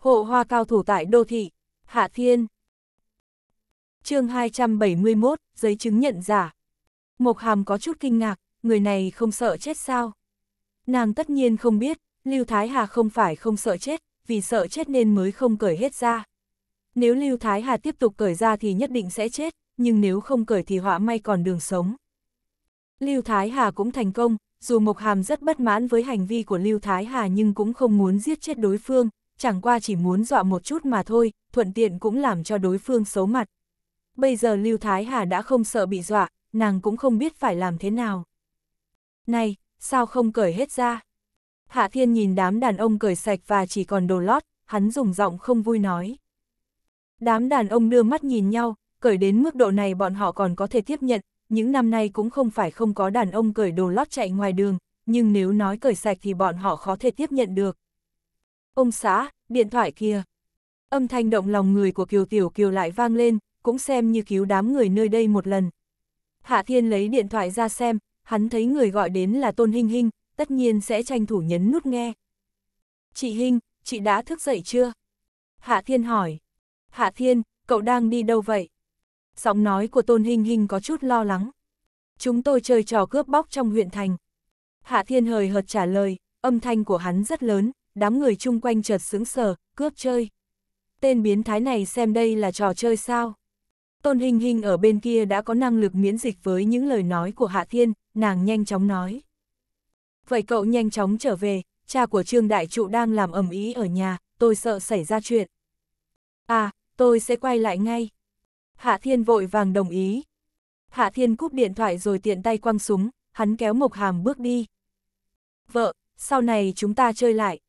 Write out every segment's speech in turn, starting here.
Hộ hoa cao thủ tại đô thị, Hạ Thiên. chương 271, giấy chứng nhận giả. Mộc Hàm có chút kinh ngạc, người này không sợ chết sao? Nàng tất nhiên không biết, Lưu Thái Hà không phải không sợ chết, vì sợ chết nên mới không cởi hết ra. Nếu Lưu Thái Hà tiếp tục cởi ra thì nhất định sẽ chết, nhưng nếu không cởi thì họa may còn đường sống. Lưu Thái Hà cũng thành công, dù Mộc Hàm rất bất mãn với hành vi của Lưu Thái Hà nhưng cũng không muốn giết chết đối phương, chẳng qua chỉ muốn dọa một chút mà thôi, thuận tiện cũng làm cho đối phương xấu mặt. Bây giờ Lưu Thái Hà đã không sợ bị dọa, nàng cũng không biết phải làm thế nào. Này, sao không cởi hết ra? Hạ Thiên nhìn đám đàn ông cởi sạch và chỉ còn đồ lót, hắn dùng giọng không vui nói. Đám đàn ông đưa mắt nhìn nhau, cởi đến mức độ này bọn họ còn có thể tiếp nhận, những năm nay cũng không phải không có đàn ông cởi đồ lót chạy ngoài đường, nhưng nếu nói cởi sạch thì bọn họ khó thể tiếp nhận được. Ông xã, điện thoại kia. Âm thanh động lòng người của Kiều Tiểu Kiều lại vang lên, cũng xem như cứu đám người nơi đây một lần. Hạ Thiên lấy điện thoại ra xem, hắn thấy người gọi đến là Tôn Hinh Hinh, tất nhiên sẽ tranh thủ nhấn nút nghe. Chị Hinh, chị đã thức dậy chưa? Hạ Thiên hỏi. Hạ Thiên, cậu đang đi đâu vậy? Giọng nói của Tôn Hinh Hinh có chút lo lắng. Chúng tôi chơi trò cướp bóc trong huyện thành. Hạ Thiên hời hợt trả lời, âm thanh của hắn rất lớn, đám người chung quanh chợt sững sờ, cướp chơi. Tên biến thái này xem đây là trò chơi sao? Tôn hình hình ở bên kia đã có năng lực miễn dịch với những lời nói của Hạ Thiên, nàng nhanh chóng nói. Vậy cậu nhanh chóng trở về, cha của Trương Đại Trụ đang làm ầm ý ở nhà, tôi sợ xảy ra chuyện. À, tôi sẽ quay lại ngay. Hạ Thiên vội vàng đồng ý. Hạ Thiên cúp điện thoại rồi tiện tay quăng súng, hắn kéo Mộc Hàm bước đi. Vợ, sau này chúng ta chơi lại.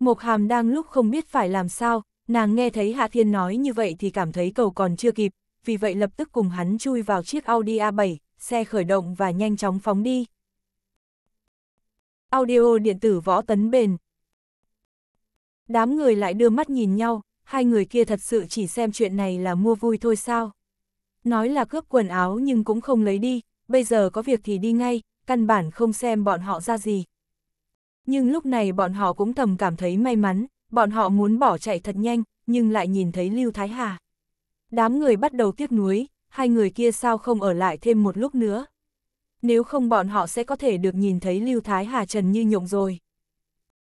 Mộc Hàm đang lúc không biết phải làm sao, nàng nghe thấy Hạ Thiên nói như vậy thì cảm thấy cầu còn chưa kịp, vì vậy lập tức cùng hắn chui vào chiếc Audi A7, xe khởi động và nhanh chóng phóng đi. Audio điện tử võ tấn bền. Đám người lại đưa mắt nhìn nhau, hai người kia thật sự chỉ xem chuyện này là mua vui thôi sao. Nói là cướp quần áo nhưng cũng không lấy đi, bây giờ có việc thì đi ngay, căn bản không xem bọn họ ra gì. Nhưng lúc này bọn họ cũng thầm cảm thấy may mắn, bọn họ muốn bỏ chạy thật nhanh, nhưng lại nhìn thấy Lưu Thái Hà. Đám người bắt đầu tiếc nuối, hai người kia sao không ở lại thêm một lúc nữa. Nếu không bọn họ sẽ có thể được nhìn thấy Lưu Thái Hà trần như nhộng rồi.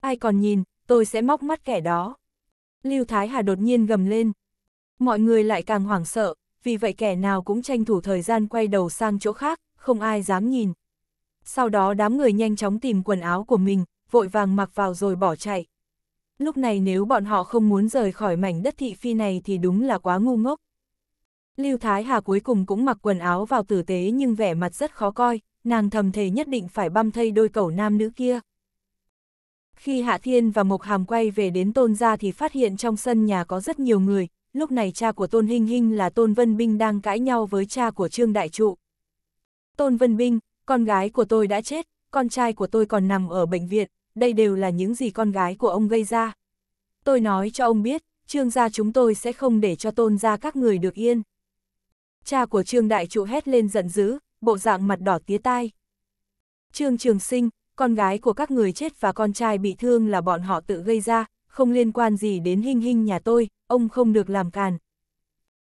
Ai còn nhìn, tôi sẽ móc mắt kẻ đó. Lưu Thái Hà đột nhiên gầm lên. Mọi người lại càng hoảng sợ, vì vậy kẻ nào cũng tranh thủ thời gian quay đầu sang chỗ khác, không ai dám nhìn. Sau đó đám người nhanh chóng tìm quần áo của mình, vội vàng mặc vào rồi bỏ chạy. Lúc này nếu bọn họ không muốn rời khỏi mảnh đất thị phi này thì đúng là quá ngu ngốc. Lưu Thái Hà cuối cùng cũng mặc quần áo vào tử tế nhưng vẻ mặt rất khó coi, nàng thầm thề nhất định phải băm thây đôi cẩu nam nữ kia. Khi Hạ Thiên và Mộc Hàm quay về đến Tôn gia thì phát hiện trong sân nhà có rất nhiều người, lúc này cha của Tôn Hinh Hinh là Tôn Vân Binh đang cãi nhau với cha của Trương Đại Trụ. Tôn Vân Binh, con gái của tôi đã chết, con trai của tôi còn nằm ở bệnh viện, đây đều là những gì con gái của ông gây ra. Tôi nói cho ông biết, Trương gia chúng tôi sẽ không để cho Tôn gia các người được yên. Cha của Trương Đại Trụ hét lên giận dữ, bộ dạng mặt đỏ tía tai. Trương Trường Sinh, con gái của các người chết và con trai bị thương là bọn họ tự gây ra, không liên quan gì đến hình hình nhà tôi, ông không được làm càn.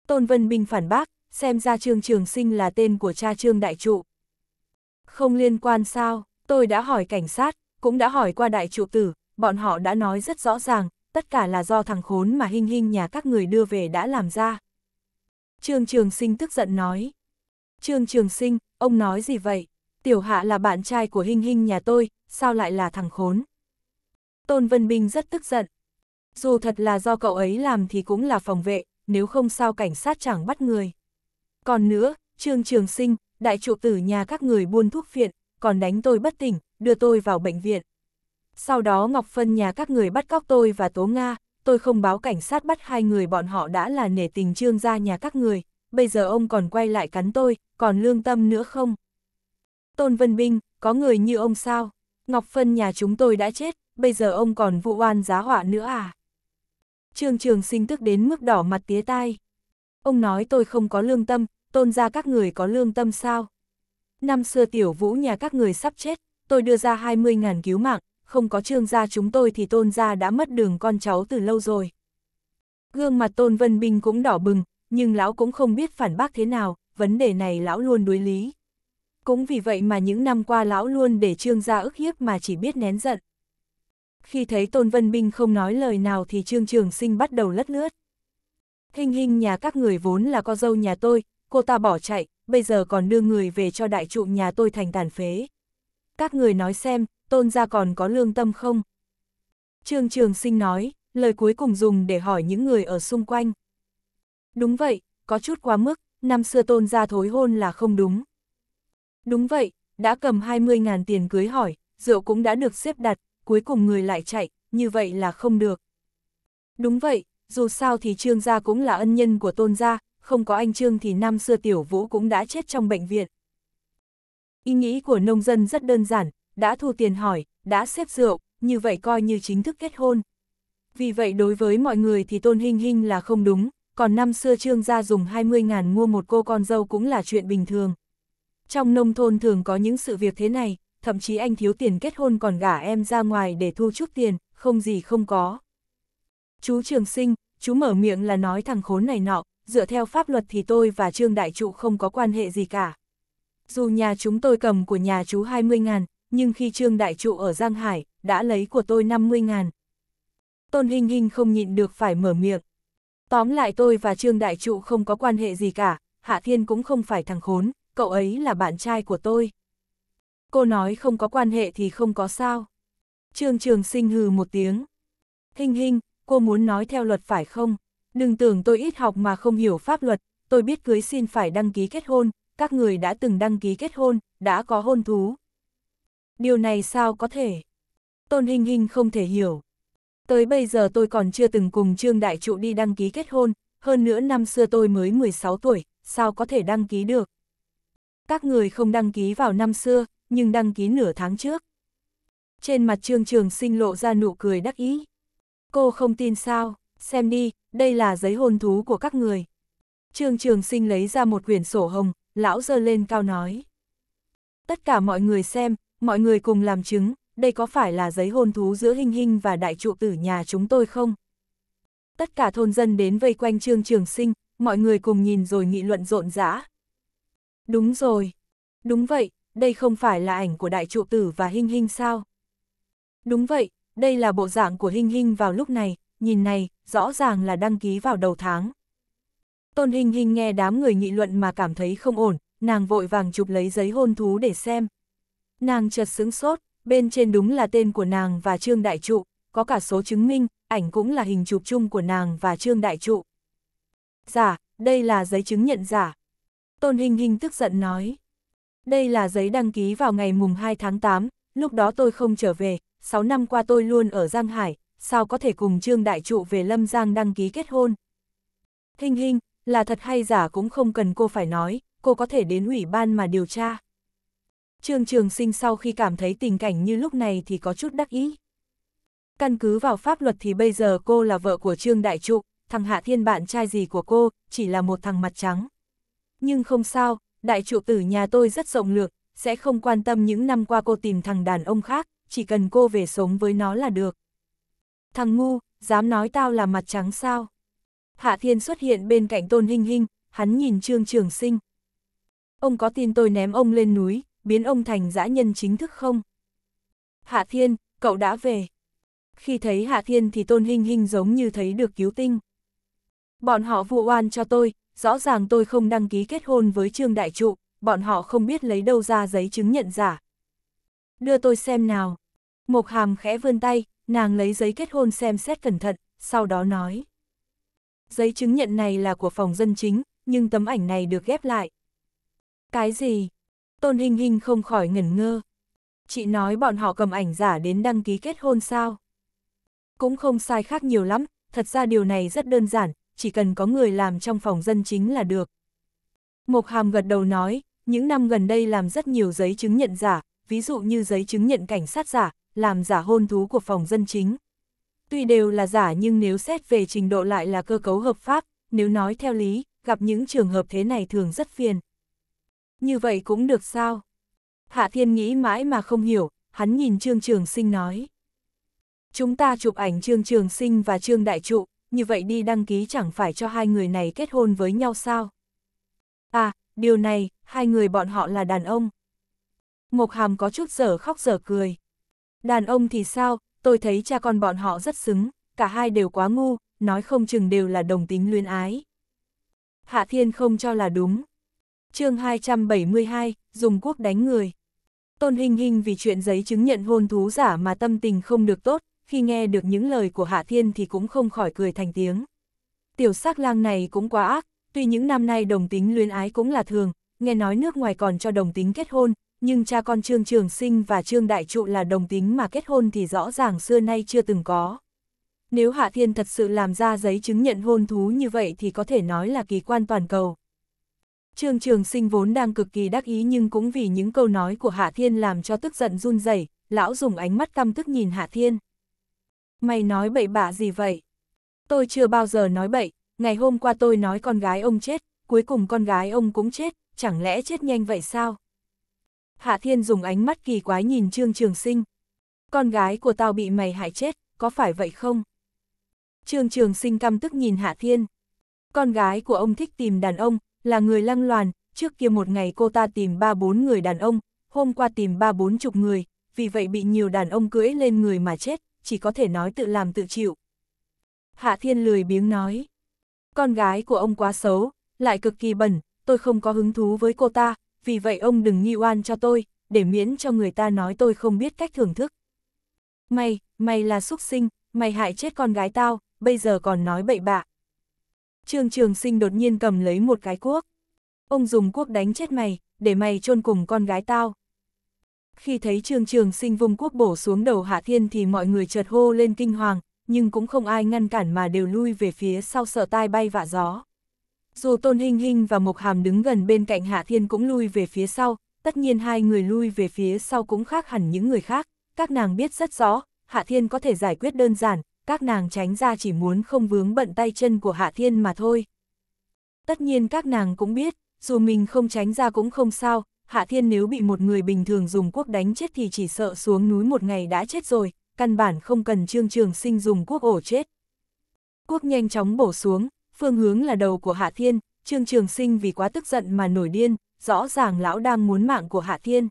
Tôn Vân Binh phản bác, xem ra Trương Trường Sinh là tên của cha Trương Đại Trụ. Không liên quan sao, tôi đã hỏi cảnh sát, cũng đã hỏi qua Đại Trụ Tử, bọn họ đã nói rất rõ ràng, tất cả là do thằng khốn mà hình hình nhà các người đưa về đã làm ra. Trương Trường Sinh tức giận nói. Trương Trường Sinh, ông nói gì vậy? Tiểu Hạ là bạn trai của hình hình nhà tôi, sao lại là thằng khốn? Tôn Vân Binh rất tức giận. Dù thật là do cậu ấy làm thì cũng là phòng vệ, nếu không sao cảnh sát chẳng bắt người. Còn nữa, Trương Trường Sinh, đại trụ tử nhà các người buôn thuốc phiện, còn đánh tôi bất tỉnh, đưa tôi vào bệnh viện. Sau đó Ngọc Phân nhà các người bắt cóc tôi và Tố Nga, tôi không báo cảnh sát bắt hai người bọn họ đã là nể tình trương gia nhà các người, bây giờ ông còn quay lại cắn tôi, còn lương tâm nữa không? Tôn Vân Binh, có người như ông sao? Ngọc Phân nhà chúng tôi đã chết, bây giờ ông còn vụ oan giá họa nữa à? Trương Trường sinh tức đến mức đỏ mặt tía tai. Ông nói tôi không có lương tâm, tôn ra các người có lương tâm sao? Năm xưa tiểu vũ nhà các người sắp chết, tôi đưa ra 20.000 cứu mạng, không có trương gia chúng tôi thì tôn gia đã mất đường con cháu từ lâu rồi. Gương mặt tôn vân binh cũng đỏ bừng, nhưng lão cũng không biết phản bác thế nào, vấn đề này lão luôn đối lý. Cũng vì vậy mà những năm qua lão luôn để trương gia ức hiếp mà chỉ biết nén giận. Khi thấy tôn vân binh không nói lời nào thì trương trường sinh bắt đầu lất lướt. Hình hình nhà các người vốn là con dâu nhà tôi, cô ta bỏ chạy, bây giờ còn đưa người về cho đại trụ nhà tôi thành tàn phế. Các người nói xem, tôn gia còn có lương tâm không? Trương Trường Sinh nói, lời cuối cùng dùng để hỏi những người ở xung quanh. Đúng vậy, có chút quá mức, năm xưa tôn gia thối hôn là không đúng. Đúng vậy, đã cầm 20.000 tiền cưới hỏi, rượu cũng đã được xếp đặt, cuối cùng người lại chạy, như vậy là không được. Đúng vậy, dù sao thì Trương gia cũng là ân nhân của tôn gia, không có anh Trương thì năm xưa tiểu vũ cũng đã chết trong bệnh viện. Ý nghĩ của nông dân rất đơn giản, đã thu tiền hỏi, đã xếp rượu, như vậy coi như chính thức kết hôn. Vì vậy đối với mọi người thì tôn hình hình là không đúng, còn năm xưa trương gia dùng 20.000 mua một cô con dâu cũng là chuyện bình thường. Trong nông thôn thường có những sự việc thế này, thậm chí anh thiếu tiền kết hôn còn gả em ra ngoài để thu chút tiền, không gì không có. Chú trường sinh, chú mở miệng là nói thằng khốn này nọ, dựa theo pháp luật thì tôi và Trương Đại Trụ không có quan hệ gì cả. Dù nhà chúng tôi cầm của nhà chú 20 ngàn, nhưng khi Trương Đại Trụ ở Giang Hải, đã lấy của tôi 50 ngàn. Tôn Hình Hình không nhịn được phải mở miệng. Tóm lại tôi và Trương Đại Trụ không có quan hệ gì cả, Hạ Thiên cũng không phải thằng khốn, cậu ấy là bạn trai của tôi. Cô nói không có quan hệ thì không có sao. Trương Trường Sinh hừ một tiếng. Hình Hình, cô muốn nói theo luật phải không? Đừng tưởng tôi ít học mà không hiểu pháp luật, tôi biết cưới xin phải đăng ký kết hôn, các người đã từng đăng ký kết hôn, đã có hôn thú. Điều này sao có thể? Tôn Hình Hình không thể hiểu. Tới bây giờ tôi còn chưa từng cùng Trương Đại Trụ đi đăng ký kết hôn, hơn nữa năm xưa tôi mới 16 tuổi, sao có thể đăng ký được? Các người không đăng ký vào năm xưa, nhưng đăng ký nửa tháng trước. Trên mặt Trương Trường sinh lộ ra nụ cười đắc ý. Cô không tin sao, xem đi, đây là giấy hôn thú của các người. Trương Trường sinh lấy ra một quyển sổ hồng, lão dơ lên cao nói. Tất cả mọi người xem, mọi người cùng làm chứng, đây có phải là giấy hôn thú giữa Hinh Hinh và đại trụ tử nhà chúng tôi không? Tất cả thôn dân đến vây quanh Trương Trường Sinh, mọi người cùng nhìn rồi nghị luận rộn rã. Đúng rồi. Đúng vậy, đây không phải là ảnh của đại trụ tử và Hinh Hinh sao? Đúng vậy, đây là bộ dạng của Hinh Hinh vào lúc này, nhìn này, rõ ràng là đăng ký vào đầu tháng. Tôn Hinh Hinh nghe đám người nghị luận mà cảm thấy không ổn, nàng vội vàng chụp lấy giấy hôn thú để xem. Nàng chợt sững sốt, bên trên đúng là tên của nàng và Trương Đại Trụ, có cả số chứng minh, ảnh cũng là hình chụp chung của nàng và Trương Đại Trụ. Giả, đây là giấy chứng nhận giả. Tôn Hình Hình tức giận nói. Đây là giấy đăng ký vào ngày mùng 2 tháng 8, lúc đó tôi không trở về, 6 năm qua tôi luôn ở Giang Hải, sao có thể cùng Trương Đại Trụ về Lâm Giang đăng ký kết hôn. Hình Hình, là thật hay giả cũng không cần cô phải nói, cô có thể đến ủy ban mà điều tra. Trương Trường Sinh sau khi cảm thấy tình cảnh như lúc này thì có chút đắc ý. Căn cứ vào pháp luật thì bây giờ cô là vợ của Trương Đại Trụ, thằng Hạ Thiên bạn trai gì của cô, chỉ là một thằng mặt trắng. Nhưng không sao, đại trụ tử nhà tôi rất rộng lượng, sẽ không quan tâm những năm qua cô tìm thằng đàn ông khác, chỉ cần cô về sống với nó là được. Thằng ngu, dám nói tao là mặt trắng sao? Hạ Thiên xuất hiện bên cạnh Tôn Hinh Hinh, hắn nhìn Trương Trường Sinh. Ông có tin tôi ném ông lên núi, biến ông thành dã nhân chính thức không? Hạ Thiên, cậu đã về. Khi thấy Hạ Thiên thì Tôn Hinh Hinh giống như thấy được cứu tinh. Bọn họ vụ oan cho tôi, rõ ràng tôi không đăng ký kết hôn với Trương Đại Trụ, bọn họ không biết lấy đâu ra giấy chứng nhận giả. Đưa tôi xem nào. Mộc Hàm khẽ vươn tay, nàng lấy giấy kết hôn xem xét cẩn thận, sau đó nói. Giấy chứng nhận này là của phòng dân chính, nhưng tấm ảnh này được ghép lại. Cái gì? Tôn Hình Hình không khỏi ngẩn ngơ. Chị nói bọn họ cầm ảnh giả đến đăng ký kết hôn sao? Cũng không sai khác nhiều lắm, thật ra điều này rất đơn giản, chỉ cần có người làm trong phòng dân chính là được. Mộc Hàm gật đầu nói, những năm gần đây làm rất nhiều giấy chứng nhận giả, ví dụ như giấy chứng nhận cảnh sát giả, làm giả hôn thú của phòng dân chính. Tuy đều là giả nhưng nếu xét về trình độ lại là cơ cấu hợp pháp, nếu nói theo lý, gặp những trường hợp thế này thường rất phiền. Như vậy cũng được sao? Hạ Thiên nghĩ mãi mà không hiểu, hắn nhìn Trương Trường Sinh nói. Chúng ta chụp ảnh Trương Trường Sinh và Trương Đại Trụ, như vậy đi đăng ký chẳng phải cho hai người này kết hôn với nhau sao? À, điều này, hai người bọn họ là đàn ông. Mộc Hàm có chút dở khóc dở cười. Đàn ông thì sao, tôi thấy cha con bọn họ rất xứng, cả hai đều quá ngu, nói không chừng đều là đồng tính luyến ái. Hạ Thiên không cho là đúng. chương 272, dùng quốc đánh người. Tôn hình hình vì chuyện giấy chứng nhận hôn thú giả mà tâm tình không được tốt, khi nghe được những lời của Hạ Thiên thì cũng không khỏi cười thành tiếng. Tiểu sắc lang này cũng quá ác, tuy những năm nay đồng tính luyến ái cũng là thường, nghe nói nước ngoài còn cho đồng tính kết hôn, nhưng cha con Trương Trường Sinh và Trương Đại Trụ là đồng tính mà kết hôn thì rõ ràng xưa nay chưa từng có. Nếu Hạ Thiên thật sự làm ra giấy chứng nhận hôn thú như vậy thì có thể nói là kỳ quan toàn cầu. Trương Trường Sinh vốn đang cực kỳ đắc ý nhưng cũng vì những câu nói của Hạ Thiên làm cho tức giận run rẩy, lão dùng ánh mắt căm tức nhìn Hạ Thiên. Mày nói bậy bạ gì vậy? Tôi chưa bao giờ nói bậy, ngày hôm qua tôi nói con gái ông chết, cuối cùng con gái ông cũng chết, chẳng lẽ chết nhanh vậy sao? Hạ Thiên dùng ánh mắt kỳ quái nhìn Trương Trường Sinh. Con gái của tao bị mày hại chết, có phải vậy không? Trương Trường Sinh căm tức nhìn Hạ Thiên. Con gái của ông thích tìm đàn ông, là người lăng loàn, trước kia một ngày cô ta tìm ba bốn người đàn ông, hôm qua tìm ba bốn chục người, vì vậy bị nhiều đàn ông cưỡi lên người mà chết, chỉ có thể nói tự làm tự chịu. Hạ Thiên lười biếng nói. Con gái của ông quá xấu, lại cực kỳ bẩn, tôi không có hứng thú với cô ta, vì vậy ông đừng nghi oan cho tôi, để miễn cho người ta nói tôi không biết cách thưởng thức. Mày, mày là xúc sinh, mày hại chết con gái tao, bây giờ còn nói bậy bạ. Trương Trường Sinh đột nhiên cầm lấy một cái cuốc. Ông dùng cuốc đánh chết mày, để mày chôn cùng con gái tao. Khi thấy Trương Trường Sinh vung cuốc bổ xuống đầu Hạ Thiên thì mọi người chợt hô lên kinh hoàng, nhưng cũng không ai ngăn cản mà đều lui về phía sau sợ tai bay vạ gió. Dù Tôn Hinh Hinh và Mộc Hàm đứng gần bên cạnh Hạ Thiên cũng lui về phía sau, tất nhiên hai người lui về phía sau cũng khác hẳn những người khác, các nàng biết rất rõ, Hạ Thiên có thể giải quyết đơn giản, các nàng tránh ra chỉ muốn không vướng bận tay chân của Hạ Thiên mà thôi. Tất nhiên các nàng cũng biết, dù mình không tránh ra cũng không sao, Hạ Thiên nếu bị một người bình thường dùng quốc đánh chết thì chỉ sợ xuống núi một ngày đã chết rồi, căn bản không cần Trương Trường Sinh dùng quốc ổ chết. Quốc nhanh chóng bổ xuống, phương hướng là đầu của Hạ Thiên, Trương Trường Sinh vì quá tức giận mà nổi điên, rõ ràng lão đang muốn mạng của Hạ Thiên.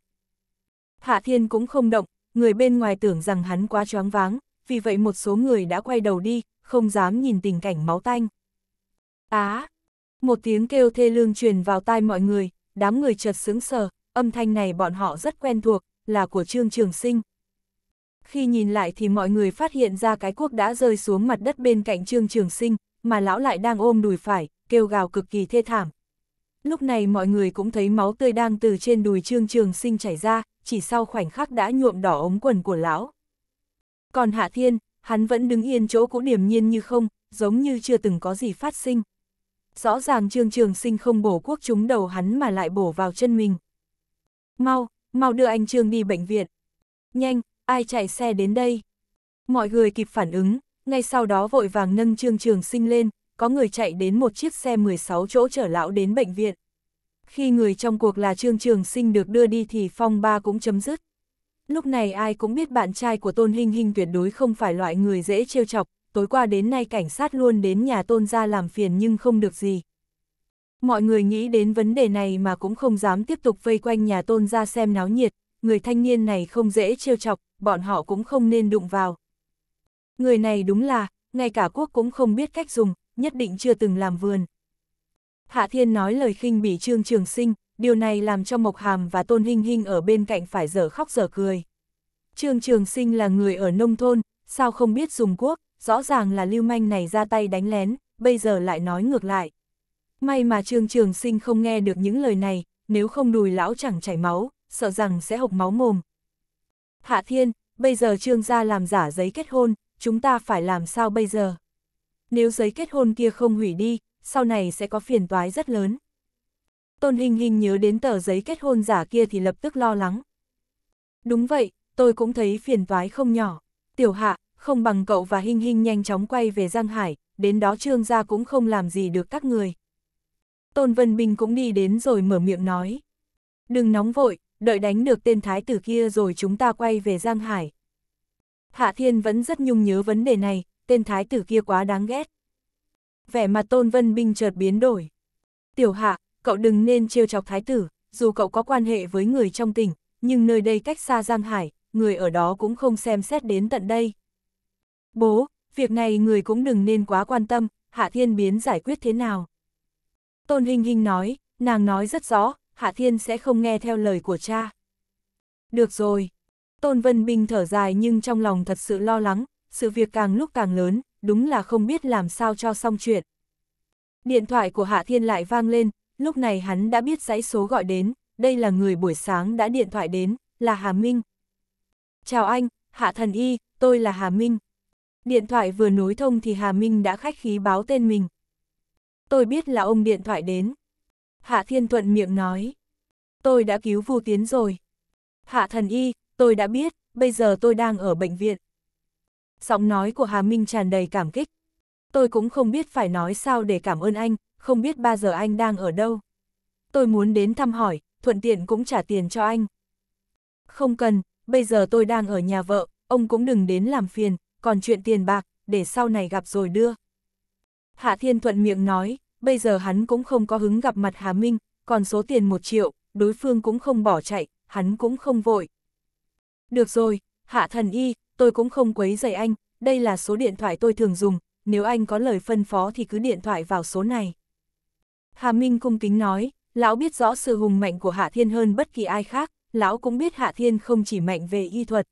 Hạ Thiên cũng không động, người bên ngoài tưởng rằng hắn quá choáng váng, vì vậy một số người đã quay đầu đi, không dám nhìn tình cảnh máu tanh. Á! một tiếng kêu thê lương truyền vào tai mọi người, đám người chợt sững sờ, âm thanh này bọn họ rất quen thuộc, là của Trương Trường Sinh. Khi nhìn lại thì mọi người phát hiện ra cái cuốc đã rơi xuống mặt đất bên cạnh Trương Trường Sinh, mà lão lại đang ôm đùi phải, kêu gào cực kỳ thê thảm. Lúc này mọi người cũng thấy máu tươi đang từ trên đùi Trương Trường Sinh chảy ra, chỉ sau khoảnh khắc đã nhuộm đỏ ống quần của lão. Còn Hạ Thiên, hắn vẫn đứng yên chỗ cũ điềm nhiên như không, giống như chưa từng có gì phát sinh. Rõ ràng Trương Trường Sinh không bổ quốc chúng đầu hắn mà lại bổ vào chân mình. Mau, mau đưa anh Trương đi bệnh viện. Nhanh, ai chạy xe đến đây? Mọi người kịp phản ứng, ngay sau đó vội vàng nâng Trương Trường Sinh lên, có người chạy đến một chiếc xe 16 chỗ chở lão đến bệnh viện. Khi người trong cuộc là Trương Trường Sinh được đưa đi thì phong ba cũng chấm dứt. Lúc này ai cũng biết bạn trai của Tôn Hinh Hinh tuyệt đối không phải loại người dễ trêu chọc, tối qua đến nay cảnh sát luôn đến nhà Tôn ra làm phiền nhưng không được gì. Mọi người nghĩ đến vấn đề này mà cũng không dám tiếp tục vây quanh nhà Tôn ra xem náo nhiệt, người thanh niên này không dễ trêu chọc, bọn họ cũng không nên đụng vào. Người này đúng là, ngay cả quốc cũng không biết cách dùng, nhất định chưa từng làm vườn. Hạ Thiên nói lời khinh bỉ Trương Trường Sinh, điều này làm cho Mộc Hàm và Tôn Hinh Hinh ở bên cạnh phải dở khóc dở cười. Trương Trường Sinh là người ở nông thôn, sao không biết dùng quốc, rõ ràng là lưu manh này ra tay đánh lén, bây giờ lại nói ngược lại. May mà Trương Trường Sinh không nghe được những lời này, nếu không đùi lão chẳng chảy máu, sợ rằng sẽ hộc máu mồm. Hạ Thiên, bây giờ Trương gia làm giả giấy kết hôn, chúng ta phải làm sao bây giờ? Nếu giấy kết hôn kia không hủy đi, sau này sẽ có phiền toái rất lớn. Tôn Hình Hình nhớ đến tờ giấy kết hôn giả kia thì lập tức lo lắng. Đúng vậy, tôi cũng thấy phiền toái không nhỏ. Tiểu hạ, không bằng cậu và Hình Hình nhanh chóng quay về Giang Hải, đến đó trương gia cũng không làm gì được các người. Tôn Vân Bình cũng đi đến rồi mở miệng nói. Đừng nóng vội, đợi đánh được tên thái tử kia rồi chúng ta quay về Giang Hải. Hạ Thiên vẫn rất nhung nhớ vấn đề này, tên thái tử kia quá đáng ghét. Vẻ mặt Tôn Vân Binh chợt biến đổi. Tiểu Hạ, cậu đừng nên trêu chọc thái tử, dù cậu có quan hệ với người trong tỉnh, nhưng nơi đây cách xa Giang Hải, người ở đó cũng không xem xét đến tận đây. Bố, việc này người cũng đừng nên quá quan tâm, Hạ Thiên biến giải quyết thế nào. Tôn Hinh Hinh nói, nàng nói rất rõ, Hạ Thiên sẽ không nghe theo lời của cha. Được rồi. Tôn Vân Bình thở dài nhưng trong lòng thật sự lo lắng, sự việc càng lúc càng lớn, đúng là không biết làm sao cho xong chuyện. Điện thoại của Hạ Thiên lại vang lên, lúc này hắn đã biết dãy số gọi đến, đây là người buổi sáng đã điện thoại đến, là Hà Minh. Chào anh, Hạ Thần Y, tôi là Hà Minh. Điện thoại vừa nối thông thì Hà Minh đã khách khí báo tên mình. Tôi biết là ông điện thoại đến. Hạ Thiên Thuận miệng nói. Tôi đã cứu Vu Tiến rồi. Hạ Thần Y, tôi đã biết, bây giờ tôi đang ở bệnh viện. Giọng nói của Hà Minh tràn đầy cảm kích. Tôi cũng không biết phải nói sao để cảm ơn anh, không biết ba giờ anh đang ở đâu. Tôi muốn đến thăm hỏi, thuận tiện cũng trả tiền cho anh. Không cần, bây giờ tôi đang ở nhà vợ, ông cũng đừng đến làm phiền, còn chuyện tiền bạc, để sau này gặp rồi đưa. Hạ Thiên thuận miệng nói, bây giờ hắn cũng không có hứng gặp mặt Hà Minh, còn số tiền một triệu, đối phương cũng không bỏ chạy, hắn cũng không vội. Được rồi, Hạ Thần Y, tôi cũng không quấy dậy anh, đây là số điện thoại tôi thường dùng, nếu anh có lời phân phó thì cứ điện thoại vào số này. Hà Minh cung kính nói, lão biết rõ sự hùng mạnh của Hạ Thiên hơn bất kỳ ai khác, lão cũng biết Hạ Thiên không chỉ mạnh về y thuật.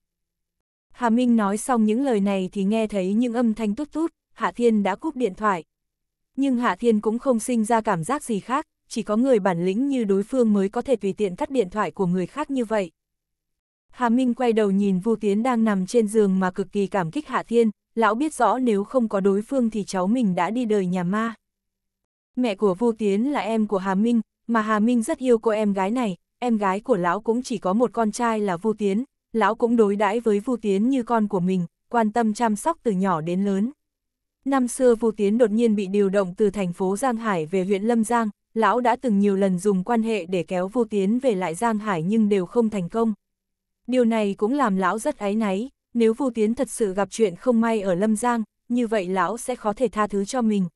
Hà Minh nói xong những lời này thì nghe thấy những âm thanh tút tút, Hạ Thiên đã cúp điện thoại. Nhưng Hạ Thiên cũng không sinh ra cảm giác gì khác, chỉ có người bản lĩnh như đối phương mới có thể tùy tiện cắt điện thoại của người khác như vậy. Hà Minh quay đầu nhìn Vu Tiến đang nằm trên giường mà cực kỳ cảm kích Hạ Thiên, lão biết rõ nếu không có đối phương thì cháu mình đã đi đời nhà ma. Mẹ của Vu Tiến là em của Hà Minh, mà Hà Minh rất yêu cô em gái này, em gái của lão cũng chỉ có một con trai là Vu Tiến, lão cũng đối đãi với Vu Tiến như con của mình, quan tâm chăm sóc từ nhỏ đến lớn. Năm xưa Vu Tiến đột nhiên bị điều động từ thành phố Giang Hải về huyện Lâm Giang, lão đã từng nhiều lần dùng quan hệ để kéo Vu Tiến về lại Giang Hải nhưng đều không thành công. Điều này cũng làm lão rất áy náy, nếu Vu Tiến thật sự gặp chuyện không may ở Lâm Giang, như vậy lão sẽ khó thể tha thứ cho mình.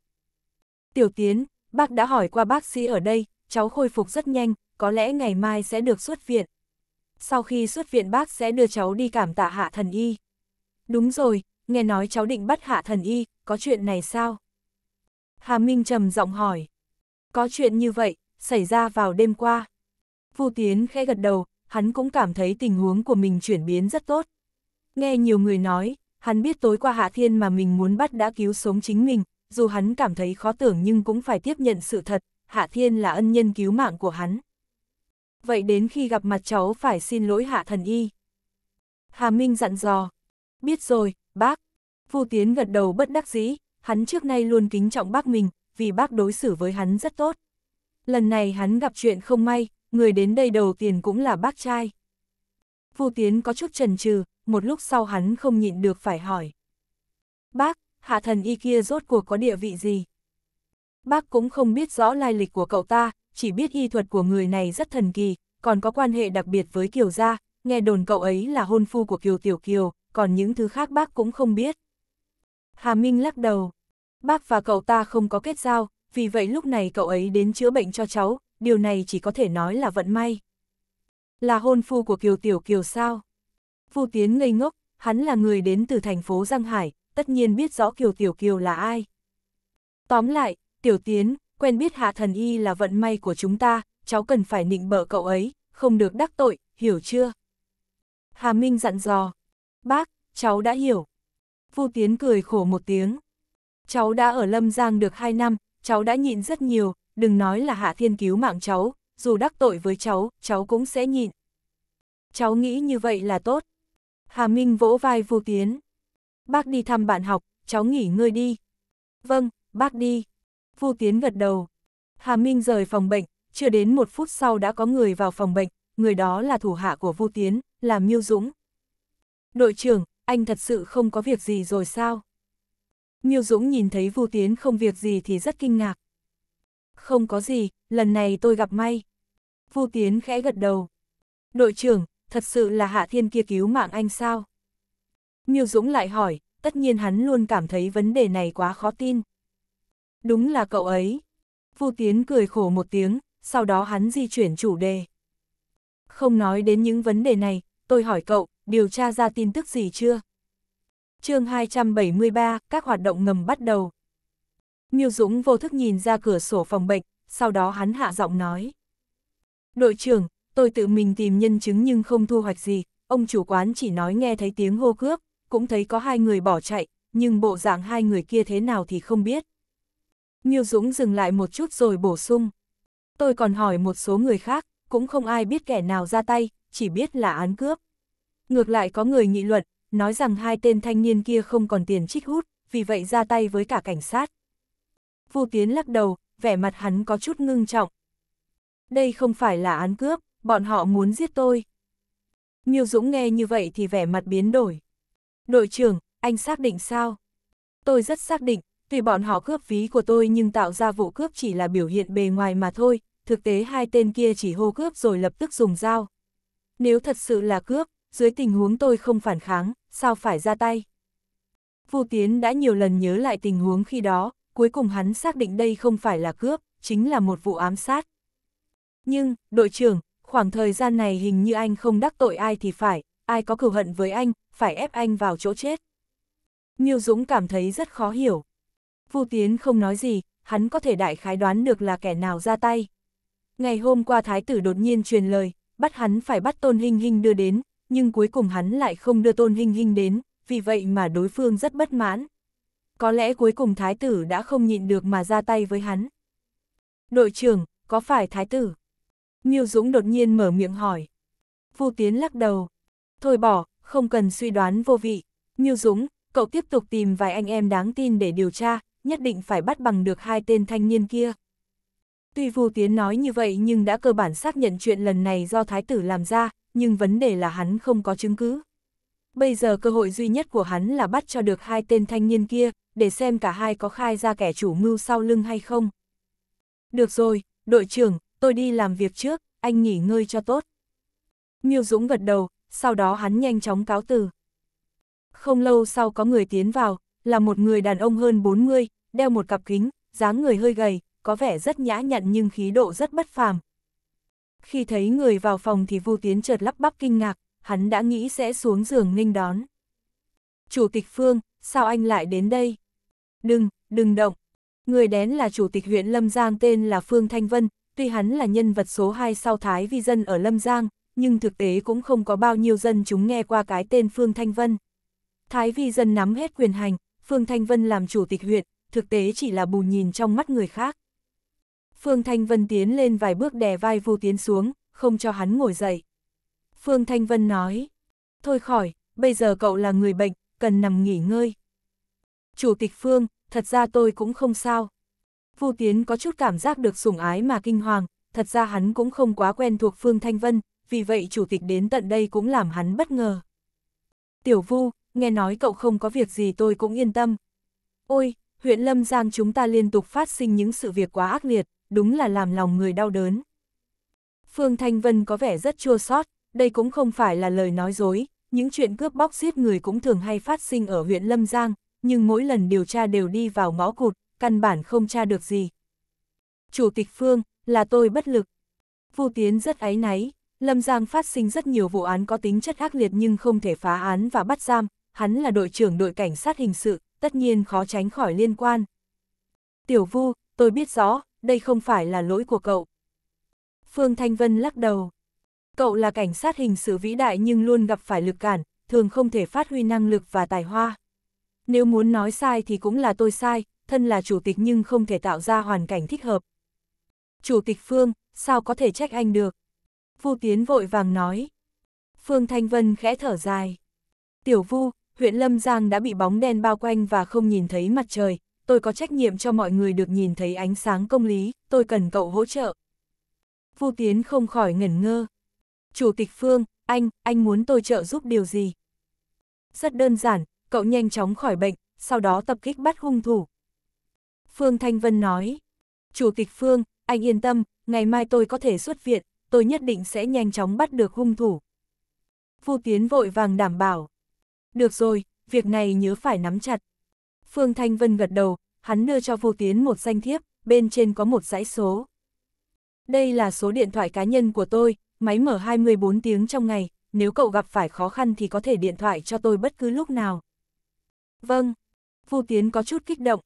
Tiểu Tiến, bác đã hỏi qua bác sĩ ở đây, cháu khôi phục rất nhanh, có lẽ ngày mai sẽ được xuất viện. Sau khi xuất viện bác sẽ đưa cháu đi cảm tạ hạ thần y. Đúng rồi, nghe nói cháu định bắt hạ thần y, có chuyện này sao? Hà Minh trầm giọng hỏi. Có chuyện như vậy, xảy ra vào đêm qua. Vu Tiến khẽ gật đầu, hắn cũng cảm thấy tình huống của mình chuyển biến rất tốt. Nghe nhiều người nói, hắn biết tối qua Hạ Thiên mà mình muốn bắt đã cứu sống chính mình, dù hắn cảm thấy khó tưởng nhưng cũng phải tiếp nhận sự thật, Hạ Thiên là ân nhân cứu mạng của hắn. Vậy đến khi gặp mặt cháu phải xin lỗi Hạ Thần Y. Hà Minh dặn dò. Biết rồi, bác. Vu Tiến gật đầu bất đắc dĩ, hắn trước nay luôn kính trọng bác mình, vì bác đối xử với hắn rất tốt. Lần này hắn gặp chuyện không may, người đến đây đầu tiền cũng là bác trai. Vu Tiến có chút chần chừ, một lúc sau hắn không nhịn được phải hỏi. Bác, hạ thần y kia rốt cuộc có địa vị gì? Bác cũng không biết rõ lai lịch của cậu ta, chỉ biết y thuật của người này rất thần kỳ, còn có quan hệ đặc biệt với Kiều Gia, nghe đồn cậu ấy là hôn phu của Kiều Tiểu Kiều, còn những thứ khác bác cũng không biết. Hà Minh lắc đầu, bác và cậu ta không có kết giao, vì vậy lúc này cậu ấy đến chữa bệnh cho cháu, điều này chỉ có thể nói là vận may. Là hôn phu của Kiều Tiểu Kiều sao? Vu Tiến ngây ngốc, hắn là người đến từ thành phố Giang Hải, tất nhiên biết rõ Kiều Tiểu Kiều là ai. Tóm lại, Tiểu Tiến, quen biết Hạ Thần Y là vận may của chúng ta, cháu cần phải nịnh bợ cậu ấy, không được đắc tội, hiểu chưa? Hà Minh dặn dò, bác, cháu đã hiểu. Vu Tiến cười khổ một tiếng. Cháu đã ở Lâm Giang được 2 năm, cháu đã nhịn rất nhiều, đừng nói là Hạ Thiên cứu mạng cháu, dù đắc tội với cháu, cháu cũng sẽ nhịn. Cháu nghĩ như vậy là tốt. Hà Minh vỗ vai Vu Tiến. Bác đi thăm bạn học, cháu nghỉ ngơi đi. Vâng, bác đi. Vu Tiến gật đầu. Hà Minh rời phòng bệnh, chưa đến một phút sau đã có người vào phòng bệnh, người đó là thủ hạ của Vu Tiến, là Miêu Dũng. Đội trưởng, anh thật sự không có việc gì rồi sao? Miêu Dũng nhìn thấy Vu Tiến không việc gì thì rất kinh ngạc. Không có gì, lần này tôi gặp may. Vu Tiến khẽ gật đầu. Đội trưởng, thật sự là Hạ Thiên kia cứu mạng anh sao? Miêu Dũng lại hỏi, tất nhiên hắn luôn cảm thấy vấn đề này quá khó tin. Đúng là cậu ấy. Vu Tiến cười khổ một tiếng, sau đó hắn di chuyển chủ đề. Không nói đến những vấn đề này, tôi hỏi cậu, điều tra ra tin tức gì chưa? chương 273, các hoạt động ngầm bắt đầu. Miêu Dũng vô thức nhìn ra cửa sổ phòng bệnh, sau đó hắn hạ giọng nói. Đội trưởng, tôi tự mình tìm nhân chứng nhưng không thu hoạch gì, ông chủ quán chỉ nói nghe thấy tiếng hô cướp, cũng thấy có hai người bỏ chạy, nhưng bộ dạng hai người kia thế nào thì không biết. Miêu Dũng dừng lại một chút rồi bổ sung. Tôi còn hỏi một số người khác, cũng không ai biết kẻ nào ra tay, chỉ biết là án cướp. Ngược lại có người nghị luận, nói rằng hai tên thanh niên kia không còn tiền trích hút, vì vậy ra tay với cả cảnh sát. Vu Tiến lắc đầu, vẻ mặt hắn có chút ngưng trọng. Đây không phải là án cướp, bọn họ muốn giết tôi. Miêu Dũng nghe như vậy thì vẻ mặt biến đổi. Đội trưởng, anh xác định sao? Tôi rất xác định, tuy bọn họ cướp ví của tôi nhưng tạo ra vụ cướp chỉ là biểu hiện bề ngoài mà thôi, thực tế hai tên kia chỉ hô cướp rồi lập tức dùng dao. Nếu thật sự là cướp, dưới tình huống tôi không phản kháng, sao phải ra tay? Vu Tiến đã nhiều lần nhớ lại tình huống khi đó, cuối cùng hắn xác định đây không phải là cướp, chính là một vụ ám sát. Nhưng, đội trưởng, khoảng thời gian này hình như anh không đắc tội ai thì phải, ai có cửu hận với anh, phải ép anh vào chỗ chết. Miêu Dũng cảm thấy rất khó hiểu. Vu Tiến không nói gì, hắn có thể đại khái đoán được là kẻ nào ra tay. Ngày hôm qua thái tử đột nhiên truyền lời, bắt hắn phải bắt Tôn Hinh Hinh đưa đến, nhưng cuối cùng hắn lại không đưa Tôn Hinh Hinh đến, vì vậy mà đối phương rất bất mãn. Có lẽ cuối cùng thái tử đã không nhịn được mà ra tay với hắn. Đội trưởng, có phải thái tử? Miêu Dũng đột nhiên mở miệng hỏi. Vu Tiến lắc đầu. Thôi bỏ, không cần suy đoán vô vị. Miêu Dũng, cậu tiếp tục tìm vài anh em đáng tin để điều tra, nhất định phải bắt bằng được hai tên thanh niên kia. Tuy Vu Tiến nói như vậy nhưng đã cơ bản xác nhận chuyện lần này do thái tử làm ra, nhưng vấn đề là hắn không có chứng cứ. Bây giờ cơ hội duy nhất của hắn là bắt cho được hai tên thanh niên kia, để xem cả hai có khai ra kẻ chủ mưu sau lưng hay không. Được rồi, đội trưởng, tôi đi làm việc trước, anh nghỉ ngơi cho tốt. Miêu Dũng gật đầu, sau đó hắn nhanh chóng cáo từ. Không lâu sau có người tiến vào, là một người đàn ông hơn 40, đeo một cặp kính, dáng người hơi gầy, có vẻ rất nhã nhặn nhưng khí độ rất bất phàm. Khi thấy người vào phòng thì Vu Tiến chợt lắp bắp kinh ngạc, hắn đã nghĩ sẽ xuống giường nghênh đón. Chủ tịch Phương, sao anh lại đến đây? Đừng, đừng động. Người đén là chủ tịch huyện Lâm Giang tên là Phương Thanh Vân, tuy hắn là nhân vật số 2 sau Thái Vi Dân ở Lâm Giang, nhưng thực tế cũng không có bao nhiêu dân chúng nghe qua cái tên Phương Thanh Vân. Thái Vi Dân nắm hết quyền hành, Phương Thanh Vân làm chủ tịch huyện, thực tế chỉ là bù nhìn trong mắt người khác. Phương Thanh Vân tiến lên vài bước đè vai Vu Tiến xuống, không cho hắn ngồi dậy. Phương Thanh Vân nói, thôi khỏi, bây giờ cậu là người bệnh, cần nằm nghỉ ngơi. Chủ tịch Phương, thật ra tôi cũng không sao. Vu Tiến có chút cảm giác được sủng ái mà kinh hoàng, thật ra hắn cũng không quá quen thuộc Phương Thanh Vân, vì vậy chủ tịch đến tận đây cũng làm hắn bất ngờ. Tiểu Vu, nghe nói cậu không có việc gì tôi cũng yên tâm. Ôi, huyện Lâm Giang chúng ta liên tục phát sinh những sự việc quá ác liệt, đúng là làm lòng người đau đớn. Phương Thanh Vân có vẻ rất chua xót, đây cũng không phải là lời nói dối, những chuyện cướp bóc giết người cũng thường hay phát sinh ở huyện Lâm Giang, nhưng mỗi lần điều tra đều đi vào ngõ cụt, căn bản không tra được gì. Chủ tịch Phương, là tôi bất lực. Vu Tiến rất áy náy, Lâm Giang phát sinh rất nhiều vụ án có tính chất ác liệt nhưng không thể phá án và bắt giam, hắn là đội trưởng đội cảnh sát hình sự, tất nhiên khó tránh khỏi liên quan. Tiểu Vu, tôi biết rõ, đây không phải là lỗi của cậu. Phương Thanh Vân lắc đầu. Cậu là cảnh sát hình sự vĩ đại nhưng luôn gặp phải lực cản, thường không thể phát huy năng lực và tài hoa. Nếu muốn nói sai thì cũng là tôi sai, thân là chủ tịch nhưng không thể tạo ra hoàn cảnh thích hợp. Chủ tịch Phương, sao có thể trách anh được? Vu Tiến vội vàng nói. Phương Thanh Vân khẽ thở dài. Tiểu Vu, huyện Lâm Giang đã bị bóng đen bao quanh và không nhìn thấy mặt trời, tôi có trách nhiệm cho mọi người được nhìn thấy ánh sáng công lý, tôi cần cậu hỗ trợ. Vu Tiến không khỏi ngẩn ngơ. Chủ tịch Phương, anh, anh muốn tôi trợ giúp điều gì? Rất đơn giản, cậu nhanh chóng khỏi bệnh, sau đó tập kích bắt hung thủ. Phương Thanh Vân nói. Chủ tịch Phương, anh yên tâm, ngày mai tôi có thể xuất viện, tôi nhất định sẽ nhanh chóng bắt được hung thủ. Vu Tiến vội vàng đảm bảo. Được rồi, việc này nhớ phải nắm chặt. Phương Thanh Vân gật đầu, hắn đưa cho Vu Tiến một danh thiếp, bên trên có một dãy số. Đây là số điện thoại cá nhân của tôi, máy mở 24 tiếng trong ngày, nếu cậu gặp phải khó khăn thì có thể điện thoại cho tôi bất cứ lúc nào. Vâng, Vu Tiến có chút kích động.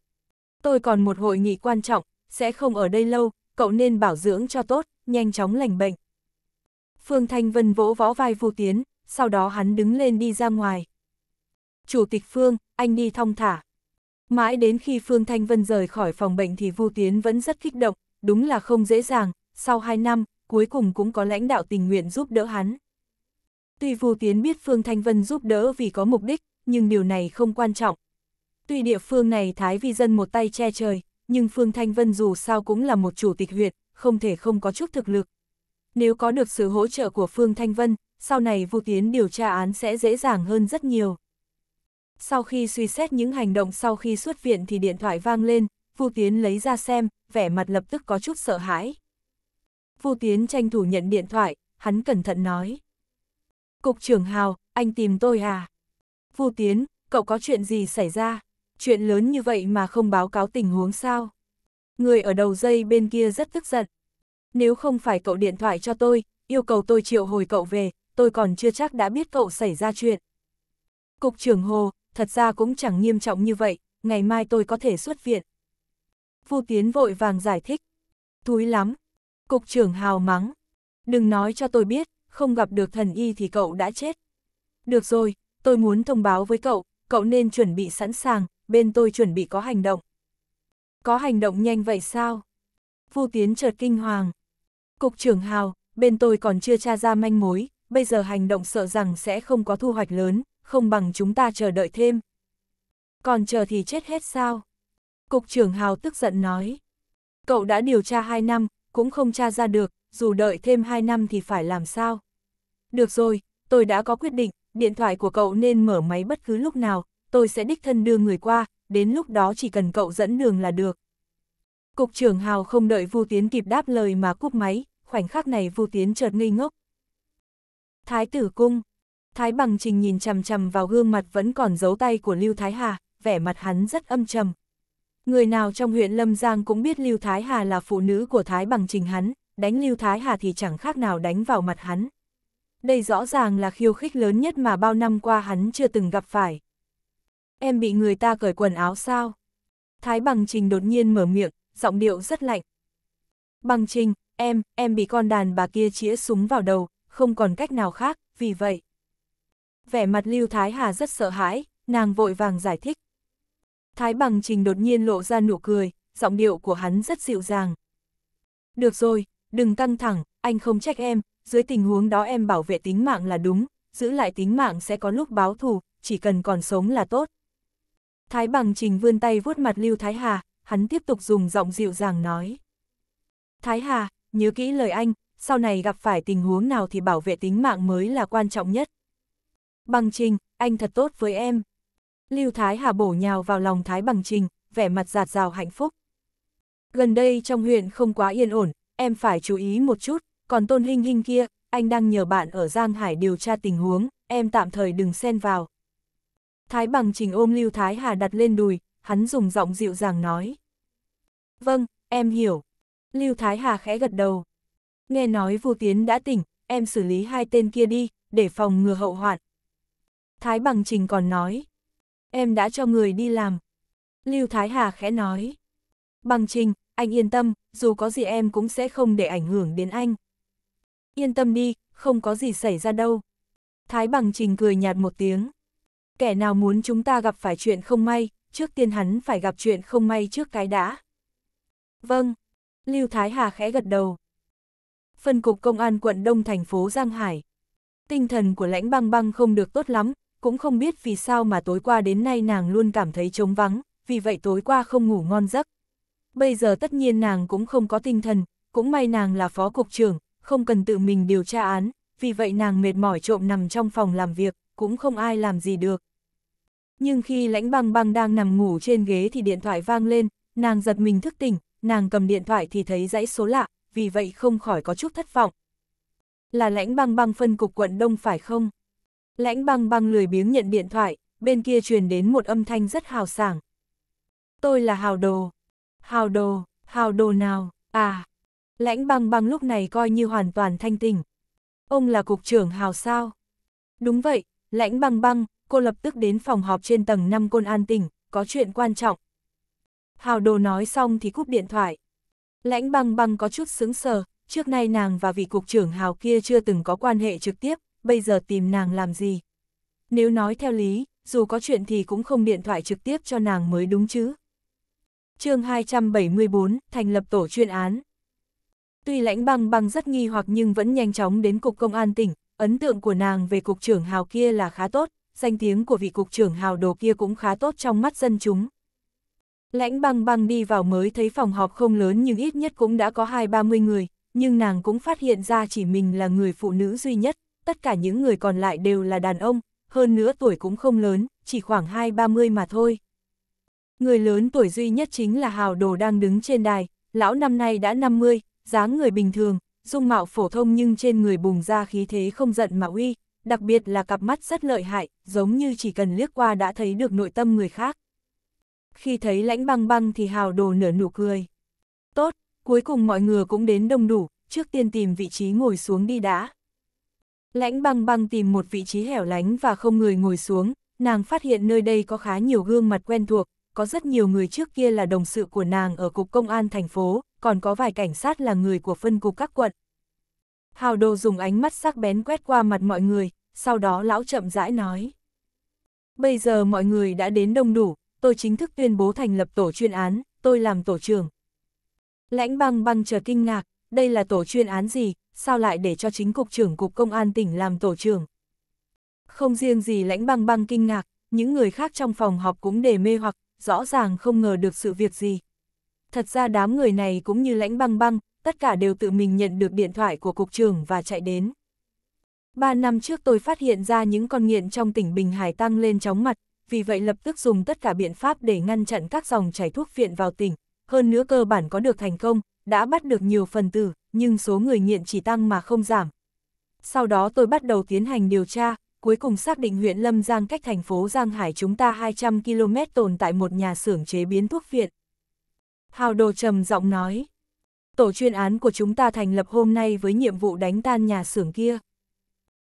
Tôi còn một hội nghị quan trọng, sẽ không ở đây lâu, cậu nên bảo dưỡng cho tốt, nhanh chóng lành bệnh. Phương Thanh Vân vỗ võ vai Vu Tiến, sau đó hắn đứng lên đi ra ngoài. Chủ tịch Phương, anh đi thong thả. Mãi đến khi Phương Thanh Vân rời khỏi phòng bệnh thì Vu Tiến vẫn rất kích động, đúng là không dễ dàng, sau 2 năm, cuối cùng cũng có lãnh đạo tình nguyện giúp đỡ hắn. Tuy Vu Tiến biết Phương Thanh Vân giúp đỡ vì có mục đích, nhưng điều này không quan trọng. Tuy địa phương này Thái Vi dân một tay che trời, nhưng Phương Thanh Vân dù sao cũng là một chủ tịch huyện, không thể không có chút thực lực. Nếu có được sự hỗ trợ của Phương Thanh Vân, sau này Vu Tiến điều tra án sẽ dễ dàng hơn rất nhiều. Sau khi suy xét những hành động sau khi xuất viện thì điện thoại vang lên, Vu Tiến lấy ra xem, vẻ mặt lập tức có chút sợ hãi. Vu Tiến tranh thủ nhận điện thoại, hắn cẩn thận nói. Cục trưởng Hào, anh tìm tôi à? Vu Tiến, cậu có chuyện gì xảy ra? Chuyện lớn như vậy mà không báo cáo tình huống sao? Người ở đầu dây bên kia rất tức giận. Nếu không phải cậu điện thoại cho tôi, yêu cầu tôi triệu hồi cậu về, tôi còn chưa chắc đã biết cậu xảy ra chuyện. Cục trưởng Hồ, thật ra cũng chẳng nghiêm trọng như vậy, ngày mai tôi có thể xuất viện. Vu Tiến vội vàng giải thích. Túi lắm. Cục trưởng hào mắng. Đừng nói cho tôi biết, không gặp được thần y thì cậu đã chết. Được rồi, tôi muốn thông báo với cậu, cậu nên chuẩn bị sẵn sàng, bên tôi chuẩn bị có hành động. Có hành động nhanh vậy sao? Vu Tiến chợt kinh hoàng. Cục trưởng Hào, bên tôi còn chưa tra ra manh mối, bây giờ hành động sợ rằng sẽ không có thu hoạch lớn, không bằng chúng ta chờ đợi thêm. Còn chờ thì chết hết sao? Cục trưởng Hào tức giận nói. Cậu đã điều tra 2 năm, cũng không tra ra được, dù đợi thêm 2 năm thì phải làm sao? Được rồi, tôi đã có quyết định, điện thoại của cậu nên mở máy bất cứ lúc nào, tôi sẽ đích thân đưa người qua, đến lúc đó chỉ cần cậu dẫn đường là được. Cục trưởng Hào không đợi Vu Tiến kịp đáp lời mà cúp máy, khoảnh khắc này Vu Tiến chợt ngây ngốc. Thái tử cung, Thái Bằng Trình nhìn chằm chằm vào gương mặt vẫn còn giấu tay của Lưu Thái Hà, vẻ mặt hắn rất âm trầm. Người nào trong huyện Lâm Giang cũng biết Lưu Thái Hà là phụ nữ của Thái Bằng Trình hắn, đánh Lưu Thái Hà thì chẳng khác nào đánh vào mặt hắn. Đây rõ ràng là khiêu khích lớn nhất mà bao năm qua hắn chưa từng gặp phải. Em bị người ta cởi quần áo sao? Thái Bằng Trình đột nhiên mở miệng, giọng điệu rất lạnh. Bằng Trình, em, em bị con đàn bà kia chĩa súng vào đầu, không còn cách nào khác, vì vậy. Vẻ mặt Lưu Thái Hà rất sợ hãi, nàng vội vàng giải thích. Thái Bằng Trình đột nhiên lộ ra nụ cười, giọng điệu của hắn rất dịu dàng. Được rồi, đừng căng thẳng, anh không trách em, dưới tình huống đó em bảo vệ tính mạng là đúng, giữ lại tính mạng sẽ có lúc báo thù, chỉ cần còn sống là tốt. Thái Bằng Trình vươn tay vuốt mặt Lưu Thái Hà, hắn tiếp tục dùng giọng dịu dàng nói. Thái Hà, nhớ kỹ lời anh, sau này gặp phải tình huống nào thì bảo vệ tính mạng mới là quan trọng nhất. Bằng Trình, anh thật tốt với em. Lưu Thái Hà bổ nhào vào lòng Thái Bằng Trình, vẻ mặt giạt rào hạnh phúc. Gần đây trong huyện không quá yên ổn, em phải chú ý một chút, còn Tôn Hinh Hinh kia, anh đang nhờ bạn ở Giang Hải điều tra tình huống, em tạm thời đừng xen vào. Thái Bằng Trình ôm Lưu Thái Hà đặt lên đùi, hắn dùng giọng dịu dàng nói. Vâng, em hiểu. Lưu Thái Hà khẽ gật đầu. Nghe nói Vu Tiến đã tỉnh, em xử lý hai tên kia đi, để phòng ngừa hậu hoạn. Thái Bằng Trình còn nói. Em đã cho người đi làm. Lưu Thái Hà khẽ nói. Bằng Trình, anh yên tâm, dù có gì em cũng sẽ không để ảnh hưởng đến anh. Yên tâm đi, không có gì xảy ra đâu. Thái Bằng Trình cười nhạt một tiếng. Kẻ nào muốn chúng ta gặp phải chuyện không may, trước tiên hắn phải gặp chuyện không may trước cái đã. Vâng, Lưu Thái Hà khẽ gật đầu. Phân cục công an quận Đông thành phố Giang Hải. Tinh thần của lãnh băng băng không được tốt lắm, cũng không biết vì sao mà tối qua đến nay nàng luôn cảm thấy trống vắng, vì vậy tối qua không ngủ ngon giấc. Bây giờ tất nhiên nàng cũng không có tinh thần, cũng may nàng là phó cục trưởng, không cần tự mình điều tra án, vì vậy nàng mệt mỏi trộm nằm trong phòng làm việc, cũng không ai làm gì được. Nhưng khi lãnh băng băng đang nằm ngủ trên ghế thì điện thoại vang lên, nàng giật mình thức tỉnh, nàng cầm điện thoại thì thấy dãy số lạ, vì vậy không khỏi có chút thất vọng. Là lãnh băng băng phân cục quận Đông phải không? Lãnh băng băng lười biếng nhận điện thoại, bên kia truyền đến một âm thanh rất hào sảng. Tôi là hào đồ. Hào đồ, hào đồ nào, à. Lãnh băng băng lúc này coi như hoàn toàn thanh tình. Ông là cục trưởng hào sao? Đúng vậy, lãnh băng băng, cô lập tức đến phòng họp trên tầng 5 Côn An tỉnh, có chuyện quan trọng. Hào đồ nói xong thì cúp điện thoại. Lãnh băng băng có chút sững sờ, trước nay nàng và vị cục trưởng hào kia chưa từng có quan hệ trực tiếp, bây giờ tìm nàng làm gì? Nếu nói theo lý, dù có chuyện thì cũng không điện thoại trực tiếp cho nàng mới đúng chứ. chương 274, thành lập tổ chuyên án. Tuy lãnh băng băng rất nghi hoặc nhưng vẫn nhanh chóng đến cục công an tỉnh, ấn tượng của nàng về cục trưởng hào kia là khá tốt, danh tiếng của vị cục trưởng hào đồ kia cũng khá tốt trong mắt dân chúng. Lãnh băng băng đi vào mới thấy phòng họp không lớn nhưng ít nhất cũng đã có hai ba mươi người, nhưng nàng cũng phát hiện ra chỉ mình là người phụ nữ duy nhất, tất cả những người còn lại đều là đàn ông, hơn nữa tuổi cũng không lớn, chỉ khoảng hai ba mươi mà thôi. Người lớn tuổi duy nhất chính là Hào Đồ đang đứng trên đài, lão năm nay đã 50, dáng người bình thường, dung mạo phổ thông nhưng trên người bùng ra khí thế không giận mà uy, đặc biệt là cặp mắt rất lợi hại, giống như chỉ cần liếc qua đã thấy được nội tâm người khác. Khi thấy lãnh băng băng thì hào đồ nở nụ cười. Tốt, cuối cùng mọi người cũng đến đông đủ, trước tiên tìm vị trí ngồi xuống đi đã. Lãnh băng băng tìm một vị trí hẻo lánh và không người ngồi xuống, nàng phát hiện nơi đây có khá nhiều gương mặt quen thuộc, có rất nhiều người trước kia là đồng sự của nàng ở cục công an thành phố, còn có vài cảnh sát là người của phân cục các quận. Hào đồ dùng ánh mắt sắc bén quét qua mặt mọi người, sau đó lão chậm rãi nói. Bây giờ mọi người đã đến đông đủ, tôi chính thức tuyên bố thành lập tổ chuyên án, tôi làm tổ trưởng. Lãnh băng băng chờ kinh ngạc, đây là tổ chuyên án gì, sao lại để cho chính cục trưởng cục công an tỉnh làm tổ trưởng. Không riêng gì lãnh băng băng kinh ngạc, những người khác trong phòng họp cũng đề mê hoặc, rõ ràng không ngờ được sự việc gì. Thật ra đám người này cũng như lãnh băng băng, tất cả đều tự mình nhận được điện thoại của cục trưởng và chạy đến. Ba năm trước tôi phát hiện ra những con nghiện trong tỉnh Bình Hải tăng lên chóng mặt, vì vậy lập tức dùng tất cả biện pháp để ngăn chặn các dòng chảy thuốc viện vào tỉnh, hơn nữa cơ bản có được thành công, đã bắt được nhiều phần tử, nhưng số người nghiện chỉ tăng mà không giảm. Sau đó tôi bắt đầu tiến hành điều tra, cuối cùng xác định huyện Lâm Giang cách thành phố Giang Hải chúng ta 200 km tồn tại một nhà xưởng chế biến thuốc viện. Hào Đồ trầm giọng nói, tổ chuyên án của chúng ta thành lập hôm nay với nhiệm vụ đánh tan nhà xưởng kia.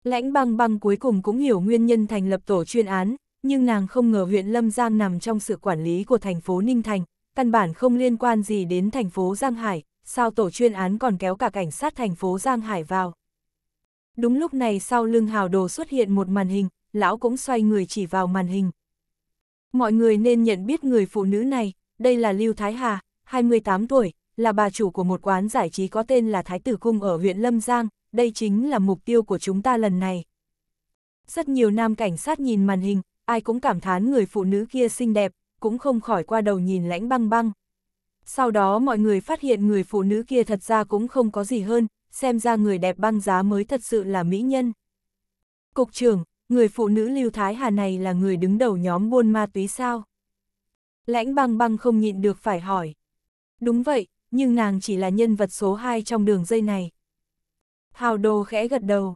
Lãnh băng băng cuối cùng cũng hiểu nguyên nhân thành lập tổ chuyên án, nhưng nàng không ngờ huyện Lâm Giang nằm trong sự quản lý của thành phố Ninh Thành, căn bản không liên quan gì đến thành phố Giang Hải, sao tổ chuyên án còn kéo cả cảnh sát thành phố Giang Hải vào. Đúng lúc này sau lưng hào đồ xuất hiện một màn hình, lão cũng xoay người chỉ vào màn hình. Mọi người nên nhận biết người phụ nữ này, đây là Lưu Thái Hà, 28 tuổi, là bà chủ của một quán giải trí có tên là Thái Tử Cung ở huyện Lâm Giang, đây chính là mục tiêu của chúng ta lần này. Rất nhiều nam cảnh sát nhìn màn hình, ai cũng cảm thán người phụ nữ kia xinh đẹp, cũng không khỏi qua đầu nhìn lãnh băng băng. Sau đó mọi người phát hiện người phụ nữ kia thật ra cũng không có gì hơn, xem ra người đẹp băng giá mới thật sự là mỹ nhân. Cục trưởng, người phụ nữ Lưu Thái Hà này là người đứng đầu nhóm buôn ma túy sao? Lãnh băng băng không nhịn được phải hỏi. Đúng vậy, nhưng nàng chỉ là nhân vật số 2 trong đường dây này. Hào đồ khẽ gật đầu.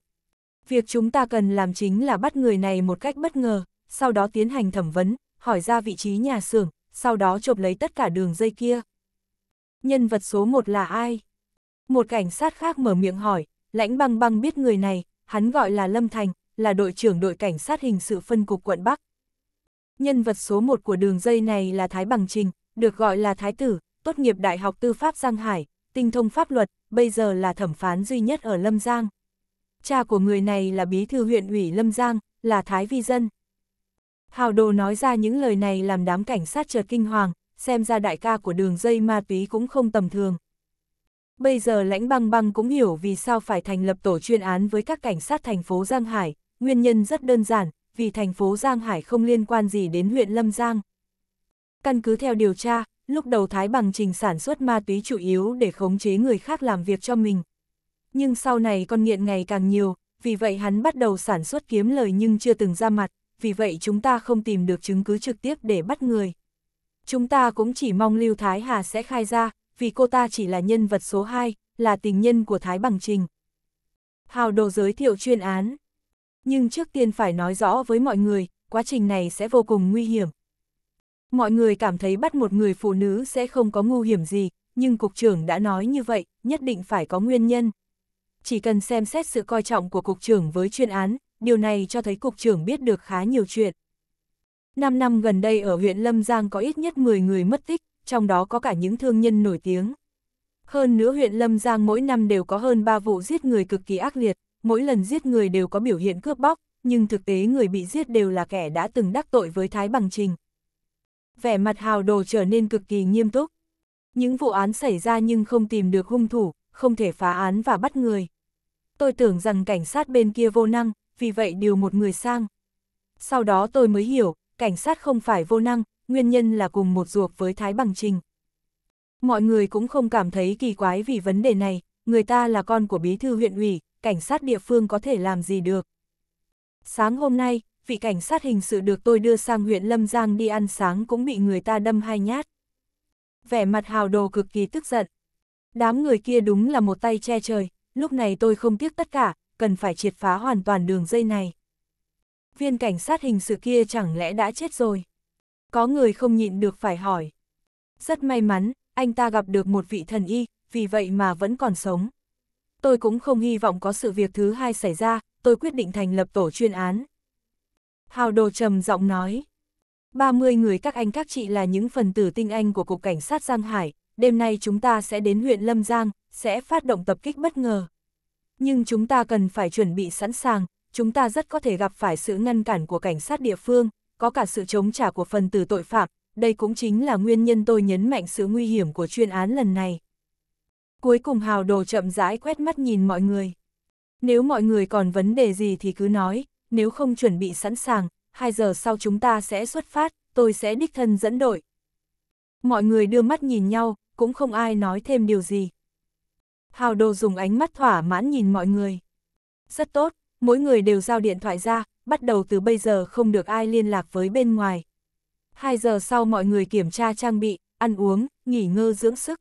Việc chúng ta cần làm chính là bắt người này một cách bất ngờ, sau đó tiến hành thẩm vấn, hỏi ra vị trí nhà xưởng, sau đó chộp lấy tất cả đường dây kia. Nhân vật số một là ai? Một cảnh sát khác mở miệng hỏi, lãnh băng băng biết người này, hắn gọi là Lâm Thành, là đội trưởng đội cảnh sát hình sự phân cục quận Bắc. Nhân vật số một của đường dây này là Thái Bằng Trình, được gọi là Thái Tử, tốt nghiệp Đại học Tư pháp Giang Hải, tinh thông pháp luật, bây giờ là thẩm phán duy nhất ở Lâm Giang. Cha của người này là bí thư huyện ủy Lâm Giang, là Thái Vi Dân. Hào đồ nói ra những lời này làm đám cảnh sát chợt kinh hoàng, xem ra đại ca của đường dây ma túy cũng không tầm thường. Bây giờ lãnh băng băng cũng hiểu vì sao phải thành lập tổ chuyên án với các cảnh sát thành phố Giang Hải, nguyên nhân rất đơn giản, vì thành phố Giang Hải không liên quan gì đến huyện Lâm Giang. Căn cứ theo điều tra, lúc đầu Thái Bằng Trình sản xuất ma túy chủ yếu để khống chế người khác làm việc cho mình. Nhưng sau này con nghiện ngày càng nhiều, vì vậy hắn bắt đầu sản xuất kiếm lời nhưng chưa từng ra mặt, vì vậy chúng ta không tìm được chứng cứ trực tiếp để bắt người. Chúng ta cũng chỉ mong Lưu Thái Hà sẽ khai ra, vì cô ta chỉ là nhân vật số 2, là tình nhân của Thái Bằng Trình. Hào đồ giới thiệu chuyên án. Nhưng trước tiên phải nói rõ với mọi người, quá trình này sẽ vô cùng nguy hiểm. Mọi người cảm thấy bắt một người phụ nữ sẽ không có ngu hiểm gì, nhưng cục trưởng đã nói như vậy, nhất định phải có nguyên nhân. Chỉ cần xem xét sự coi trọng của cục trưởng với chuyên án, điều này cho thấy cục trưởng biết được khá nhiều chuyện. Năm năm gần đây ở huyện Lâm Giang có ít nhất 10 người mất tích, trong đó có cả những thương nhân nổi tiếng. Hơn nữa huyện Lâm Giang mỗi năm đều có hơn 3 vụ giết người cực kỳ ác liệt, mỗi lần giết người đều có biểu hiện cướp bóc, nhưng thực tế người bị giết đều là kẻ đã từng đắc tội với Thái Bằng Trình. Vẻ mặt hào đồ trở nên cực kỳ nghiêm túc. Những vụ án xảy ra nhưng không tìm được hung thủ, không thể phá án và bắt người. Tôi tưởng rằng cảnh sát bên kia vô năng, vì vậy điều một người sang. Sau đó tôi mới hiểu, cảnh sát không phải vô năng, nguyên nhân là cùng một ruột với Thái Bằng Trình. Mọi người cũng không cảm thấy kỳ quái vì vấn đề này, người ta là con của bí thư huyện ủy, cảnh sát địa phương có thể làm gì được. Sáng hôm nay, vị cảnh sát hình sự được tôi đưa sang huyện Lâm Giang đi ăn sáng cũng bị người ta đâm hai nhát. Vẻ mặt hào đồ cực kỳ tức giận. Đám người kia đúng là một tay che trời, lúc này tôi không tiếc tất cả, cần phải triệt phá hoàn toàn đường dây này. Viên cảnh sát hình sự kia chẳng lẽ đã chết rồi? Có người không nhịn được phải hỏi. Rất may mắn, anh ta gặp được một vị thần y, vì vậy mà vẫn còn sống. Tôi cũng không hy vọng có sự việc thứ hai xảy ra, tôi quyết định thành lập tổ chuyên án. Hào đồ trầm giọng nói. 30 người các anh các chị là những phần tử tinh anh của Cục Cảnh sát Giang Hải, đêm nay chúng ta sẽ đến huyện Lâm Giang, sẽ phát động tập kích bất ngờ. Nhưng chúng ta cần phải chuẩn bị sẵn sàng, chúng ta rất có thể gặp phải sự ngăn cản của cảnh sát địa phương, có cả sự chống trả của phần tử tội phạm, đây cũng chính là nguyên nhân tôi nhấn mạnh sự nguy hiểm của chuyên án lần này. Cuối cùng hào đồ chậm rãi quét mắt nhìn mọi người. Nếu mọi người còn vấn đề gì thì cứ nói, nếu không chuẩn bị sẵn sàng, 2 giờ sau chúng ta sẽ xuất phát, tôi sẽ đích thân dẫn đội. Mọi người đưa mắt nhìn nhau, cũng không ai nói thêm điều gì. Hào đồ dùng ánh mắt thỏa mãn nhìn mọi người. Rất tốt, mỗi người đều giao điện thoại ra, bắt đầu từ bây giờ không được ai liên lạc với bên ngoài. Hai giờ sau mọi người kiểm tra trang bị, ăn uống, nghỉ ngơi dưỡng sức.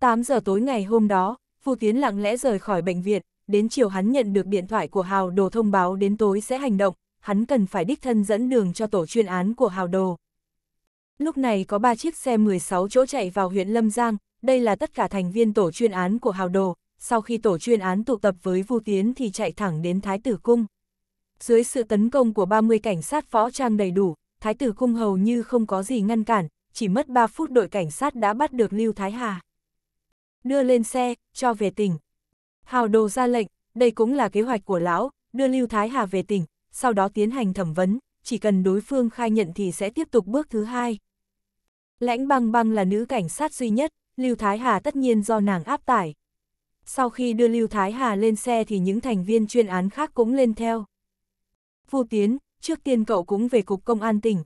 8 giờ tối ngày hôm đó, Phu Tiến lặng lẽ rời khỏi bệnh viện, đến chiều hắn nhận được điện thoại của Hào Đồ thông báo đến tối sẽ hành động, hắn cần phải đích thân dẫn đường cho tổ chuyên án của Hào Đồ. Lúc này có 3 chiếc xe 16 chỗ chạy vào huyện Lâm Giang, đây là tất cả thành viên tổ chuyên án của Hào Đồ, sau khi tổ chuyên án tụ tập với Vu Tiến thì chạy thẳng đến Thái Tử Cung. Dưới sự tấn công của 30 cảnh sát võ trang đầy đủ, Thái Tử Cung hầu như không có gì ngăn cản, chỉ mất 3 phút đội cảnh sát đã bắt được Lưu Thái Hà. Đưa lên xe, cho về tỉnh. Hào Đồ ra lệnh, đây cũng là kế hoạch của lão, đưa Lưu Thái Hà về tỉnh, sau đó tiến hành thẩm vấn, chỉ cần đối phương khai nhận thì sẽ tiếp tục bước thứ hai. Lãnh băng băng là nữ cảnh sát duy nhất, Lưu Thái Hà tất nhiên do nàng áp tải. Sau khi đưa Lưu Thái Hà lên xe thì những thành viên chuyên án khác cũng lên theo. Vu Tiến, trước tiên cậu cũng về cục công an tỉnh.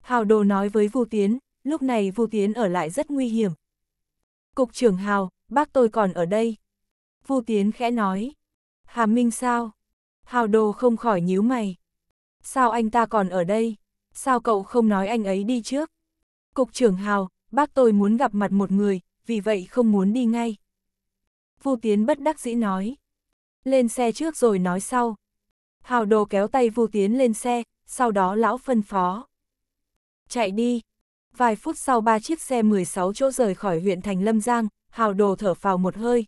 Hào Đồ nói với Vu Tiến, lúc này Vu Tiến ở lại rất nguy hiểm. Cục trưởng Hào, bác tôi còn ở đây. Vu Tiến khẽ nói. Hà Minh sao? Hào Đồ không khỏi nhíu mày. Sao anh ta còn ở đây? Sao cậu không nói anh ấy đi trước? Cục trưởng Hào, bác tôi muốn gặp mặt một người, vì vậy không muốn đi ngay. Vu Tiến bất đắc dĩ nói. Lên xe trước rồi nói sau. Hào đồ kéo tay Vu Tiến lên xe, sau đó lão phân phó. Chạy đi. Vài phút sau ba chiếc xe 16 chỗ rời khỏi huyện thành Lâm Giang, Hào đồ thở phào một hơi.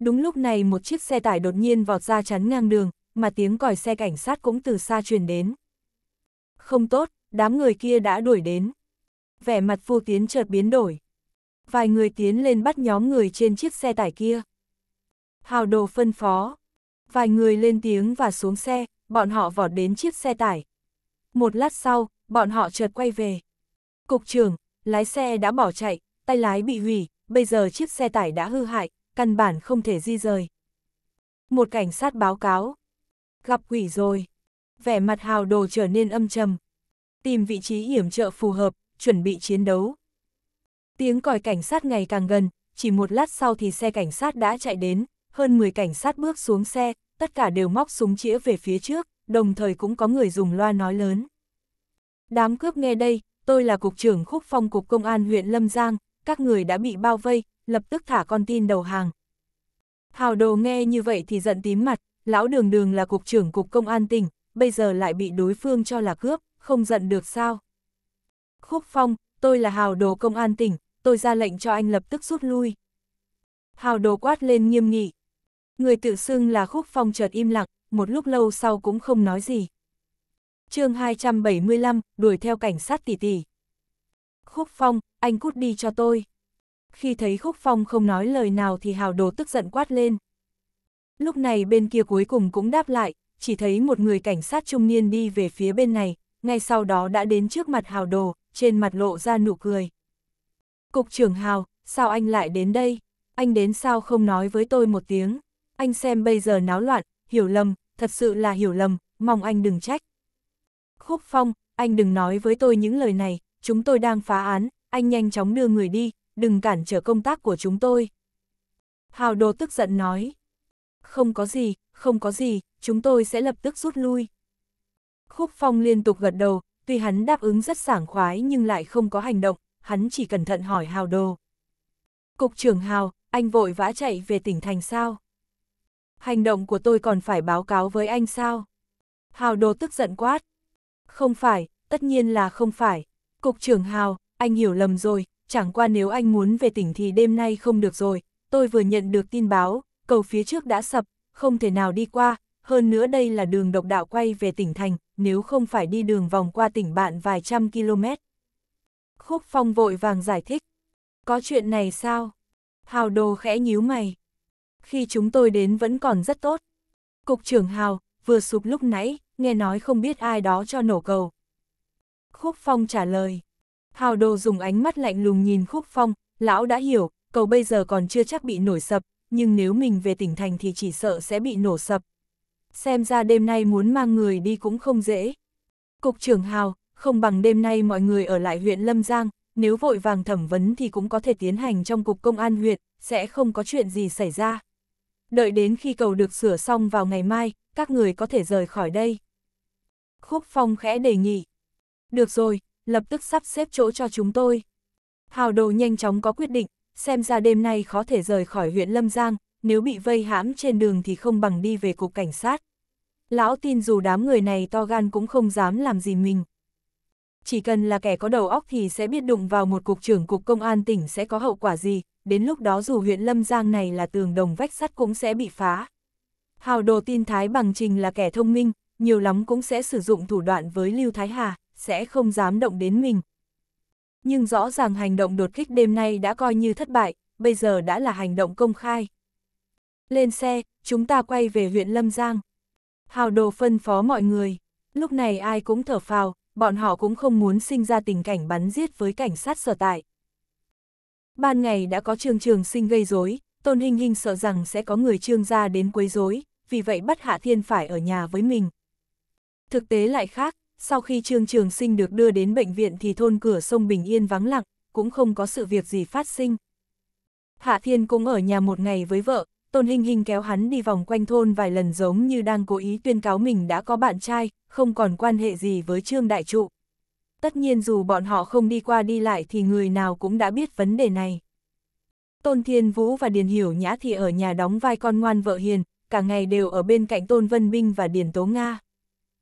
Đúng lúc này một chiếc xe tải đột nhiên vọt ra chắn ngang đường, mà tiếng còi xe cảnh sát cũng từ xa truyền đến. Không tốt, đám người kia đã đuổi đến. Vẻ mặt Vu Tiến chợt biến đổi. Vài người tiến lên bắt nhóm người trên chiếc xe tải kia. Hào đồ phân phó. Vài người lên tiếng và xuống xe, bọn họ vọt đến chiếc xe tải. Một lát sau, bọn họ chợt quay về. Cục trưởng, lái xe đã bỏ chạy, tay lái bị hủy, bây giờ chiếc xe tải đã hư hại, căn bản không thể di rời. Một cảnh sát báo cáo. Gặp quỷ rồi. Vẻ mặt hào đồ trở nên âm trầm. Tìm vị trí hiểm trợ phù hợp, chuẩn bị chiến đấu. Tiếng còi cảnh sát ngày càng gần, chỉ một lát sau thì xe cảnh sát đã chạy đến, hơn 10 cảnh sát bước xuống xe, tất cả đều móc súng chĩa về phía trước, đồng thời cũng có người dùng loa nói lớn. Đám cướp nghe đây, tôi là cục trưởng khúc phong cục công an huyện Lâm Giang, các người đã bị bao vây, lập tức thả con tin đầu hàng. Hào đồ nghe như vậy thì giận tím mặt, lão đường đường là cục trưởng cục công an tỉnh, bây giờ lại bị đối phương cho là cướp, không giận được sao. Khúc Phong, tôi là hào đồ công an tỉnh, tôi ra lệnh cho anh lập tức rút lui. Hào đồ quát lên nghiêm nghị. Người tự xưng là Khúc Phong chợt im lặng, một lúc lâu sau cũng không nói gì. chương 275, đuổi theo cảnh sát tỷ tỷ. Khúc Phong, anh cút đi cho tôi. Khi thấy Khúc Phong không nói lời nào thì hào đồ tức giận quát lên. Lúc này bên kia cuối cùng cũng đáp lại, chỉ thấy một người cảnh sát trung niên đi về phía bên này, ngay sau đó đã đến trước mặt hào đồ, trên mặt lộ ra nụ cười. Cục trưởng hào, sao anh lại đến đây? Anh đến sao không nói với tôi một tiếng? Anh xem bây giờ náo loạn, hiểu lầm, thật sự là hiểu lầm, mong anh đừng trách. Khúc Phong, anh đừng nói với tôi những lời này, chúng tôi đang phá án, anh nhanh chóng đưa người đi, đừng cản trở công tác của chúng tôi. Hào đồ tức giận nói. Không có gì, không có gì, chúng tôi sẽ lập tức rút lui. Khúc Phong liên tục gật đầu, tuy hắn đáp ứng rất sảng khoái nhưng lại không có hành động, hắn chỉ cẩn thận hỏi Hào đồ. Cục trưởng Hào, anh vội vã chạy về tỉnh thành sao? Hành động của tôi còn phải báo cáo với anh sao? Hào đồ tức giận quát. Không phải, tất nhiên là không phải. Cục trưởng Hào, anh hiểu lầm rồi, chẳng qua nếu anh muốn về tỉnh thì đêm nay không được rồi, tôi vừa nhận được tin báo, cầu phía trước đã sập, không thể nào đi qua, hơn nữa đây là đường độc đạo quay về tỉnh thành, nếu không phải đi đường vòng qua tỉnh bạn vài trăm km. Khúc Phong vội vàng giải thích. Có chuyện này sao? Hào đồ khẽ nhíu mày. Khi chúng tôi đến vẫn còn rất tốt. Cục trưởng Hào, vừa sụp lúc nãy, nghe nói không biết ai đó cho nổ cầu. Khúc Phong trả lời. Hào đồ dùng ánh mắt lạnh lùng nhìn Khúc Phong, lão đã hiểu, cầu bây giờ còn chưa chắc bị nổi sập, nhưng nếu mình về tỉnh thành thì chỉ sợ sẽ bị nổ sập. Xem ra đêm nay muốn mang người đi cũng không dễ. Cục trưởng Hào, không bằng đêm nay mọi người ở lại huyện Lâm Giang, nếu vội vàng thẩm vấn thì cũng có thể tiến hành trong cục công an huyện, sẽ không có chuyện gì xảy ra. Đợi đến khi cầu được sửa xong vào ngày mai, các người có thể rời khỏi đây. Khúc Phong khẽ đề nghị. Được rồi, lập tức sắp xếp chỗ cho chúng tôi. Hào đồ nhanh chóng có quyết định, xem ra đêm nay khó thể rời khỏi huyện Lâm Giang, nếu bị vây hãm trên đường thì không bằng đi về cục cảnh sát. Lão tin dù đám người này to gan cũng không dám làm gì mình. Chỉ cần là kẻ có đầu óc thì sẽ biết đụng vào một cục trưởng cục công an tỉnh sẽ có hậu quả gì, đến lúc đó dù huyện Lâm Giang này là tường đồng vách sắt cũng sẽ bị phá. Hào đồ tin Thái Bằng Trình là kẻ thông minh, nhiều lắm cũng sẽ sử dụng thủ đoạn với Lưu Thái Hà, sẽ không dám động đến mình. Nhưng rõ ràng hành động đột kích đêm nay đã coi như thất bại, bây giờ đã là hành động công khai. Lên xe, chúng ta quay về huyện Lâm Giang. Hào đồ phân phó mọi người. Lúc này ai cũng thở phào, bọn họ cũng không muốn sinh ra tình cảnh bắn giết với cảnh sát sở tại. Ban ngày đã có trường trường sinh gây rối, Tôn Hinh Hinh sợ rằng sẽ có người trương gia đến quấy rối, vì vậy bắt Hạ Thiên phải ở nhà với mình. Thực tế lại khác, sau khi Trương Trường Sinh được đưa đến bệnh viện thì thôn cửa sông Bình Yên vắng lặng, cũng không có sự việc gì phát sinh. Hạ Thiên cũng ở nhà một ngày với vợ, Tôn Hinh Hinh kéo hắn đi vòng quanh thôn vài lần giống như đang cố ý tuyên cáo mình đã có bạn trai, không còn quan hệ gì với Trương Đại Trụ. Tất nhiên dù bọn họ không đi qua đi lại thì người nào cũng đã biết vấn đề này. Tôn Thiên Vũ và Điền Hiểu Nhã thì ở nhà đóng vai con ngoan vợ hiền, cả ngày đều ở bên cạnh Tôn Vân Binh và Điền Tố Nga.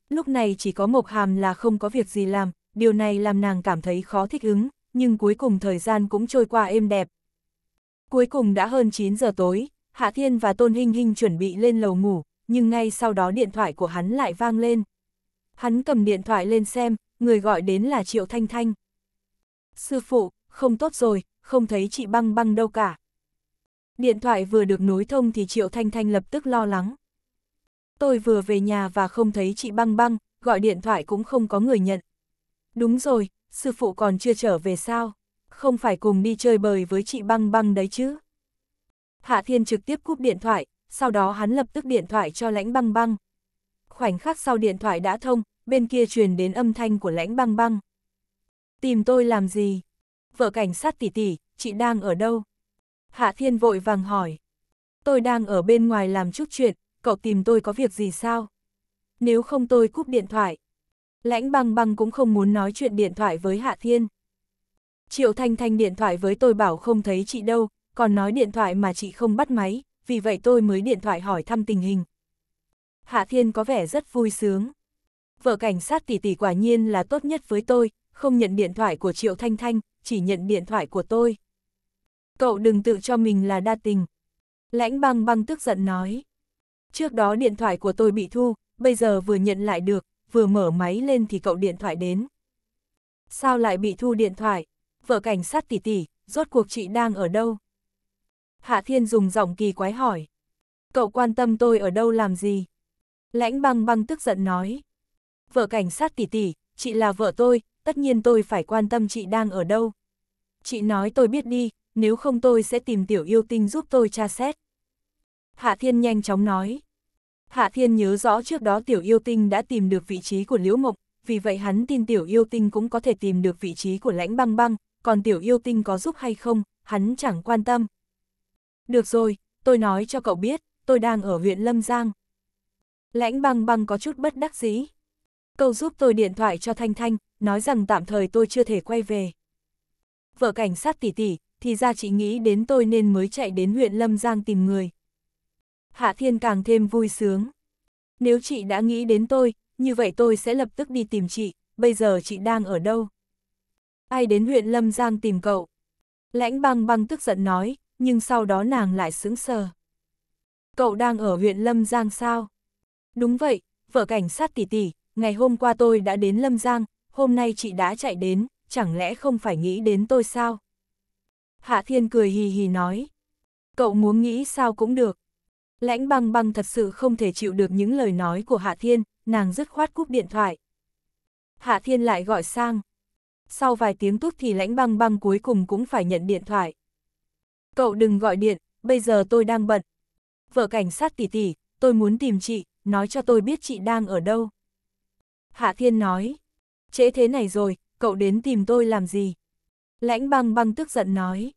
Lúc này chỉ có Mộc Hàm là không có việc gì làm, điều này làm nàng cảm thấy khó thích ứng, nhưng cuối cùng thời gian cũng trôi qua êm đẹp. Cuối cùng đã hơn 9 giờ tối, Hạ Thiên và Tôn Hinh Hinh chuẩn bị lên lầu ngủ, nhưng ngay sau đó điện thoại của hắn lại vang lên. Hắn cầm điện thoại lên xem, người gọi đến là Triệu Thanh Thanh. Sư phụ, không tốt rồi, không thấy chị băng băng đâu cả. Điện thoại vừa được nối thông thì Triệu Thanh Thanh lập tức lo lắng. Tôi vừa về nhà và không thấy chị băng băng, gọi điện thoại cũng không có người nhận. Đúng rồi, sư phụ còn chưa trở về sao? Không phải cùng đi chơi bời với chị băng băng đấy chứ? Hạ Thiên trực tiếp cúp điện thoại, sau đó hắn lập tức điện thoại cho lãnh băng băng. Khoảnh khắc sau điện thoại đã thông, bên kia truyền đến âm thanh của lãnh băng băng. Tìm tôi làm gì? Vợ cảnh sát tỷ tỷ, chị đang ở đâu? Hạ Thiên vội vàng hỏi. Tôi đang ở bên ngoài làm chút chuyện, cậu tìm tôi có việc gì sao? Nếu không tôi cúp điện thoại. Lãnh băng băng cũng không muốn nói chuyện điện thoại với Hạ Thiên. Triệu Thanh Thanh điện thoại với tôi bảo không thấy chị đâu, còn nói điện thoại mà chị không bắt máy, vì vậy tôi mới điện thoại hỏi thăm tình hình. Hạ Thiên có vẻ rất vui sướng. Vợ cảnh sát tỷ tỷ quả nhiên là tốt nhất với tôi, không nhận điện thoại của Triệu Thanh Thanh, chỉ nhận điện thoại của tôi. Cậu đừng tự cho mình là đa tình. Lãnh băng băng tức giận nói. Trước đó điện thoại của tôi bị thu, bây giờ vừa nhận lại được, vừa mở máy lên thì cậu điện thoại đến. Sao lại bị thu điện thoại? Vợ cảnh sát tỷ tỷ, rốt cuộc chị đang ở đâu? Hạ Thiên dùng giọng kỳ quái hỏi. Cậu quan tâm tôi ở đâu làm gì? Lãnh băng băng tức giận nói. Vợ cảnh sát tỷ tỷ, chị là vợ tôi, tất nhiên tôi phải quan tâm chị đang ở đâu. Chị nói tôi biết đi, nếu không tôi sẽ tìm tiểu yêu tinh giúp tôi tra xét. Hạ Thiên nhanh chóng nói. Hạ Thiên nhớ rõ trước đó tiểu yêu tinh đã tìm được vị trí của Liễu Mộc, vì vậy hắn tin tiểu yêu tinh cũng có thể tìm được vị trí của lãnh băng băng, còn tiểu yêu tinh có giúp hay không, hắn chẳng quan tâm. Được rồi, tôi nói cho cậu biết, tôi đang ở huyện Lâm Giang. Lãnh băng băng có chút bất đắc dĩ. Cậu giúp tôi điện thoại cho Thanh Thanh, nói rằng tạm thời tôi chưa thể quay về. Vợ cảnh sát tỷ tỷ, thì ra chị nghĩ đến tôi nên mới chạy đến huyện Lâm Giang tìm người. Hạ Thiên càng thêm vui sướng. Nếu chị đã nghĩ đến tôi, như vậy tôi sẽ lập tức đi tìm chị, bây giờ chị đang ở đâu? Ai đến huyện Lâm Giang tìm cậu? Lãnh băng băng tức giận nói, nhưng sau đó nàng lại sững sờ. Cậu đang ở huyện Lâm Giang sao? Đúng vậy, vợ cảnh sát tỷ tỷ, ngày hôm qua tôi đã đến Lâm Giang, hôm nay chị đã chạy đến, chẳng lẽ không phải nghĩ đến tôi sao? Hạ Thiên cười hì hì nói. Cậu muốn nghĩ sao cũng được. Lãnh băng băng thật sự không thể chịu được những lời nói của Hạ Thiên, nàng dứt khoát cúp điện thoại. Hạ Thiên lại gọi sang. Sau vài tiếng tút thì lãnh băng băng cuối cùng cũng phải nhận điện thoại. Cậu đừng gọi điện, bây giờ tôi đang bận. Vợ cảnh sát tỷ tỷ, tôi muốn tìm chị, nói cho tôi biết chị đang ở đâu. Hạ Thiên nói, trễ thế này rồi, cậu đến tìm tôi làm gì? Lãnh băng băng tức giận nói,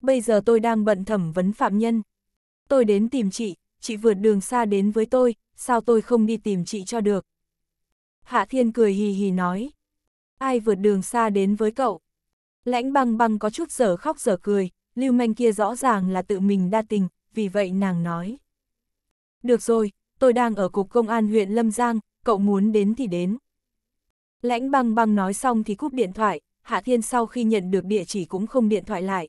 bây giờ tôi đang bận thẩm vấn phạm nhân. Tôi đến tìm chị, chị vượt đường xa đến với tôi, sao tôi không đi tìm chị cho được? Hạ Thiên cười hì hì nói, ai vượt đường xa đến với cậu? Lãnh băng băng có chút giở khóc giở cười, lưu manh kia rõ ràng là tự mình đa tình, vì vậy nàng nói. Được rồi, tôi đang ở cục công an huyện Lâm Giang, cậu muốn đến thì đến. Lãnh băng băng nói xong thì cúp điện thoại, Hạ Thiên sau khi nhận được địa chỉ cũng không điện thoại lại.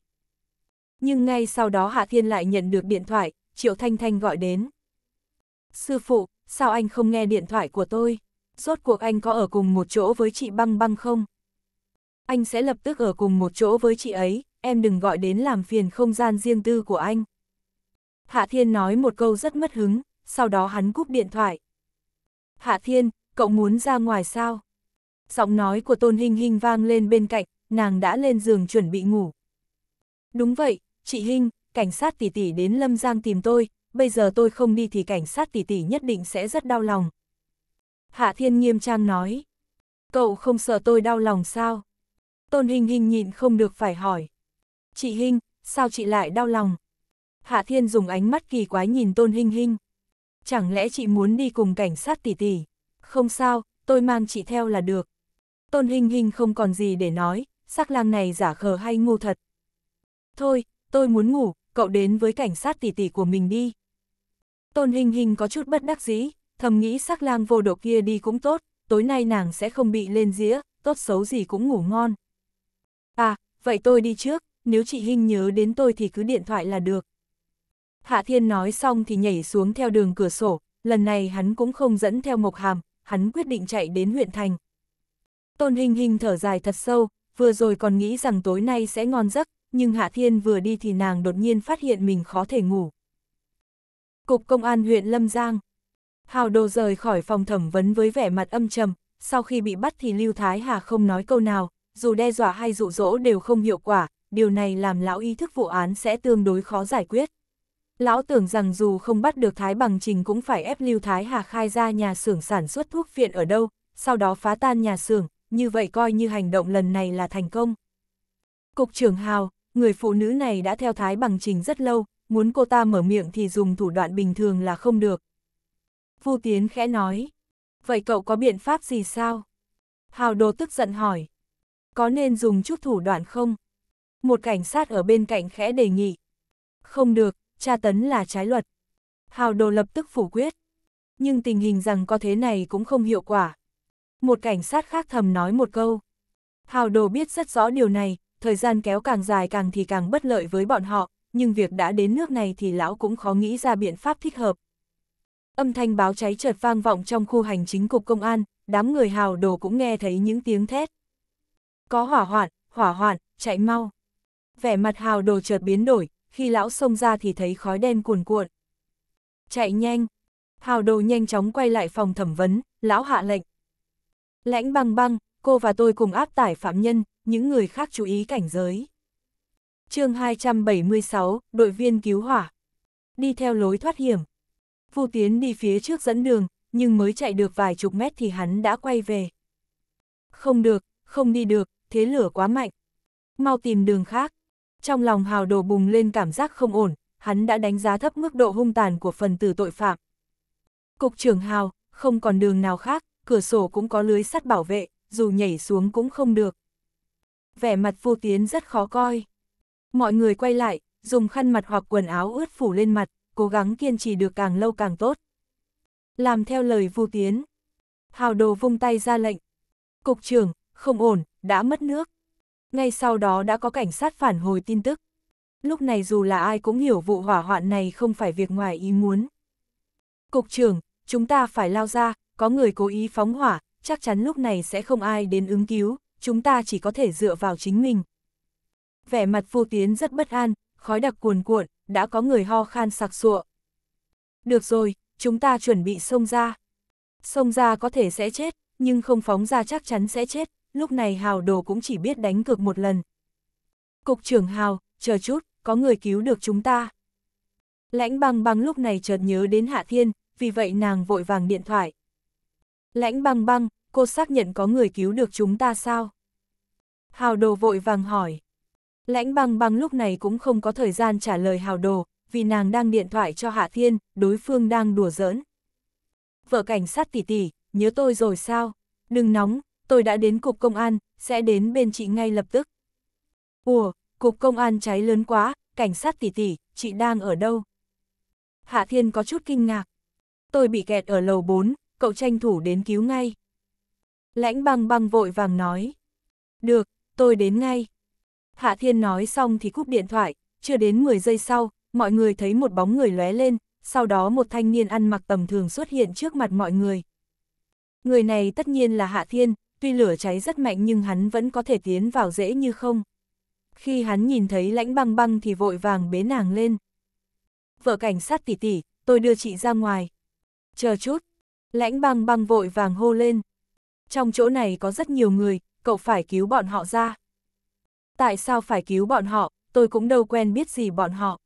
Nhưng ngay sau đó Hạ Thiên lại nhận được điện thoại, Triệu Thanh Thanh gọi đến. Sư phụ, sao anh không nghe điện thoại của tôi? Rốt cuộc anh có ở cùng một chỗ với chị băng băng không? Anh sẽ lập tức ở cùng một chỗ với chị ấy, em đừng gọi đến làm phiền không gian riêng tư của anh. Hạ Thiên nói một câu rất mất hứng, sau đó hắn cúp điện thoại. Hạ Thiên, cậu muốn ra ngoài sao? Giọng nói của Tôn Hinh Hinh vang lên bên cạnh, nàng đã lên giường chuẩn bị ngủ. Đúng vậy, chị Hinh, cảnh sát tỷ tỷ đến Lâm Giang tìm tôi, bây giờ tôi không đi thì cảnh sát tỷ tỷ nhất định sẽ rất đau lòng. Hạ Thiên nghiêm trang nói. Cậu không sợ tôi đau lòng sao? Tôn Hinh Hinh nhịn không được phải hỏi. Chị Hinh, sao chị lại đau lòng? Hạ Thiên dùng ánh mắt kỳ quái nhìn Tôn Hinh Hinh. Chẳng lẽ chị muốn đi cùng cảnh sát tỷ tỷ? Không sao, tôi mang chị theo là được. Tôn Hinh Hinh không còn gì để nói, sắc lang này giả khờ hay ngu thật. Thôi, tôi muốn ngủ, cậu đến với cảnh sát tỷ tỷ của mình đi. Tôn Hinh Hinh có chút bất đắc dĩ, thầm nghĩ sắc lang vô độ kia đi cũng tốt, tối nay nàng sẽ không bị lên dĩa, tốt xấu gì cũng ngủ ngon. À, vậy tôi đi trước, nếu chị Hinh nhớ đến tôi thì cứ điện thoại là được. Hạ Thiên nói xong thì nhảy xuống theo đường cửa sổ, lần này hắn cũng không dẫn theo Mộc Hàm, hắn quyết định chạy đến huyện thành. Tôn Hinh Hinh thở dài thật sâu, vừa rồi còn nghĩ rằng tối nay sẽ ngon giấc, nhưng Hạ Thiên vừa đi thì nàng đột nhiên phát hiện mình khó thể ngủ. Cục Công an huyện Lâm Giang Hào Đồ rời khỏi phòng thẩm vấn với vẻ mặt âm trầm, sau khi bị bắt thì Lưu Thái Hà không nói câu nào, dù đe dọa hay dụ dỗ đều không hiệu quả, điều này làm lão ý thức vụ án sẽ tương đối khó giải quyết. Lão tưởng rằng dù không bắt được Thái Bằng Trình cũng phải ép Lưu Thái Hà khai ra nhà xưởng sản xuất thuốc viện ở đâu, sau đó phá tan nhà xưởng, như vậy coi như hành động lần này là thành công. Cục trưởng Hào, người phụ nữ này đã theo Thái Bằng Trình rất lâu, muốn cô ta mở miệng thì dùng thủ đoạn bình thường là không được. Vu Tiến khẽ nói, vậy cậu có biện pháp gì sao? Hào Đồ tức giận hỏi, có nên dùng chút thủ đoạn không? Một cảnh sát ở bên cạnh khẽ đề nghị. Không được, tra tấn là trái luật. Hào Đồ lập tức phủ quyết. Nhưng tình hình rằng có thế này cũng không hiệu quả. Một cảnh sát khác thầm nói một câu. Hào đồ biết rất rõ điều này, thời gian kéo càng dài càng thì càng bất lợi với bọn họ, nhưng việc đã đến nước này thì lão cũng khó nghĩ ra biện pháp thích hợp. Âm thanh báo cháy chợt vang vọng trong khu hành chính cục công an, đám người hào đồ cũng nghe thấy những tiếng thét. Có hỏa hoạn, hỏa hoạn, chạy mau. Vẻ mặt hào đồ chợt biến đổi, khi lão xông ra thì thấy khói đen cuồn cuộn. Chạy nhanh. Hào đồ nhanh chóng quay lại phòng thẩm vấn, lão hạ lệnh. Lãnh băng băng, cô và tôi cùng áp tải phạm nhân, những người khác chú ý cảnh giới. chương 276, đội viên cứu hỏa. Đi theo lối thoát hiểm. Vu Tiến đi phía trước dẫn đường, nhưng mới chạy được vài chục mét thì hắn đã quay về. Không được, không đi được, thế lửa quá mạnh. Mau tìm đường khác. Trong lòng hào đồ bùng lên cảm giác không ổn, hắn đã đánh giá thấp mức độ hung tàn của phần tử tội phạm. Cục trưởng hào, không còn đường nào khác, cửa sổ cũng có lưới sắt bảo vệ, dù nhảy xuống cũng không được. Vẻ mặt vô tiến rất khó coi. Mọi người quay lại, dùng khăn mặt hoặc quần áo ướt phủ lên mặt, cố gắng kiên trì được càng lâu càng tốt. Làm theo lời vô tiến. Hào đồ vung tay ra lệnh. Cục trưởng, không ổn, đã mất nước. Ngay sau đó đã có cảnh sát phản hồi tin tức. Lúc này dù là ai cũng hiểu vụ hỏa hoạn này không phải việc ngoài ý muốn. Cục trưởng, chúng ta phải lao ra, có người cố ý phóng hỏa, chắc chắn lúc này sẽ không ai đến ứng cứu, chúng ta chỉ có thể dựa vào chính mình. Vẻ mặt vô tiến rất bất an, khói đặc cuồn cuộn, đã có người ho khan sặc sụa. Được rồi, chúng ta chuẩn bị xông ra. Xông ra có thể sẽ chết, nhưng không phóng ra chắc chắn sẽ chết, lúc này Hào Đồ cũng chỉ biết đánh cược một lần. Cục trưởng Hào, chờ chút, có người cứu được chúng ta. Lãnh băng băng lúc này chợt nhớ đến Hạ Thiên, vì vậy nàng vội vàng điện thoại. Lãnh băng băng, cô xác nhận có người cứu được chúng ta sao? Hào đồ vội vàng hỏi. Lãnh băng băng lúc này cũng không có thời gian trả lời hào đồ, vì nàng đang điện thoại cho Hạ Thiên, đối phương đang đùa giỡn. Vợ cảnh sát tỷ tỷ, nhớ tôi rồi sao? Đừng nóng, tôi đã đến cục công an, sẽ đến bên chị ngay lập tức. Ủa, cục công an cháy lớn quá, cảnh sát tỷ tỷ, chị đang ở đâu? Hạ Thiên có chút kinh ngạc. Tôi bị kẹt ở lầu 4, cậu tranh thủ đến cứu ngay. Lãnh băng băng vội vàng nói. Được, tôi đến ngay. Hạ Thiên nói xong thì cúp điện thoại, chưa đến 10 giây sau, mọi người thấy một bóng người lóe lên, sau đó một thanh niên ăn mặc tầm thường xuất hiện trước mặt mọi người. Người này tất nhiên là Hạ Thiên, tuy lửa cháy rất mạnh nhưng hắn vẫn có thể tiến vào dễ như không. Khi hắn nhìn thấy lãnh băng băng thì vội vàng bế nàng lên. Vợ cảnh sát tỷ tỷ, tôi đưa chị ra ngoài. Chờ chút, lãnh băng băng vội vàng hô lên. Trong chỗ này có rất nhiều người, cậu phải cứu bọn họ ra. Tại sao phải cứu bọn họ, tôi cũng đâu quen biết gì bọn họ.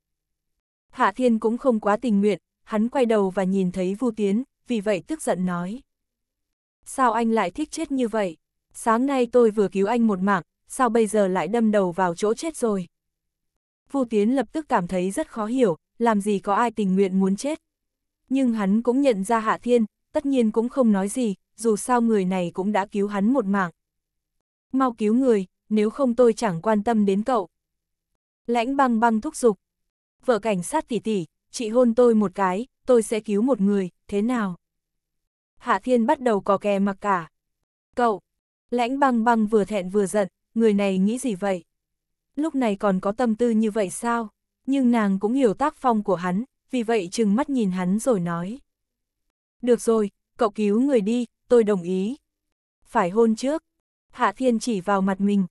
Hạ Thiên cũng không quá tình nguyện, hắn quay đầu và nhìn thấy Vu Tiến, vì vậy tức giận nói. Sao anh lại thích chết như vậy? Sáng nay tôi vừa cứu anh một mạng, sao bây giờ lại đâm đầu vào chỗ chết rồi? Vu Tiến lập tức cảm thấy rất khó hiểu, làm gì có ai tình nguyện muốn chết. Nhưng hắn cũng nhận ra Hạ Thiên, tất nhiên cũng không nói gì, dù sao người này cũng đã cứu hắn một mạng. Mau cứu người, nếu không tôi chẳng quan tâm đến cậu. Lãnh băng băng thúc giục. Vợ cảnh sát tỷ tỷ, chị hôn tôi một cái, tôi sẽ cứu một người, thế nào? Hạ Thiên bắt đầu cò kè mặc cả. Cậu, lãnh băng băng vừa thẹn vừa giận, người này nghĩ gì vậy? Lúc này còn có tâm tư như vậy sao? Nhưng nàng cũng hiểu tác phong của hắn, vì vậy chừng mắt nhìn hắn rồi nói. Được rồi, cậu cứu người đi, tôi đồng ý. Phải hôn trước. Hạ Thiên chỉ vào mặt mình.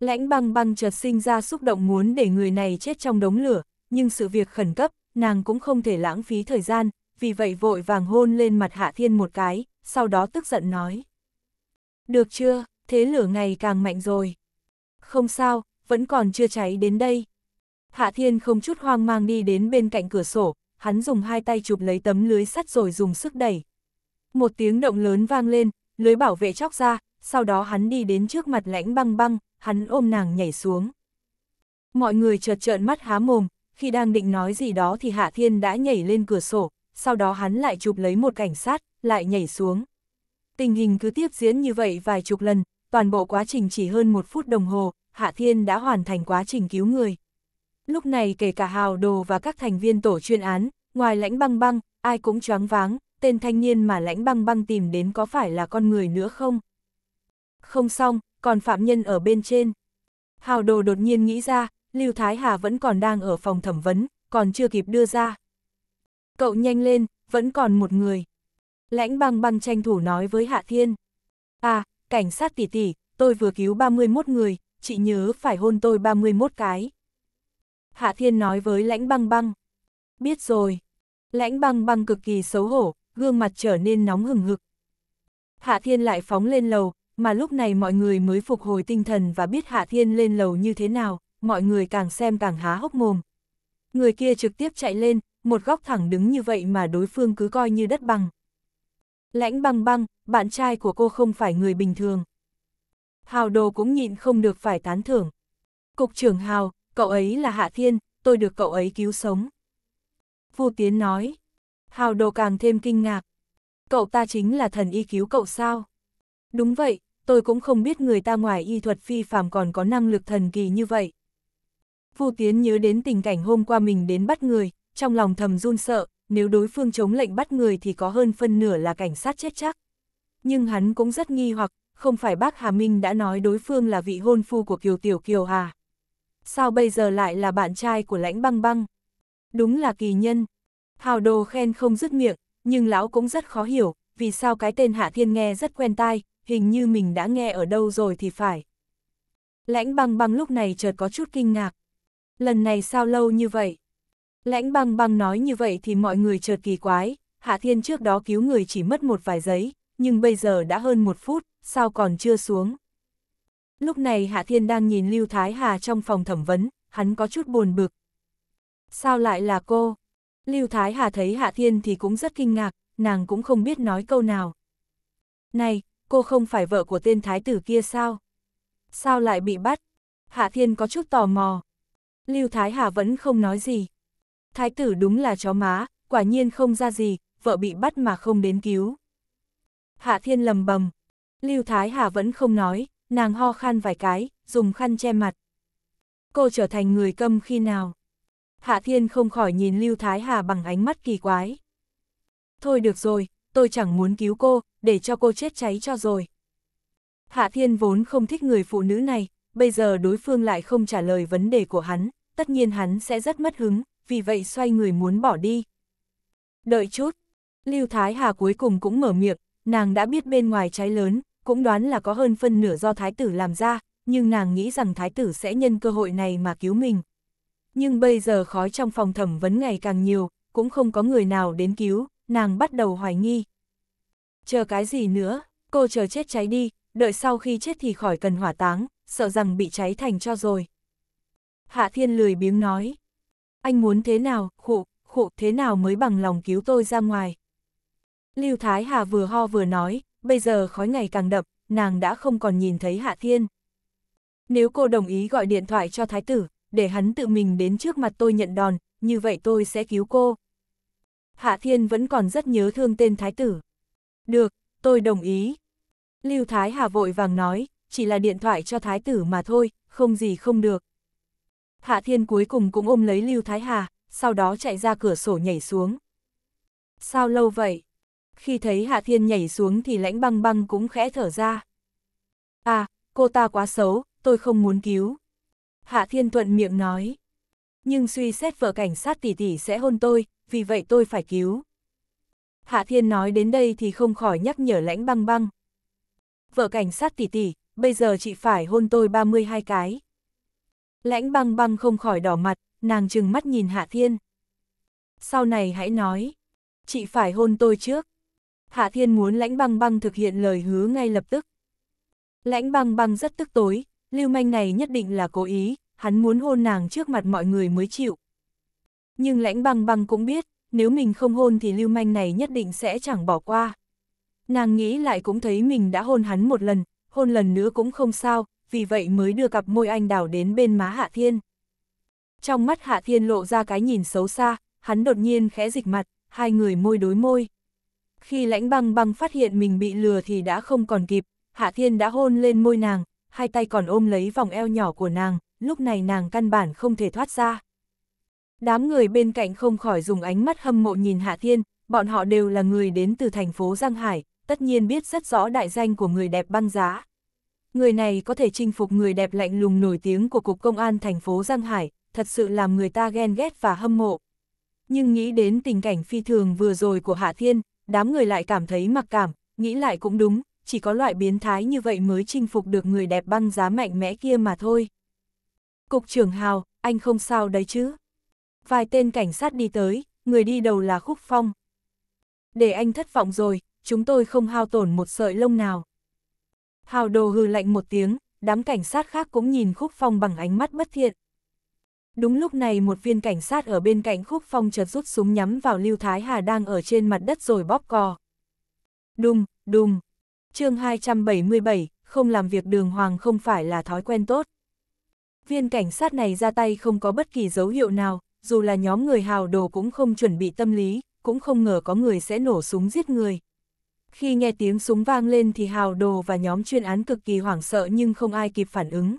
Lãnh băng băng chợt sinh ra xúc động muốn để người này chết trong đống lửa, nhưng sự việc khẩn cấp, nàng cũng không thể lãng phí thời gian, vì vậy vội vàng hôn lên mặt Hạ Thiên một cái, sau đó tức giận nói. Được chưa, thế lửa ngày càng mạnh rồi. Không sao, vẫn còn chưa cháy đến đây. Hạ Thiên không chút hoang mang đi đến bên cạnh cửa sổ, hắn dùng hai tay chụp lấy tấm lưới sắt rồi dùng sức đẩy. Một tiếng động lớn vang lên, lưới bảo vệ chóc ra, sau đó hắn đi đến trước mặt lãnh băng băng, hắn ôm nàng nhảy xuống. Mọi người chợt trợn mắt há mồm, khi đang định nói gì đó thì Hạ Thiên đã nhảy lên cửa sổ, sau đó hắn lại chụp lấy một cảnh sát, lại nhảy xuống. Tình hình cứ tiếp diễn như vậy vài chục lần, toàn bộ quá trình chỉ hơn một phút đồng hồ, Hạ Thiên đã hoàn thành quá trình cứu người. Lúc này kể cả Hào Đồ và các thành viên tổ chuyên án, ngoài lãnh băng băng, ai cũng choáng váng, tên thanh niên mà lãnh băng băng tìm đến có phải là con người nữa không? Không xong, còn phạm nhân ở bên trên. Hào đồ đột nhiên nghĩ ra, Lưu Thái Hà vẫn còn đang ở phòng thẩm vấn, còn chưa kịp đưa ra. Cậu nhanh lên, vẫn còn một người. Lãnh băng băng tranh thủ nói với Hạ Thiên. À, cảnh sát tỷ tỷ, tôi vừa cứu 31 người, chị nhớ phải hôn tôi 31 cái. Hạ Thiên nói với lãnh băng băng. Biết rồi. Lãnh băng băng cực kỳ xấu hổ, gương mặt trở nên nóng hừng hực. Hạ Thiên lại phóng lên lầu, mà lúc này mọi người mới phục hồi tinh thần và biết Hạ Thiên lên lầu như thế nào, mọi người càng xem càng há hốc mồm. Người kia trực tiếp chạy lên, một góc thẳng đứng như vậy mà đối phương cứ coi như đất bằng. Lãnh băng băng, bạn trai của cô không phải người bình thường. Hào đồ cũng nhịn không được phải tán thưởng. Cục trưởng Hào, cậu ấy là Hạ Thiên, tôi được cậu ấy cứu sống. Vu Tiến nói. Hào đồ càng thêm kinh ngạc. Cậu ta chính là thần y cứu cậu sao? Đúng vậy, tôi cũng không biết người ta ngoài y thuật phi phàm còn có năng lực thần kỳ như vậy. Vu Tiến nhớ đến tình cảnh hôm qua mình đến bắt người, trong lòng thầm run sợ, nếu đối phương chống lệnh bắt người thì có hơn phân nửa là cảnh sát chết chắc. Nhưng hắn cũng rất nghi hoặc, không phải bác Hà Minh đã nói đối phương là vị hôn phu của Kiều Tiểu Kiều Hà. Sao bây giờ lại là bạn trai của lãnh băng băng? Đúng là kỳ nhân. Hào đồ khen không dứt miệng, nhưng lão cũng rất khó hiểu, vì sao cái tên Hạ Thiên nghe rất quen tai, hình như mình đã nghe ở đâu rồi thì phải. Lãnh băng băng lúc này chợt có chút kinh ngạc. Lần này sao lâu như vậy? Lãnh băng băng nói như vậy thì mọi người chợt kỳ quái, Hạ Thiên trước đó cứu người chỉ mất một vài giấy nhưng bây giờ đã hơn một phút, sao còn chưa xuống? Lúc này Hạ Thiên đang nhìn Lưu Thái Hà trong phòng thẩm vấn, hắn có chút buồn bực. Sao lại là cô? Lưu Thái Hà thấy Hạ Thiên thì cũng rất kinh ngạc, nàng cũng không biết nói câu nào. Này, cô không phải vợ của tên thái tử kia sao? Sao lại bị bắt? Hạ Thiên có chút tò mò. Lưu Thái Hà vẫn không nói gì. Thái tử đúng là chó má, quả nhiên không ra gì, vợ bị bắt mà không đến cứu. Hạ Thiên lầm bầm. Lưu Thái Hà vẫn không nói, nàng ho khan vài cái, dùng khăn che mặt. Cô trở thành người câm khi nào? Hạ Thiên không khỏi nhìn Lưu Thái Hà bằng ánh mắt kỳ quái. Thôi được rồi, tôi chẳng muốn cứu cô, để cho cô chết cháy cho rồi. Hạ Thiên vốn không thích người phụ nữ này, bây giờ đối phương lại không trả lời vấn đề của hắn, tất nhiên hắn sẽ rất mất hứng, vì vậy xoay người muốn bỏ đi. Đợi chút, Lưu Thái Hà cuối cùng cũng mở miệng, nàng đã biết bên ngoài cháy lớn, cũng đoán là có hơn phân nửa do thái tử làm ra, nhưng nàng nghĩ rằng thái tử sẽ nhân cơ hội này mà cứu mình. Nhưng bây giờ khói trong phòng thẩm vấn ngày càng nhiều, cũng không có người nào đến cứu, nàng bắt đầu hoài nghi. Chờ cái gì nữa, cô chờ chết cháy đi, đợi sau khi chết thì khỏi cần hỏa táng, sợ rằng bị cháy thành cho rồi. Hạ thiên lười biếng nói. Anh muốn thế nào, khụ, khụ thế nào mới bằng lòng cứu tôi ra ngoài. Lưu Thái Hà vừa ho vừa nói, bây giờ khói ngày càng đậm, nàng đã không còn nhìn thấy Hạ Thiên. Nếu cô đồng ý gọi điện thoại cho Thái tử, để hắn tự mình đến trước mặt tôi nhận đòn, như vậy tôi sẽ cứu cô. Hạ Thiên vẫn còn rất nhớ thương tên Thái tử. Được, tôi đồng ý. Lưu Thái Hà vội vàng nói, chỉ là điện thoại cho Thái tử mà thôi, không gì không được. Hạ Thiên cuối cùng cũng ôm lấy Lưu Thái Hà, sau đó chạy ra cửa sổ nhảy xuống. Sao lâu vậy? Khi thấy Hạ Thiên nhảy xuống thì lãnh băng băng cũng khẽ thở ra. À, cô ta quá xấu, tôi không muốn cứu. Hạ Thiên thuận miệng nói. Nhưng suy xét vợ cảnh sát tỷ tỷ sẽ hôn tôi, vì vậy tôi phải cứu. Hạ Thiên nói đến đây thì không khỏi nhắc nhở lãnh băng băng. Vợ cảnh sát tỷ tỷ, bây giờ chị phải hôn tôi 32 cái. Lãnh băng băng không khỏi đỏ mặt, nàng trừng mắt nhìn Hạ Thiên. Sau này hãy nói, chị phải hôn tôi trước. Hạ Thiên muốn lãnh băng băng thực hiện lời hứa ngay lập tức. Lãnh băng băng rất tức tối, lưu manh này nhất định là cố ý, hắn muốn hôn nàng trước mặt mọi người mới chịu. Nhưng lãnh băng băng cũng biết, nếu mình không hôn thì lưu manh này nhất định sẽ chẳng bỏ qua. Nàng nghĩ lại cũng thấy mình đã hôn hắn một lần, hôn lần nữa cũng không sao, vì vậy mới đưa cặp môi anh đào đến bên má Hạ Thiên. Trong mắt Hạ Thiên lộ ra cái nhìn xấu xa, hắn đột nhiên khẽ dịch mặt, hai người môi đối môi. Khi lãnh băng băng phát hiện mình bị lừa thì đã không còn kịp, Hạ Thiên đã hôn lên môi nàng, hai tay còn ôm lấy vòng eo nhỏ của nàng, lúc này nàng căn bản không thể thoát ra. Đám người bên cạnh không khỏi dùng ánh mắt hâm mộ nhìn Hạ Thiên, bọn họ đều là người đến từ thành phố Giang Hải, tất nhiên biết rất rõ đại danh của người đẹp băng giá. Người này có thể chinh phục người đẹp lạnh lùng nổi tiếng của Cục Công an thành phố Giang Hải, thật sự làm người ta ghen ghét và hâm mộ. Nhưng nghĩ đến tình cảnh phi thường vừa rồi của Hạ Thiên, đám người lại cảm thấy mặc cảm, nghĩ lại cũng đúng, chỉ có loại biến thái như vậy mới chinh phục được người đẹp băng giá mạnh mẽ kia mà thôi. Cục trưởng Hào, anh không sao đấy chứ? Vài tên cảnh sát đi tới, người đi đầu là Khúc Phong. Để anh thất vọng rồi, chúng tôi không hao tổn một sợi lông nào. Hào đồ hừ lạnh một tiếng, đám cảnh sát khác cũng nhìn Khúc Phong bằng ánh mắt bất thiện. Đúng lúc này một viên cảnh sát ở bên cạnh Khúc Phong chợt rút súng nhắm vào Lưu Thái Hà đang ở trên mặt đất rồi bóp cò. Đùng, đùng. chương 277, không làm việc đường hoàng không phải là thói quen tốt. Viên cảnh sát này ra tay không có bất kỳ dấu hiệu nào, dù là nhóm người hào đồ cũng không chuẩn bị tâm lý, cũng không ngờ có người sẽ nổ súng giết người. Khi nghe tiếng súng vang lên thì hào đồ và nhóm chuyên án cực kỳ hoảng sợ nhưng không ai kịp phản ứng.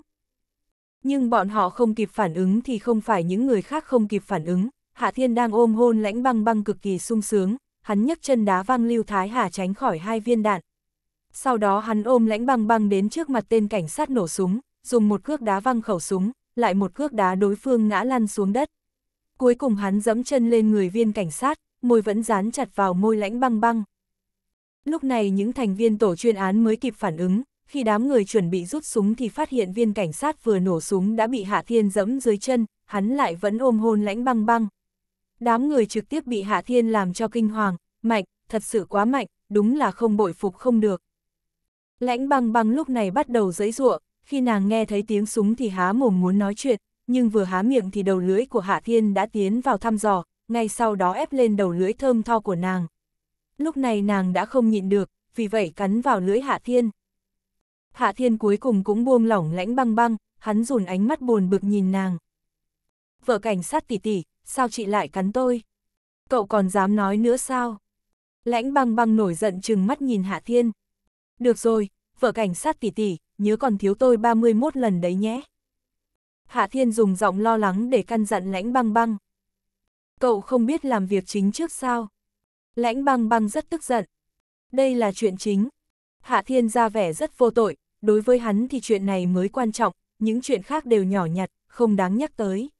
Nhưng bọn họ không kịp phản ứng thì không phải những người khác không kịp phản ứng, Hạ Thiên đang ôm hôn lãnh băng băng cực kỳ sung sướng, hắn nhấc chân đá văng Lưu Thái Hà tránh khỏi hai viên đạn. Sau đó hắn ôm lãnh băng băng đến trước mặt tên cảnh sát nổ súng, dùng một cước đá văng khẩu súng, lại một cước đá đối phương ngã lăn xuống đất. Cuối cùng hắn dẫm chân lên người viên cảnh sát, môi vẫn dán chặt vào môi lãnh băng băng. Lúc này những thành viên tổ chuyên án mới kịp phản ứng, khi đám người chuẩn bị rút súng thì phát hiện viên cảnh sát vừa nổ súng đã bị Hạ Thiên dẫm dưới chân, hắn lại vẫn ôm hôn lãnh băng băng. Đám người trực tiếp bị Hạ Thiên làm cho kinh hoàng, mạnh, thật sự quá mạnh, đúng là không bội phục không được. Lãnh băng băng lúc này bắt đầu giấy ruộng, khi nàng nghe thấy tiếng súng thì há mồm muốn nói chuyện, nhưng vừa há miệng thì đầu lưỡi của Hạ Thiên đã tiến vào thăm dò, ngay sau đó ép lên đầu lưỡi thơm tho của nàng. Lúc này nàng đã không nhịn được, vì vậy cắn vào lưỡi Hạ Thiên. Hạ Thiên cuối cùng cũng buông lỏng lãnh băng băng, hắn dùn ánh mắt buồn bực nhìn nàng. Vợ cảnh sát tỷ tỷ, sao chị lại cắn tôi? Cậu còn dám nói nữa sao? Lãnh băng băng nổi giận chừng mắt nhìn Hạ Thiên. Được rồi, vợ cảnh sát tỷ tỷ, nhớ còn thiếu tôi 31 lần đấy nhé. Hạ Thiên dùng giọng lo lắng để căn dặn lãnh băng băng. Cậu không biết làm việc chính trước sao? Lãnh băng băng rất tức giận. Đây là chuyện chính. Hạ Thiên ra vẻ rất vô tội, đối với hắn thì chuyện này mới quan trọng, những chuyện khác đều nhỏ nhặt, không đáng nhắc tới.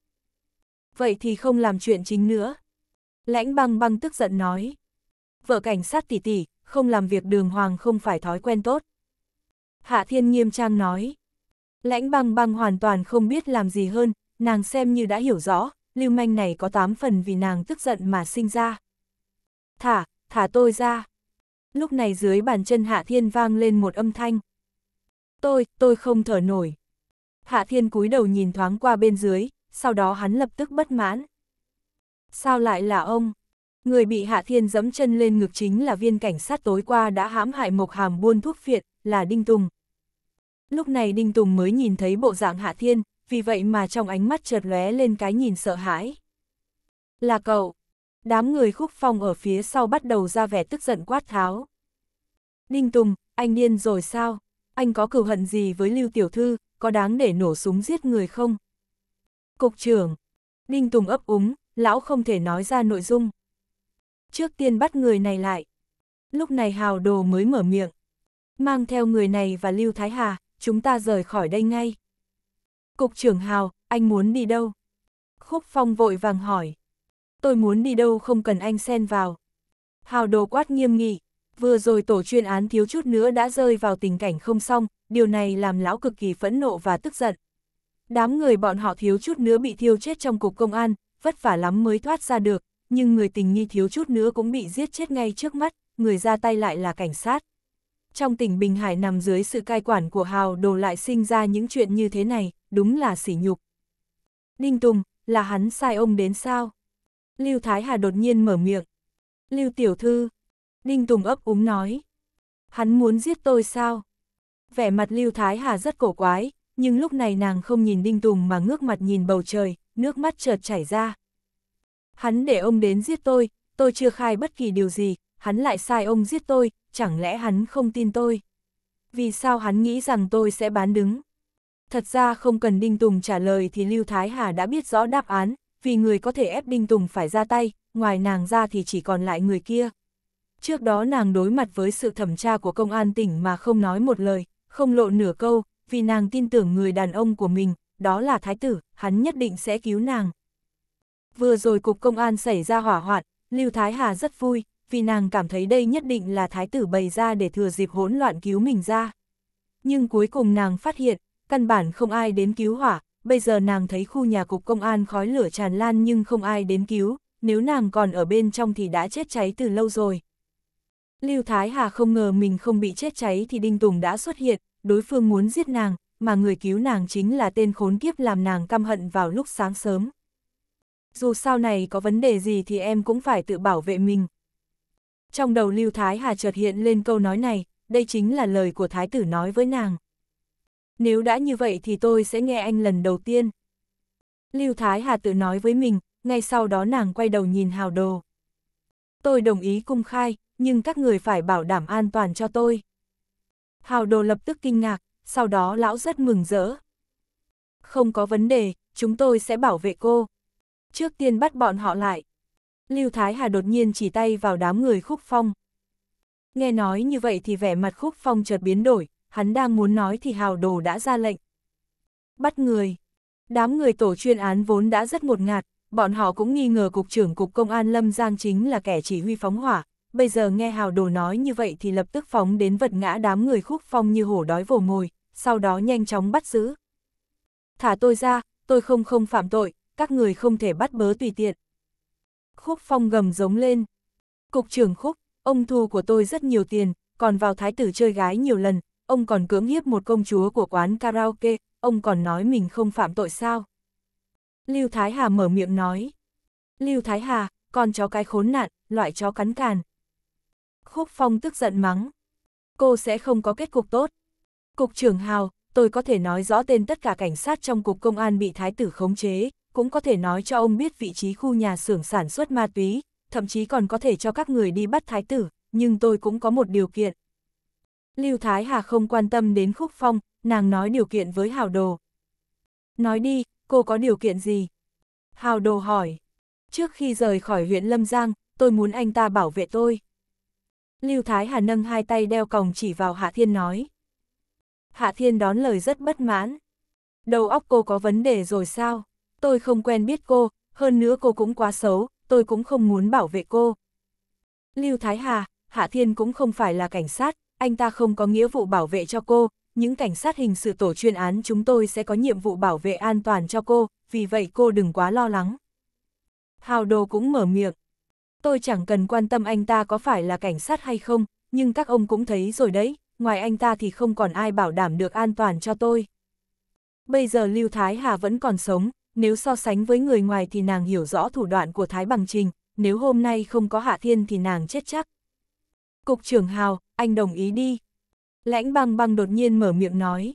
Vậy thì không làm chuyện chính nữa. Lãnh băng băng tức giận nói. Vợ cảnh sát tỷ tỷ, không làm việc đường hoàng không phải thói quen tốt. Hạ Thiên nghiêm trang nói. Lãnh băng băng hoàn toàn không biết làm gì hơn, nàng xem như đã hiểu rõ, lưu manh này có tám phần vì nàng tức giận mà sinh ra. Thả, thả tôi ra. Lúc này dưới bàn chân Hạ Thiên vang lên một âm thanh. Tôi, tôi không thở nổi. Hạ Thiên cúi đầu nhìn thoáng qua bên dưới, sau đó hắn lập tức bất mãn. Sao lại là ông? Người bị Hạ Thiên dẫm chân lên ngực chính là viên cảnh sát tối qua đã hãm hại Mộc Hàm buôn thuốc phiện, là Đinh Tùng. Lúc này Đinh Tùng mới nhìn thấy bộ dạng Hạ Thiên, vì vậy mà trong ánh mắt chợt lóe lên cái nhìn sợ hãi. Là cậu. Đám người khúc phong ở phía sau bắt đầu ra vẻ tức giận quát tháo. Ninh Tùng, anh điên rồi sao? Anh có cửu hận gì với Lưu Tiểu Thư, có đáng để nổ súng giết người không? Cục trưởng. Ninh Tùng ấp úng, lão không thể nói ra nội dung. Trước tiên bắt người này lại. Lúc này hào đồ mới mở miệng. Mang theo người này và Lưu Thái Hà, chúng ta rời khỏi đây ngay. Cục trưởng Hào, anh muốn đi đâu? Khúc Phong vội vàng hỏi. Tôi muốn đi đâu không cần anh xen vào. Hào đồ quát nghiêm nghị, vừa rồi tổ chuyên án thiếu chút nữa đã rơi vào tình cảnh không xong, điều này làm lão cực kỳ phẫn nộ và tức giận. Đám người bọn họ thiếu chút nữa bị thiêu chết trong cục công an, vất vả lắm mới thoát ra được, nhưng người tình nghi thiếu chút nữa cũng bị giết chết ngay trước mắt, người ra tay lại là cảnh sát trong tỉnh Bình Hải nằm dưới sự cai quản của Hào Đồ lại sinh ra những chuyện như thế này, đúng là sỉ nhục. Đinh Tùng, là hắn sai ông đến sao? Lưu Thái Hà đột nhiên mở miệng. Lưu Tiểu Thư. Đinh Tùng ấp úng nói. Hắn muốn giết tôi sao? Vẻ mặt Lưu Thái Hà rất cổ quái, nhưng lúc này nàng không nhìn Đinh Tùng mà ngước mặt nhìn bầu trời, nước mắt chợt chảy ra. Hắn để ông đến giết tôi, tôi chưa khai bất kỳ điều gì, hắn lại sai ông giết tôi, chẳng lẽ hắn không tin tôi? Vì sao hắn nghĩ rằng tôi sẽ bán đứng? Thật ra không cần Đinh Tùng trả lời thì Lưu Thái Hà đã biết rõ đáp án, vì người có thể ép Đinh Tùng phải ra tay, ngoài nàng ra thì chỉ còn lại người kia. Trước đó nàng đối mặt với sự thẩm tra của công an tỉnh mà không nói một lời, không lộ nửa câu, vì nàng tin tưởng người đàn ông của mình, đó là thái tử, hắn nhất định sẽ cứu nàng. Vừa rồi cục công an xảy ra hỏa hoạn, Lưu Thái Hà rất vui, vì nàng cảm thấy đây nhất định là thái tử bày ra để thừa dịp hỗn loạn cứu mình ra. Nhưng cuối cùng nàng phát hiện, căn bản không ai đến cứu hỏa, bây giờ nàng thấy khu nhà cục công an khói lửa tràn lan nhưng không ai đến cứu, nếu nàng còn ở bên trong thì đã chết cháy từ lâu rồi. Lưu Thái Hà không ngờ mình không bị chết cháy thì Đinh Tùng đã xuất hiện, đối phương muốn giết nàng, mà người cứu nàng chính là tên khốn kiếp làm nàng căm hận vào lúc sáng sớm. Dù sau này có vấn đề gì thì em cũng phải tự bảo vệ mình. Trong đầu Lưu Thái Hà chợt hiện lên câu nói này, đây chính là lời của Thái tử nói với nàng. Nếu đã như vậy thì tôi sẽ nghe anh lần đầu tiên. Lưu Thái Hà tự nói với mình, ngay sau đó nàng quay đầu nhìn hào đồ. Tôi đồng ý cung khai, nhưng các người phải bảo đảm an toàn cho tôi. Hào đồ lập tức kinh ngạc, sau đó lão rất mừng rỡ. Không có vấn đề, chúng tôi sẽ bảo vệ cô. Trước tiên bắt bọn họ lại. Lưu Thái Hà đột nhiên chỉ tay vào đám người khúc phong. Nghe nói như vậy thì vẻ mặt khúc phong chợt biến đổi, hắn đang muốn nói thì hào đồ đã ra lệnh. Bắt người. Đám người tổ chuyên án vốn đã rất ngột ngạt, bọn họ cũng nghi ngờ cục trưởng cục công an Lâm Giang chính là kẻ chỉ huy phóng hỏa, bây giờ nghe hào đồ nói như vậy thì lập tức phóng đến vật ngã đám người khúc phong như hổ đói vồ mồi, sau đó nhanh chóng bắt giữ. Thả tôi ra, tôi không không phạm tội, các người không thể bắt bớ tùy tiện. Khúc phong gầm giống lên. Cục trưởng khúc, ông thu của tôi rất nhiều tiền, còn vào thái tử chơi gái nhiều lần, ông còn cưỡng hiếp một công chúa của quán karaoke, ông còn nói mình không phạm tội sao. Lưu Thái Hà mở miệng nói. Lưu Thái Hà, con chó cái khốn nạn, loại chó cắn càn. Khúc Phong tức giận mắng. Cô sẽ không có kết cục tốt. Cục trưởng Hào, tôi có thể nói rõ tên tất cả cảnh sát trong cục công an bị thái tử khống chế, cũng có thể nói cho ông biết vị trí khu nhà xưởng sản xuất ma túy, thậm chí còn có thể cho các người đi bắt thái tử, nhưng tôi cũng có một điều kiện. Lưu Thái Hà không quan tâm đến Khúc Phong, nàng nói điều kiện với Hào Đồ. Nói đi, cô có điều kiện gì? Hào Đồ hỏi. Trước khi rời khỏi huyện Lâm Giang, tôi muốn anh ta bảo vệ tôi. Lưu Thái Hà nâng hai tay đeo còng chỉ vào Hạ Thiên nói. Hạ Thiên đón lời rất bất mãn. Đầu óc cô có vấn đề rồi sao? Tôi không quen biết cô, hơn nữa cô cũng quá xấu, tôi cũng không muốn bảo vệ cô. Lưu Thái Hà, Hạ Thiên cũng không phải là cảnh sát, anh ta không có nghĩa vụ bảo vệ cho cô, những cảnh sát hình sự tổ chuyên án chúng tôi sẽ có nhiệm vụ bảo vệ an toàn cho cô, vì vậy cô đừng quá lo lắng. Hào Đồ cũng mở miệng. Tôi chẳng cần quan tâm anh ta có phải là cảnh sát hay không, nhưng các ông cũng thấy rồi đấy, ngoài anh ta thì không còn ai bảo đảm được an toàn cho tôi. Bây giờ Lưu Thái Hà vẫn còn sống, nếu so sánh với người ngoài thì nàng hiểu rõ thủ đoạn của Thái Bằng Trình, nếu hôm nay không có Hạ Thiên thì nàng chết chắc. Cục trưởng Hào, anh đồng ý đi. Lãnh băng băng đột nhiên mở miệng nói.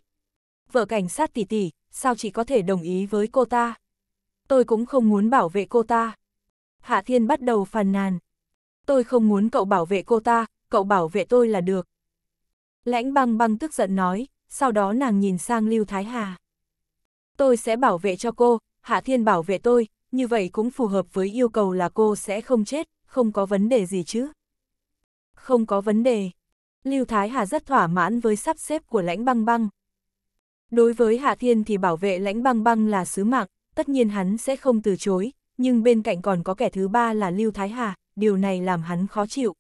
Vợ cảnh sát tỷ tỷ, sao chỉ có thể đồng ý với cô ta? Tôi cũng không muốn bảo vệ cô ta. Hạ Thiên bắt đầu phàn nàn. Tôi không muốn cậu bảo vệ cô ta, cậu bảo vệ tôi là được. Lãnh băng băng tức giận nói, sau đó nàng nhìn sang Lưu Thái Hà. Tôi sẽ bảo vệ cho cô, Hạ Thiên bảo vệ tôi, như vậy cũng phù hợp với yêu cầu là cô sẽ không chết, không có vấn đề gì chứ. Không có vấn đề. Lưu Thái Hà rất thỏa mãn với sắp xếp của lãnh băng băng. Đối với Hạ Thiên thì bảo vệ lãnh băng băng là sứ mạng, tất nhiên hắn sẽ không từ chối, nhưng bên cạnh còn có kẻ thứ ba là Lưu Thái Hà, điều này làm hắn khó chịu.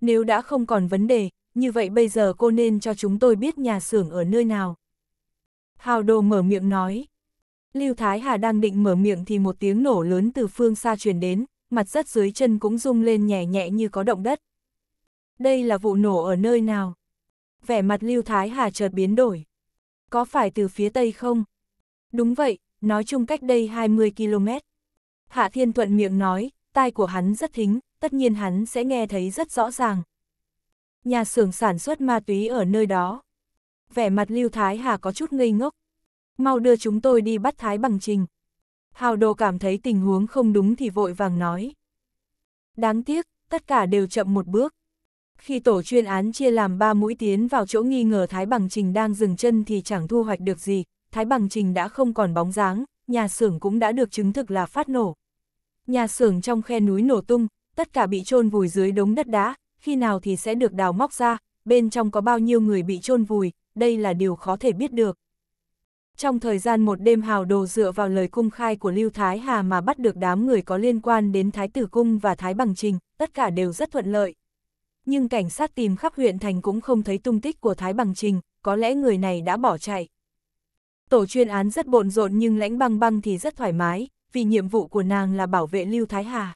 Nếu đã không còn vấn đề, như vậy bây giờ cô nên cho chúng tôi biết nhà xưởng ở nơi nào. Hào đồ mở miệng nói. Lưu Thái Hà đang định mở miệng thì một tiếng nổ lớn từ phương xa truyền đến, mặt đất dưới chân cũng rung lên nhẹ nhẹ như có động đất. Đây là vụ nổ ở nơi nào? Vẻ mặt Lưu Thái Hà chợt biến đổi. Có phải từ phía tây không? Đúng vậy, nói chung cách đây 20 km. Hạ Thiên Thuận miệng nói, tai của hắn rất thính, tất nhiên hắn sẽ nghe thấy rất rõ ràng. Nhà xưởng sản xuất ma túy ở nơi đó. Vẻ mặt Lưu Thái Hà có chút ngây ngốc. Mau đưa chúng tôi đi bắt Thái bằng trình. Hào đồ cảm thấy tình huống không đúng thì vội vàng nói. Đáng tiếc, tất cả đều chậm một bước. Khi tổ chuyên án chia làm ba mũi tiến vào chỗ nghi ngờ Thái Bằng Trình đang dừng chân thì chẳng thu hoạch được gì, Thái Bằng Trình đã không còn bóng dáng, nhà xưởng cũng đã được chứng thực là phát nổ. Nhà xưởng trong khe núi nổ tung, tất cả bị chôn vùi dưới đống đất đá, khi nào thì sẽ được đào móc ra, bên trong có bao nhiêu người bị chôn vùi, đây là điều khó thể biết được. Trong thời gian một đêm hào đồ dựa vào lời cung khai của Lưu Thái Hà mà bắt được đám người có liên quan đến Thái Tử Cung và Thái Bằng Trình, tất cả đều rất thuận lợi. Nhưng cảnh sát tìm khắp huyện thành cũng không thấy tung tích của Thái Bằng Trình, có lẽ người này đã bỏ chạy. Tổ chuyên án rất bộn rộn nhưng lãnh băng băng thì rất thoải mái, vì nhiệm vụ của nàng là bảo vệ Lưu Thái Hà.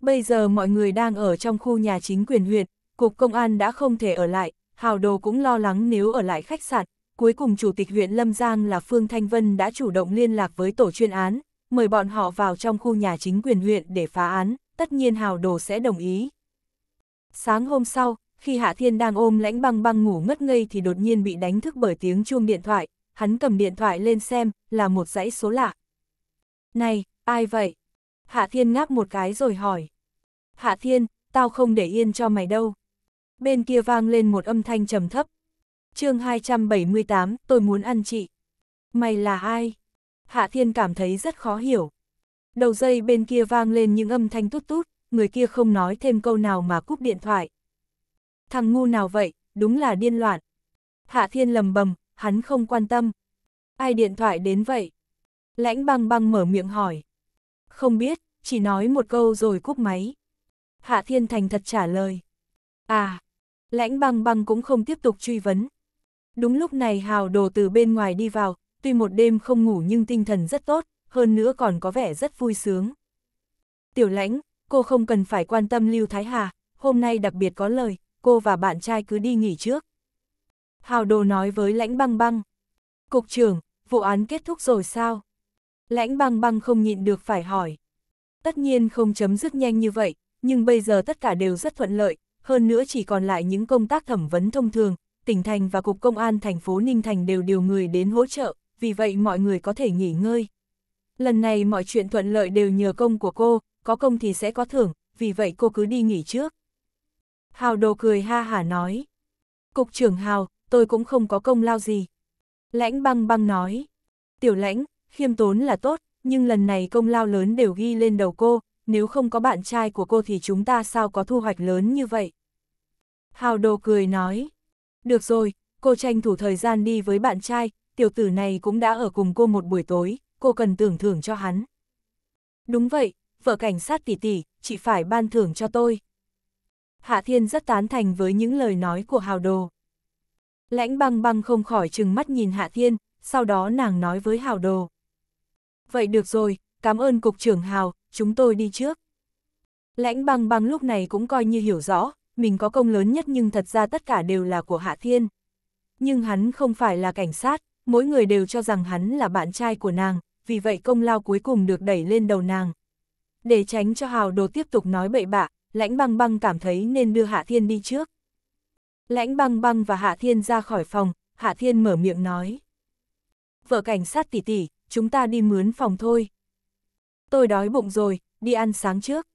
Bây giờ mọi người đang ở trong khu nhà chính quyền huyện, cục công an đã không thể ở lại, Hào Đồ cũng lo lắng nếu ở lại khách sạn, cuối cùng Chủ tịch huyện Lâm Giang là Phương Thanh Vân đã chủ động liên lạc với tổ chuyên án, mời bọn họ vào trong khu nhà chính quyền huyện để phá án, tất nhiên Hào Đồ sẽ đồng ý. Sáng hôm sau, khi Hạ Thiên đang ôm lãnh băng băng ngủ ngất ngây thì đột nhiên bị đánh thức bởi tiếng chuông điện thoại, hắn cầm điện thoại lên xem, là một dãy số lạ. Này, ai vậy? Hạ Thiên ngáp một cái rồi hỏi. Hạ Thiên, tao không để yên cho mày đâu. Bên kia vang lên một âm thanh trầm thấp. chương 278, tôi muốn ăn chị. Mày là ai? Hạ Thiên cảm thấy rất khó hiểu. Đầu dây bên kia vang lên những âm thanh tút tút, người kia không nói thêm câu nào mà cúp điện thoại. Thằng ngu nào vậy, đúng là điên loạn. Hạ Thiên lầm bầm, hắn không quan tâm. Ai điện thoại đến vậy? Lãnh băng băng mở miệng hỏi. Không biết, chỉ nói một câu rồi cúp máy. Hạ Thiên Thành thật trả lời. À, lãnh băng băng cũng không tiếp tục truy vấn. Đúng lúc này hào đồ từ bên ngoài đi vào, tuy một đêm không ngủ nhưng tinh thần rất tốt, hơn nữa còn có vẻ rất vui sướng. Tiểu lãnh, cô không cần phải quan tâm Lưu Thái Hà, hôm nay đặc biệt có lời, cô và bạn trai cứ đi nghỉ trước. Hào đồ nói với lãnh băng băng. Cục trưởng, vụ án kết thúc rồi sao? Lãnh băng băng không nhịn được phải hỏi. Tất nhiên không chấm dứt nhanh như vậy, nhưng bây giờ tất cả đều rất thuận lợi, hơn nữa chỉ còn lại những công tác thẩm vấn thông thường, tỉnh thành và Cục Công an thành phố Ninh Thành đều điều người đến hỗ trợ, vì vậy mọi người có thể nghỉ ngơi. Lần này mọi chuyện thuận lợi đều nhờ công của cô, có công thì sẽ có thưởng, vì vậy cô cứ đi nghỉ trước. Hào đồ cười ha hả nói. Cục trưởng Hào, tôi cũng không có công lao gì. Lãnh băng băng nói. Tiểu lãnh, khiêm tốn là tốt, nhưng lần này công lao lớn đều ghi lên đầu cô, nếu không có bạn trai của cô thì chúng ta sao có thu hoạch lớn như vậy. Hào đồ cười nói. Được rồi, cô tranh thủ thời gian đi với bạn trai, tiểu tử này cũng đã ở cùng cô một buổi tối, cô cần tưởng thưởng cho hắn. Đúng vậy, vợ cảnh sát tỷ tỷ, chị phải ban thưởng cho tôi. Hạ Thiên rất tán thành với những lời nói của Hào Đồ. Lãnh băng băng không khỏi chừng mắt nhìn Hạ Thiên, sau đó nàng nói với Hào Đồ. Vậy được rồi, cảm ơn Cục trưởng Hào, chúng tôi đi trước. Lãnh băng băng lúc này cũng coi như hiểu rõ, mình có công lớn nhất nhưng thật ra tất cả đều là của Hạ Thiên. Nhưng hắn không phải là cảnh sát, mỗi người đều cho rằng hắn là bạn trai của nàng, vì vậy công lao cuối cùng được đẩy lên đầu nàng. Để tránh cho Hào Đồ tiếp tục nói bậy bạ, lãnh băng băng cảm thấy nên đưa Hạ Thiên đi trước. Lãnh băng băng và Hạ Thiên ra khỏi phòng, Hạ Thiên mở miệng nói. Vợ cảnh sát tỷ tỷ, chúng ta đi mướn phòng thôi. Tôi đói bụng rồi, đi ăn sáng trước.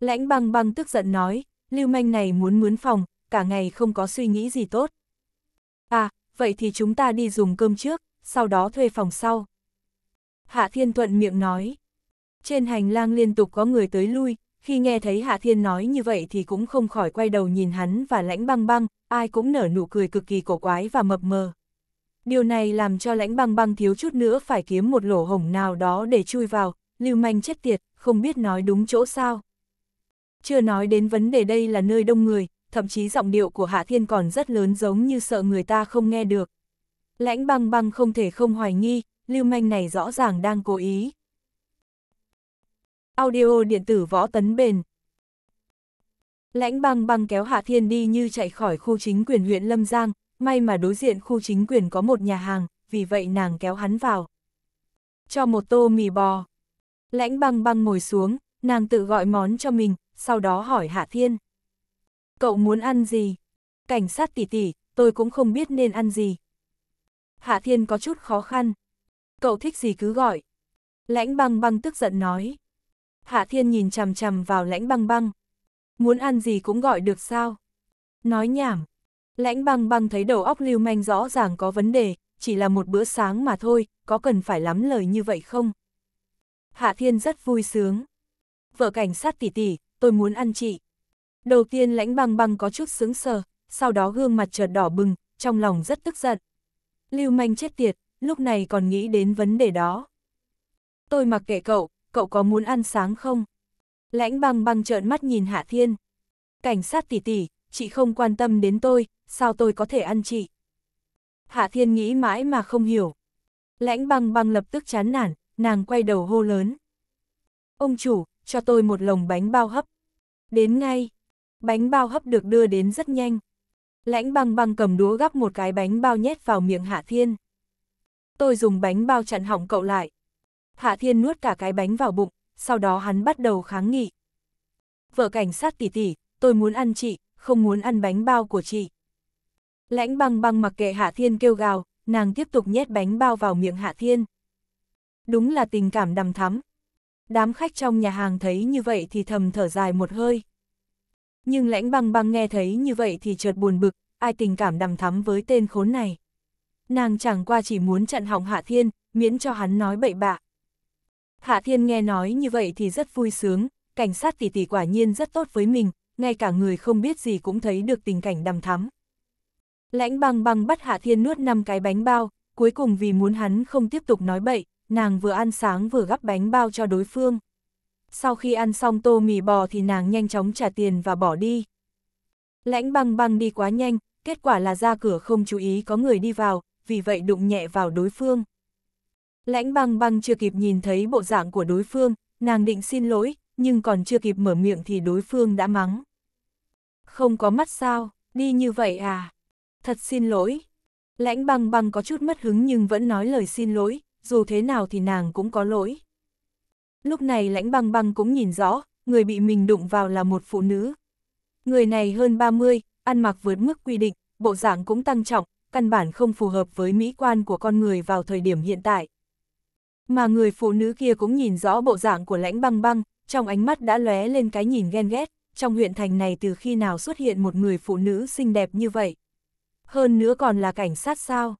Lãnh băng băng tức giận nói, lưu manh này muốn mướn phòng, cả ngày không có suy nghĩ gì tốt. À, vậy thì chúng ta đi dùng cơm trước, sau đó thuê phòng sau. Hạ Thiên thuận miệng nói. Trên hành lang liên tục có người tới lui, khi nghe thấy Hạ Thiên nói như vậy thì cũng không khỏi quay đầu nhìn hắn và lãnh băng băng, ai cũng nở nụ cười cực kỳ cổ quái và mập mờ. Điều này làm cho lãnh băng băng thiếu chút nữa phải kiếm một lỗ hổng nào đó để chui vào, lưu manh chết tiệt, không biết nói đúng chỗ sao. Chưa nói đến vấn đề đây là nơi đông người, thậm chí giọng điệu của Hạ Thiên còn rất lớn giống như sợ người ta không nghe được. Lãnh băng băng không thể không hoài nghi, lưu manh này rõ ràng đang cố ý. Audio điện tử võ tấn bền. Lãnh băng băng kéo Hạ Thiên đi như chạy khỏi khu chính quyền huyện Lâm Giang, may mà đối diện khu chính quyền có một nhà hàng, vì vậy nàng kéo hắn vào. Cho một tô mì bò. Lãnh băng băng ngồi xuống, nàng tự gọi món cho mình, sau đó hỏi Hạ Thiên. Cậu muốn ăn gì? Cảnh sát tỷ tỷ, tôi cũng không biết nên ăn gì. Hạ Thiên có chút khó khăn. Cậu thích gì cứ gọi. Lãnh băng băng tức giận nói. Hạ Thiên nhìn chằm chằm vào lãnh băng băng. Muốn ăn gì cũng gọi được sao? Nói nhảm. Lãnh băng băng thấy đầu óc lưu manh rõ ràng có vấn đề, chỉ là một bữa sáng mà thôi, có cần phải lắm lời như vậy không? Hạ Thiên rất vui sướng. Vợ cảnh sát tỷ tỷ, tôi muốn ăn chị. Đầu tiên lãnh băng băng có chút sướng sờ, sau đó gương mặt chợt đỏ bừng, trong lòng rất tức giận. Lưu manh chết tiệt, lúc này còn nghĩ đến vấn đề đó. Tôi mặc kệ cậu, cậu có muốn ăn sáng không? Lãnh băng băng trợn mắt nhìn Hạ Thiên. Cảnh sát tỷ tỷ, chị không quan tâm đến tôi, sao tôi có thể ăn chị? Hạ Thiên nghĩ mãi mà không hiểu. Lãnh băng băng lập tức chán nản, nàng quay đầu hô lớn. Ông chủ, cho tôi một lồng bánh bao hấp. Đến ngay. Bánh bao hấp được đưa đến rất nhanh. Lãnh băng băng cầm đũa gắp một cái bánh bao nhét vào miệng Hạ Thiên. Tôi dùng bánh bao chặn hỏng cậu lại. Hạ Thiên nuốt cả cái bánh vào bụng, sau đó hắn bắt đầu kháng nghị. Vợ cảnh sát tỷ tỷ, tôi muốn ăn chị, không muốn ăn bánh bao của chị. Lãnh băng băng mặc kệ Hạ Thiên kêu gào, nàng tiếp tục nhét bánh bao vào miệng Hạ Thiên. Đúng là tình cảm đầm thắm. Đám khách trong nhà hàng thấy như vậy thì thầm thở dài một hơi. Nhưng lãnh băng băng nghe thấy như vậy thì chợt buồn bực, ai tình cảm đầm thắm với tên khốn này. Nàng chẳng qua chỉ muốn chặn hỏng Hạ Thiên, miễn cho hắn nói bậy bạ. Hạ Thiên nghe nói như vậy thì rất vui sướng, cảnh sát tỷ tỷ quả nhiên rất tốt với mình, ngay cả người không biết gì cũng thấy được tình cảnh đầm thắm. Lãnh băng băng bắt Hạ Thiên nuốt 5 cái bánh bao, cuối cùng vì muốn hắn không tiếp tục nói bậy, nàng vừa ăn sáng vừa gắp bánh bao cho đối phương. Sau khi ăn xong tô mì bò thì nàng nhanh chóng trả tiền và bỏ đi. Lãnh băng băng đi quá nhanh, kết quả là ra cửa không chú ý có người đi vào, vì vậy đụng nhẹ vào đối phương. Lãnh băng băng chưa kịp nhìn thấy bộ dạng của đối phương, nàng định xin lỗi, nhưng còn chưa kịp mở miệng thì đối phương đã mắng. Không có mắt sao, đi như vậy à? Thật xin lỗi. Lãnh băng băng có chút mất hứng nhưng vẫn nói lời xin lỗi, dù thế nào thì nàng cũng có lỗi. Lúc này lãnh băng băng cũng nhìn rõ, người bị mình đụng vào là một phụ nữ. Người này hơn 30, ăn mặc vượt mức quy định, bộ dạng cũng tăng trọng, căn bản không phù hợp với mỹ quan của con người vào thời điểm hiện tại. Mà người phụ nữ kia cũng nhìn rõ bộ dạng của lãnh băng băng, trong ánh mắt đã lóe lên cái nhìn ghen ghét, trong huyện thành này từ khi nào xuất hiện một người phụ nữ xinh đẹp như vậy. Hơn nữa còn là cảnh sát sao?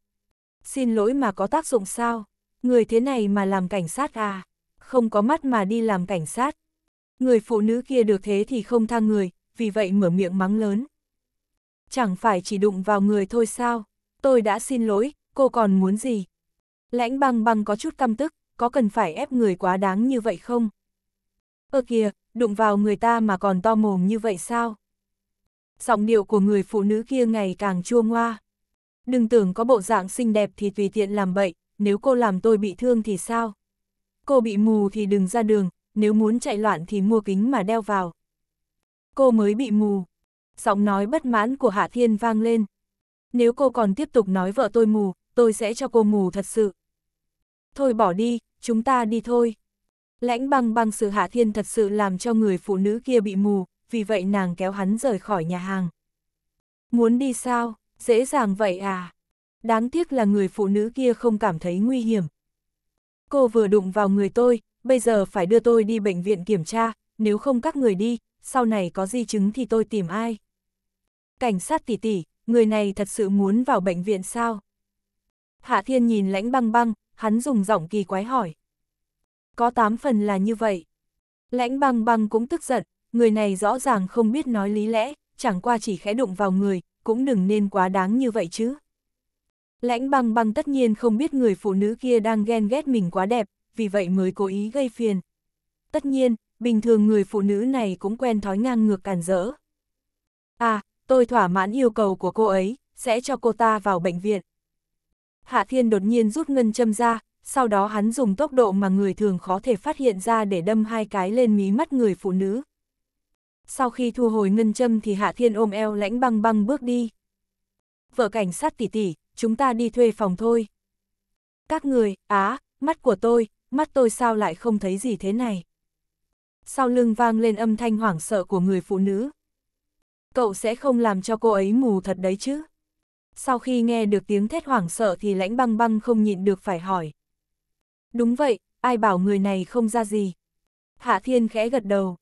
Xin lỗi mà có tác dụng sao? Người thế này mà làm cảnh sát à? Không có mắt mà đi làm cảnh sát. Người phụ nữ kia được thế thì không tha người, vì vậy mở miệng mắng lớn. Chẳng phải chỉ đụng vào người thôi sao? Tôi đã xin lỗi, cô còn muốn gì? Lãnh băng băng có chút căm tức, có cần phải ép người quá đáng như vậy không? Ơ kìa, đụng vào người ta mà còn to mồm như vậy sao? Giọng điệu của người phụ nữ kia ngày càng chua ngoa. Đừng tưởng có bộ dạng xinh đẹp thì tùy tiện làm bậy, nếu cô làm tôi bị thương thì sao? Cô bị mù thì đừng ra đường, nếu muốn chạy loạn thì mua kính mà đeo vào. Cô mới bị mù. Giọng nói bất mãn của Hạ Thiên vang lên. Nếu cô còn tiếp tục nói vợ tôi mù, tôi sẽ cho cô mù thật sự. Thôi bỏ đi, chúng ta đi thôi. Lãnh băng băng sự Hạ Thiên thật sự làm cho người phụ nữ kia bị mù, vì vậy nàng kéo hắn rời khỏi nhà hàng. Muốn đi sao, dễ dàng vậy à? Đáng tiếc là người phụ nữ kia không cảm thấy nguy hiểm. Cô vừa đụng vào người tôi, bây giờ phải đưa tôi đi bệnh viện kiểm tra, nếu không các người đi, sau này có di chứng thì tôi tìm ai? Cảnh sát tỷ tỷ, người này thật sự muốn vào bệnh viện sao? Hạ Thiên nhìn lãnh băng băng, hắn dùng giọng kỳ quái hỏi. Có tám phần là như vậy. Lãnh băng băng cũng tức giận, người này rõ ràng không biết nói lý lẽ, chẳng qua chỉ khẽ đụng vào người, cũng đừng nên quá đáng như vậy chứ. Lãnh băng băng tất nhiên không biết người phụ nữ kia đang ghen ghét mình quá đẹp, vì vậy mới cố ý gây phiền. Tất nhiên, bình thường người phụ nữ này cũng quen thói ngang ngược càn rỡ. À, tôi thỏa mãn yêu cầu của cô ấy, sẽ cho cô ta vào bệnh viện. Hạ Thiên đột nhiên rút ngân châm ra, sau đó hắn dùng tốc độ mà người thường khó thể phát hiện ra để đâm hai cái lên mí mắt người phụ nữ. Sau khi thu hồi ngân châm thì Hạ Thiên ôm eo lãnh băng băng bước đi. Vợ cảnh sát tỷ tỷ, chúng ta đi thuê phòng thôi. Các người, á, mắt của tôi, mắt tôi sao lại không thấy gì thế này. Sau lưng vang lên âm thanh hoảng sợ của người phụ nữ. Cậu sẽ không làm cho cô ấy mù thật đấy chứ. Sau khi nghe được tiếng thét hoảng sợ thì lãnh băng băng không nhịn được phải hỏi. Đúng vậy, ai bảo người này không ra gì. Hạ Thiên khẽ gật đầu.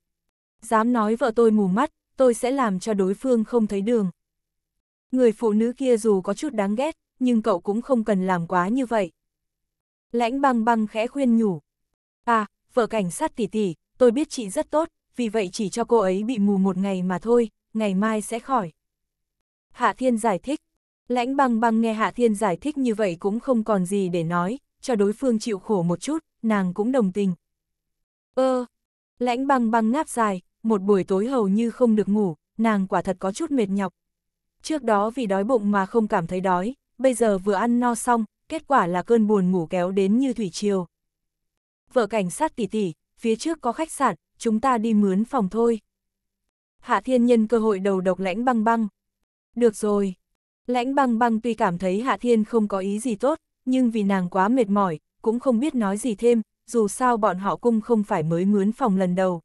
Dám nói vợ tôi mù mắt, tôi sẽ làm cho đối phương không thấy đường. Người phụ nữ kia dù có chút đáng ghét, nhưng cậu cũng không cần làm quá như vậy. Lãnh băng băng khẽ khuyên nhủ. À, vợ cảnh sát tỷ tỷ, tôi biết chị rất tốt, vì vậy chỉ cho cô ấy bị mù một ngày mà thôi, ngày mai sẽ khỏi. Hạ Thiên giải thích, lãnh băng băng nghe Hạ Thiên giải thích như vậy cũng không còn gì để nói, cho đối phương chịu khổ một chút, nàng cũng đồng tình. Ơ, lãnh băng băng ngáp dài, một buổi tối hầu như không được ngủ, nàng quả thật có chút mệt nhọc. Trước đó vì đói bụng mà không cảm thấy đói, bây giờ vừa ăn no xong, kết quả là cơn buồn ngủ kéo đến như thủy triều. Vợ cảnh sát tỷ tỷ, phía trước có khách sạn, chúng ta đi mướn phòng thôi. Hạ thiên nhân cơ hội đầu độc lãnh băng băng. Được rồi. Lãnh băng băng tuy cảm thấy Hạ thiên không có ý gì tốt, nhưng vì nàng quá mệt mỏi, cũng không biết nói gì thêm, dù sao bọn họ cung không phải mới mướn phòng lần đầu.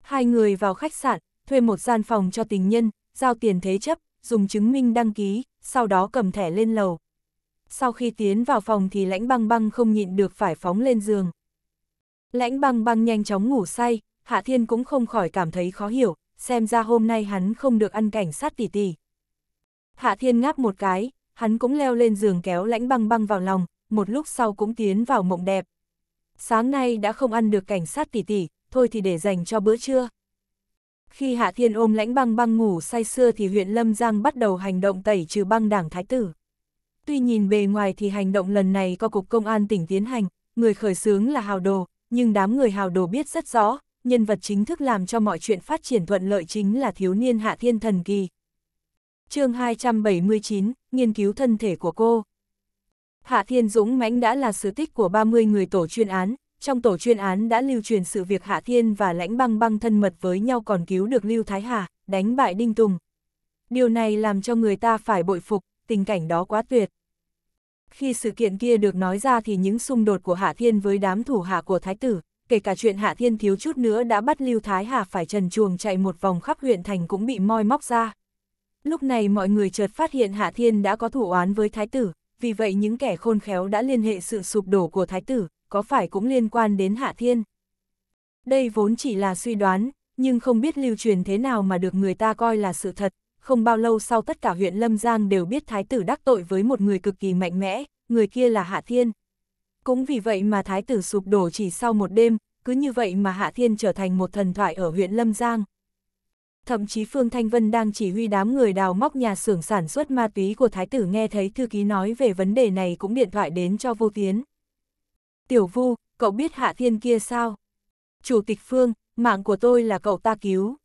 Hai người vào khách sạn, thuê một gian phòng cho tình nhân, giao tiền thế chấp, dùng chứng minh đăng ký, sau đó cầm thẻ lên lầu. Sau khi tiến vào phòng thì lãnh băng băng không nhịn được phải phóng lên giường. Lãnh băng băng nhanh chóng ngủ say, Hạ Thiên cũng không khỏi cảm thấy khó hiểu, xem ra hôm nay hắn không được ăn cảnh sát tỉ tỉ Hạ Thiên ngáp một cái, hắn cũng leo lên giường kéo lãnh băng băng vào lòng, một lúc sau cũng tiến vào mộng đẹp. Sáng nay đã không ăn được cảnh sát tỷ tỷ, thôi thì để dành cho bữa trưa. Khi Hạ Thiên ôm lãnh băng băng ngủ say sưa thì huyện Lâm Giang bắt đầu hành động tẩy trừ băng đảng thái tử. Tuy nhìn bề ngoài thì hành động lần này có cục công an tỉnh tiến hành, người khởi xướng là hào đồ, nhưng đám người hào đồ biết rất rõ, nhân vật chính thức làm cho mọi chuyện phát triển thuận lợi chính là thiếu niên Hạ Thiên Thần Kỳ chương 279, nghiên cứu thân thể của cô. Hạ Thiên Dũng mãnh đã là sự tích của 30 người tổ chuyên án, trong tổ chuyên án đã lưu truyền sự việc Hạ Thiên và Lãnh Băng Băng thân mật với nhau còn cứu được Lưu Thái Hà, đánh bại Đinh Tùng. Điều này làm cho người ta phải bội phục, tình cảnh đó quá tuyệt. Khi sự kiện kia được nói ra thì những xung đột của Hạ Thiên với đám thủ hạ của Thái tử, kể cả chuyện Hạ Thiên thiếu chút nữa đã bắt Lưu Thái Hà phải trần chuồng chạy một vòng khắp huyện thành cũng bị moi móc ra. Lúc này mọi người chợt phát hiện Hạ Thiên đã có thủ oán với Thái tử, vì vậy những kẻ khôn khéo đã liên hệ sự sụp đổ của Thái tử, có phải cũng liên quan đến Hạ Thiên. Đây vốn chỉ là suy đoán, nhưng không biết lưu truyền thế nào mà được người ta coi là sự thật, không bao lâu sau tất cả huyện Lâm Giang đều biết Thái tử đắc tội với một người cực kỳ mạnh mẽ, người kia là Hạ Thiên. Cũng vì vậy mà Thái tử sụp đổ chỉ sau một đêm, cứ như vậy mà Hạ Thiên trở thành một thần thoại ở huyện Lâm Giang. Thậm chí Phương Thanh Vân đang chỉ huy đám người đào móc nhà xưởng sản xuất ma túy của Thái tử nghe thấy thư ký nói về vấn đề này cũng điện thoại đến cho vô tiến. Tiểu Vu, cậu biết Hạ Thiên kia sao? Chủ tịch Phương, mạng của tôi là cậu ta cứu.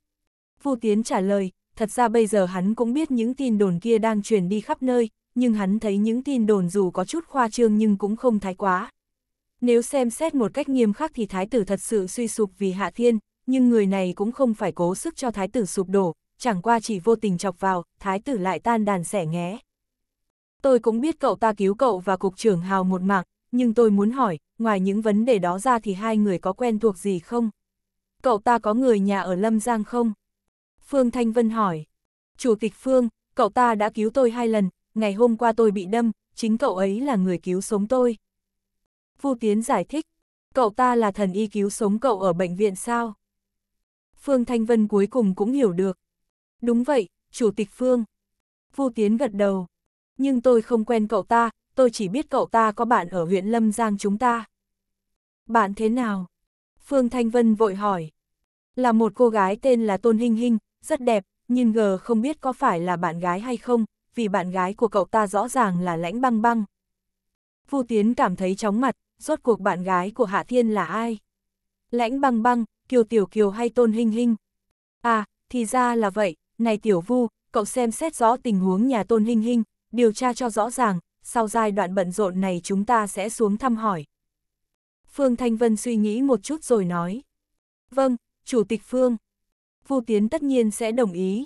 Vu Tiến trả lời, thật ra bây giờ hắn cũng biết những tin đồn kia đang truyền đi khắp nơi, nhưng hắn thấy những tin đồn dù có chút khoa trương nhưng cũng không thái quá. Nếu xem xét một cách nghiêm khắc thì thái tử thật sự suy sụp vì Hạ Thiên, nhưng người này cũng không phải cố sức cho thái tử sụp đổ, chẳng qua chỉ vô tình chọc vào, thái tử lại tan đàn sẻ nghé. Tôi cũng biết cậu ta cứu cậu và cục trưởng hào một mạng, nhưng tôi muốn hỏi, ngoài những vấn đề đó ra thì hai người có quen thuộc gì không? Cậu ta có người nhà ở Lâm Giang không? Phương Thanh Vân hỏi. Chủ tịch Phương, cậu ta đã cứu tôi hai lần, ngày hôm qua tôi bị đâm, chính cậu ấy là người cứu sống tôi. Vu Tiến giải thích, cậu ta là thần y cứu sống cậu ở bệnh viện sao? Phương Thanh Vân cuối cùng cũng hiểu được. Đúng vậy, Chủ tịch Phương. Vu Tiến gật đầu. Nhưng tôi không quen cậu ta, tôi chỉ biết cậu ta có bạn ở huyện Lâm Giang chúng ta. Bạn thế nào? Phương Thanh Vân vội hỏi. Là một cô gái tên là Tôn Hinh Hinh, rất đẹp, nhưng gờ không biết có phải là bạn gái hay không, vì bạn gái của cậu ta rõ ràng là lãnh băng băng. Vu Tiến cảm thấy chóng mặt, rốt cuộc bạn gái của Hạ Thiên là ai? Lãnh băng băng, Kiều Tiểu Kiều hay Tôn hình hình. À, thì ra là vậy, này Tiểu Vu, cậu xem xét rõ tình huống nhà Tôn hình hình, điều tra cho rõ ràng, sau giai đoạn bận rộn này chúng ta sẽ xuống thăm hỏi. Phương Thanh Vân suy nghĩ một chút rồi nói. Vâng, Chủ tịch Phương. Vu Tiến tất nhiên sẽ đồng ý.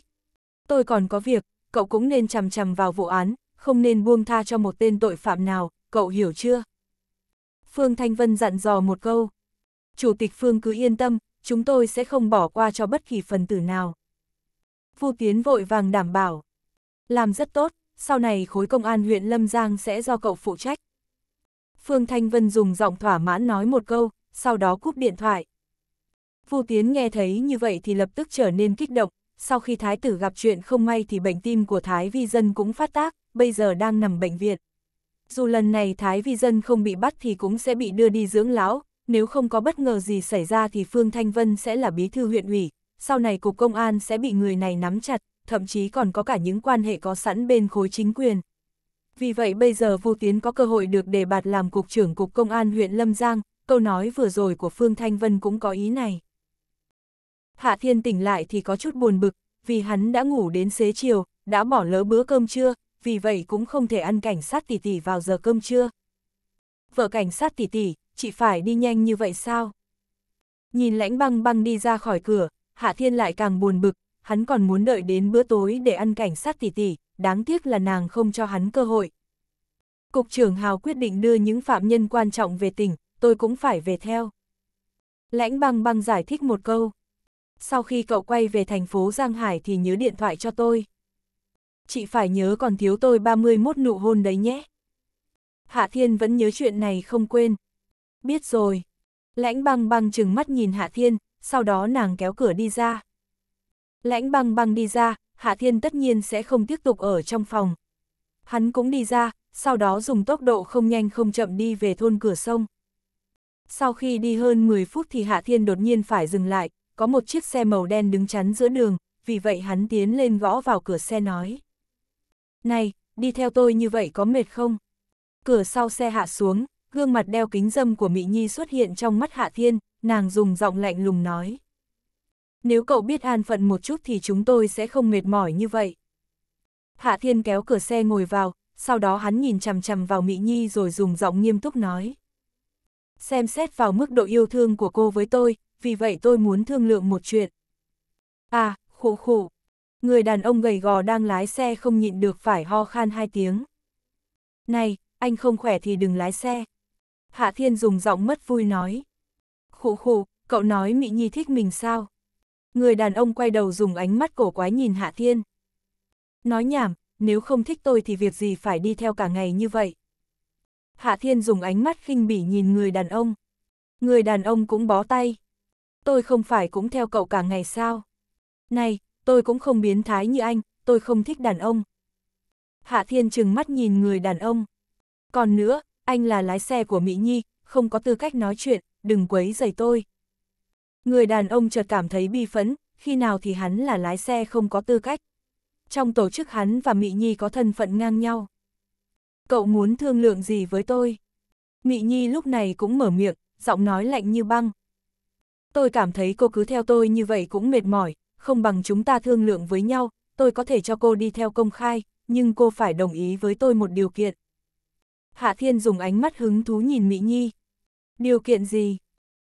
Tôi còn có việc, cậu cũng nên chằm chằm vào vụ án, không nên buông tha cho một tên tội phạm nào, cậu hiểu chưa? Phương Thanh Vân dặn dò một câu. Chủ tịch Phương cứ yên tâm, chúng tôi sẽ không bỏ qua cho bất kỳ phần tử nào. Vu Tiến vội vàng đảm bảo. Làm rất tốt, sau này khối công an huyện Lâm Giang sẽ do cậu phụ trách. Phương Thanh Vân dùng giọng thỏa mãn nói một câu, sau đó cúp điện thoại. Vu Tiến nghe thấy như vậy thì lập tức trở nên kích động, sau khi Thái tử gặp chuyện không may thì bệnh tim của Thái Vi Dân cũng phát tác, bây giờ đang nằm bệnh viện. Dù lần này Thái Vi Dân không bị bắt thì cũng sẽ bị đưa đi dưỡng lão, nếu không có bất ngờ gì xảy ra thì Phương Thanh Vân sẽ là bí thư huyện ủy, sau này cục công an sẽ bị người này nắm chặt, thậm chí còn có cả những quan hệ có sẵn bên khối chính quyền. Vì vậy bây giờ Vu Tiến có cơ hội được đề bạt làm cục trưởng cục công an huyện Lâm Giang, câu nói vừa rồi của Phương Thanh Vân cũng có ý này. Hạ Thiên tỉnh lại thì có chút buồn bực, vì hắn đã ngủ đến xế chiều, đã bỏ lỡ bữa cơm trưa, vì vậy cũng không thể ăn cảnh sát tỷ tỷ vào giờ cơm trưa. Vợ cảnh sát tỷ tỷ, chỉ phải đi nhanh như vậy sao? Nhìn lãnh băng băng đi ra khỏi cửa, Hạ Thiên lại càng buồn bực, hắn còn muốn đợi đến bữa tối để ăn cảnh sát tỷ tỷ, đáng tiếc là nàng không cho hắn cơ hội. Cục trưởng Hào quyết định đưa những phạm nhân quan trọng về tỉnh, tôi cũng phải về theo. Lãnh băng băng giải thích một câu. Sau khi cậu quay về thành phố Giang Hải thì nhớ điện thoại cho tôi. Chị phải nhớ còn thiếu tôi 31 nụ hôn đấy nhé. Hạ Thiên vẫn nhớ chuyện này không quên. Biết rồi. Lãnh băng băng chừng mắt nhìn Hạ Thiên, sau đó nàng kéo cửa đi ra. Lãnh băng băng đi ra, Hạ Thiên tất nhiên sẽ không tiếp tục ở trong phòng. Hắn cũng đi ra, sau đó dùng tốc độ không nhanh không chậm đi về thôn cửa sông. Sau khi đi hơn 10 phút thì Hạ Thiên đột nhiên phải dừng lại, có một chiếc xe màu đen đứng chắn giữa đường, vì vậy hắn tiến lên gõ vào cửa xe nói. Này, đi theo tôi như vậy có mệt không? Cửa sau xe hạ xuống, gương mặt đeo kính dâm của Mỹ Nhi xuất hiện trong mắt Hạ Thiên, nàng dùng giọng lạnh lùng nói. Nếu cậu biết an phận một chút thì chúng tôi sẽ không mệt mỏi như vậy. Hạ Thiên kéo cửa xe ngồi vào, sau đó hắn nhìn chằm chằm vào Mỹ Nhi rồi dùng giọng nghiêm túc nói. Xem xét vào mức độ yêu thương của cô với tôi, vì vậy tôi muốn thương lượng một chuyện. À, khổ khổ. Người đàn ông gầy gò đang lái xe không nhịn được phải ho khan hai tiếng. Này, anh không khỏe thì đừng lái xe. Hạ Thiên dùng giọng mất vui nói. Khụ khụ, cậu nói Mỹ Nhi thích mình sao? Người đàn ông quay đầu dùng ánh mắt cổ quái nhìn Hạ Thiên. Nói nhảm, nếu không thích tôi thì việc gì phải đi theo cả ngày như vậy? Hạ Thiên dùng ánh mắt khinh bỉ nhìn người đàn ông. Người đàn ông cũng bó tay. Tôi không phải cũng theo cậu cả ngày sao? Này, tôi cũng không biến thái như anh, tôi không thích đàn ông. Hạ Thiên trừng mắt nhìn người đàn ông. Còn nữa, anh là lái xe của Mỹ Nhi, không có tư cách nói chuyện, đừng quấy rầy tôi. Người đàn ông chợt cảm thấy bi phẫn, khi nào thì hắn là lái xe không có tư cách. Trong tổ chức hắn và Mỹ Nhi có thân phận ngang nhau. Cậu muốn thương lượng gì với tôi? Mỹ Nhi lúc này cũng mở miệng, giọng nói lạnh như băng. Tôi cảm thấy cô cứ theo tôi như vậy cũng mệt mỏi, không bằng chúng ta thương lượng với nhau, tôi có thể cho cô đi theo công khai, nhưng cô phải đồng ý với tôi một điều kiện. Hạ Thiên dùng ánh mắt hứng thú nhìn Mỹ Nhi. Điều kiện gì?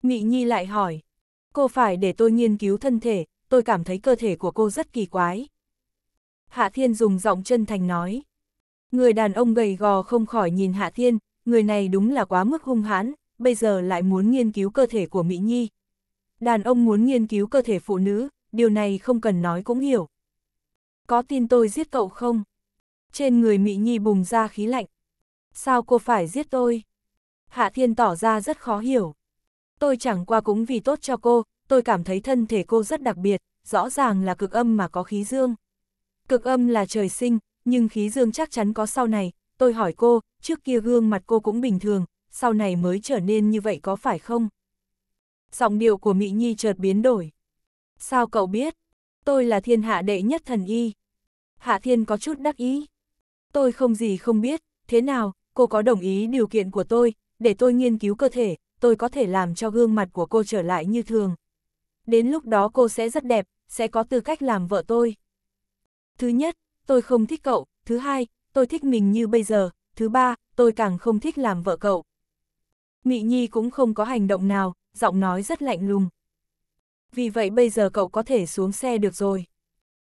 Mỹ Nhi lại hỏi. Cô phải để tôi nghiên cứu thân thể, tôi cảm thấy cơ thể của cô rất kỳ quái. Hạ Thiên dùng giọng chân thành nói. Người đàn ông gầy gò không khỏi nhìn Hạ Thiên, người này đúng là quá mức hung hãn, bây giờ lại muốn nghiên cứu cơ thể của Mỹ Nhi. Đàn ông muốn nghiên cứu cơ thể phụ nữ, điều này không cần nói cũng hiểu. Có tin tôi giết cậu không? Trên người Mỹ Nhi bùng ra khí lạnh. Sao cô phải giết tôi? Hạ Thiên tỏ ra rất khó hiểu. Tôi chẳng qua cũng vì tốt cho cô, tôi cảm thấy thân thể cô rất đặc biệt, rõ ràng là cực âm mà có khí dương. Cực âm là trời sinh, nhưng khí dương chắc chắn có sau này, tôi hỏi cô, trước kia gương mặt cô cũng bình thường, sau này mới trở nên như vậy có phải không? Giọng điệu của Mỹ Nhi chợt biến đổi. Sao cậu biết? Tôi là thiên hạ đệ nhất thần y. Hạ thiên có chút đắc ý. Tôi không gì không biết, thế nào, cô có đồng ý điều kiện của tôi, để tôi nghiên cứu cơ thể, tôi có thể làm cho gương mặt của cô trở lại như thường. Đến lúc đó cô sẽ rất đẹp, sẽ có tư cách làm vợ tôi. Thứ nhất, tôi không thích cậu, thứ hai, tôi thích mình như bây giờ, thứ ba, tôi càng không thích làm vợ cậu. Mị Nhi cũng không có hành động nào, giọng nói rất lạnh lùng. Vì vậy bây giờ cậu có thể xuống xe được rồi.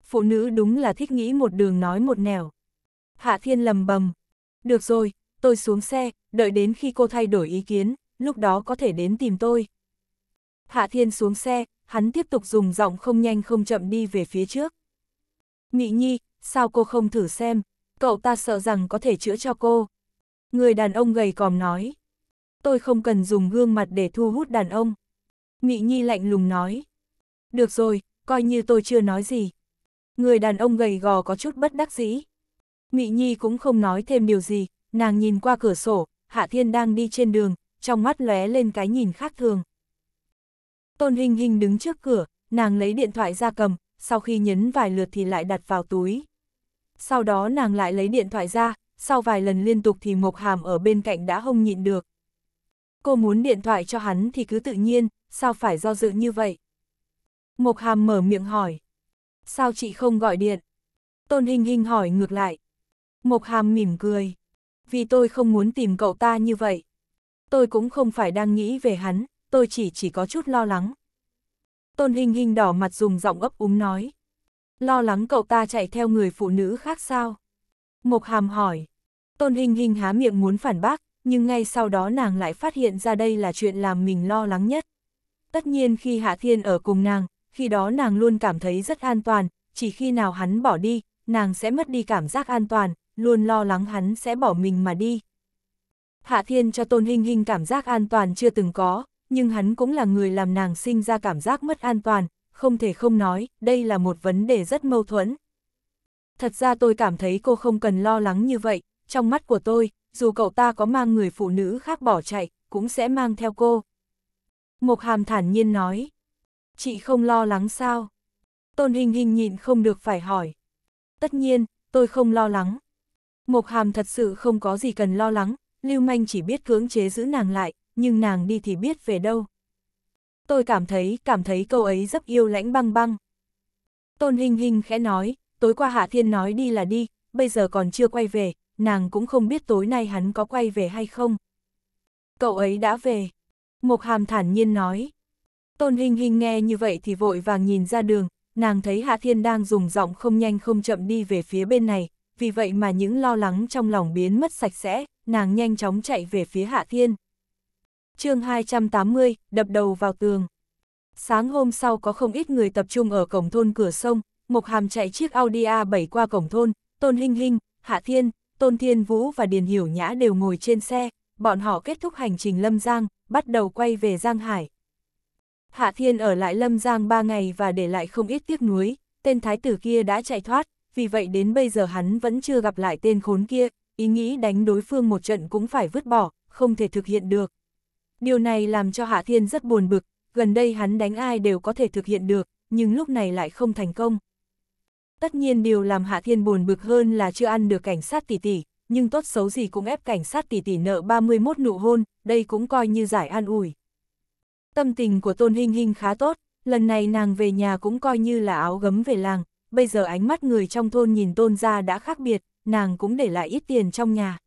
Phụ nữ đúng là thích nghĩ một đường nói một nẻo. Hạ Thiên lầm bầm. Được rồi, tôi xuống xe, đợi đến khi cô thay đổi ý kiến, lúc đó có thể đến tìm tôi. Hạ Thiên xuống xe, hắn tiếp tục dùng giọng không nhanh không chậm đi về phía trước. Mị Nhi, sao cô không thử xem, cậu ta sợ rằng có thể chữa cho cô. Người đàn ông gầy còm nói. Tôi không cần dùng gương mặt để thu hút đàn ông. Mị Nhi lạnh lùng nói. Được rồi, coi như tôi chưa nói gì. Người đàn ông gầy gò có chút bất đắc dĩ. Mị Nhi cũng không nói thêm điều gì, nàng nhìn qua cửa sổ, Hạ Thiên đang đi trên đường, trong mắt lóe lên cái nhìn khác thường. Tôn Hinh Hinh đứng trước cửa, nàng lấy điện thoại ra cầm, sau khi nhấn vài lượt thì lại đặt vào túi. Sau đó nàng lại lấy điện thoại ra, sau vài lần liên tục thì Mộc Hàm ở bên cạnh đã không nhịn được. Cô muốn điện thoại cho hắn thì cứ tự nhiên, sao phải do dự như vậy? Mộc Hàm mở miệng hỏi. Sao chị không gọi điện? Tôn Hinh Hinh hỏi ngược lại. Mộc Hàm mỉm cười. Vì tôi không muốn tìm cậu ta như vậy. Tôi cũng không phải đang nghĩ về hắn, tôi chỉ chỉ có chút lo lắng. Tôn Hinh Hinh đỏ mặt dùng giọng ấp úng nói. Lo lắng cậu ta chạy theo người phụ nữ khác sao? Mộc Hàm hỏi. Tôn Hinh Hinh há miệng muốn phản bác, nhưng ngay sau đó nàng lại phát hiện ra đây là chuyện làm mình lo lắng nhất. Tất nhiên khi Hạ Thiên ở cùng nàng, khi đó nàng luôn cảm thấy rất an toàn, chỉ khi nào hắn bỏ đi, nàng sẽ mất đi cảm giác an toàn, luôn lo lắng hắn sẽ bỏ mình mà đi. Hạ Thiên cho Tôn Hinh Hinh cảm giác an toàn chưa từng có, nhưng hắn cũng là người làm nàng sinh ra cảm giác mất an toàn, không thể không nói, đây là một vấn đề rất mâu thuẫn. Thật ra tôi cảm thấy cô không cần lo lắng như vậy, trong mắt của tôi, dù cậu ta có mang người phụ nữ khác bỏ chạy, cũng sẽ mang theo cô. Mộc Hàm thản nhiên nói, chị không lo lắng sao? Tôn Hình Hình nhịn không được phải hỏi. Tất nhiên, tôi không lo lắng. Mộc Hàm thật sự không có gì cần lo lắng, Lưu Manh chỉ biết cưỡng chế giữ nàng lại, nhưng nàng đi thì biết về đâu. Tôi cảm thấy, cảm thấy câu ấy rất yêu lãnh băng băng. Tôn Hình Hình khẽ nói, tối qua Hạ Thiên nói đi là đi, bây giờ còn chưa quay về, nàng cũng không biết tối nay hắn có quay về hay không. Cậu ấy đã về. Mộc Hàm thản nhiên nói. Tôn Hinh Hinh nghe như vậy thì vội vàng nhìn ra đường, nàng thấy Hạ Thiên đang dùng giọng không nhanh không chậm đi về phía bên này, vì vậy mà những lo lắng trong lòng biến mất sạch sẽ, nàng nhanh chóng chạy về phía Hạ Thiên. chương 280, đập đầu vào tường. Sáng hôm sau có không ít người tập trung ở cổng thôn cửa sông, Mộc Hàm chạy chiếc Audi A7 qua cổng thôn, Tôn Hinh Hinh, Hạ Thiên, Tôn Thiên Vũ và Điền Hiểu Nhã đều ngồi trên xe, bọn họ kết thúc hành trình Lâm Giang, bắt đầu quay về Giang Hải. Hạ Thiên ở lại Lâm Giang 3 ngày và để lại không ít tiếc nuối, tên thái tử kia đã chạy thoát, vì vậy đến bây giờ hắn vẫn chưa gặp lại tên khốn kia, ý nghĩ đánh đối phương một trận cũng phải vứt bỏ, không thể thực hiện được. Điều này làm cho Hạ Thiên rất buồn bực, gần đây hắn đánh ai đều có thể thực hiện được, nhưng lúc này lại không thành công. Tất nhiên điều làm Hạ Thiên buồn bực hơn là chưa ăn được cảnh sát tỷ tỷ, nhưng tốt xấu gì cũng ép cảnh sát tỷ tỷ nợ 31 nụ hôn, đây cũng coi như giải an ủi. Tâm tình của Tôn Hinh Hinh khá tốt, lần này nàng về nhà cũng coi như là áo gấm về làng, bây giờ ánh mắt người trong thôn nhìn Tôn ra đã khác biệt, nàng cũng để lại ít tiền trong nhà.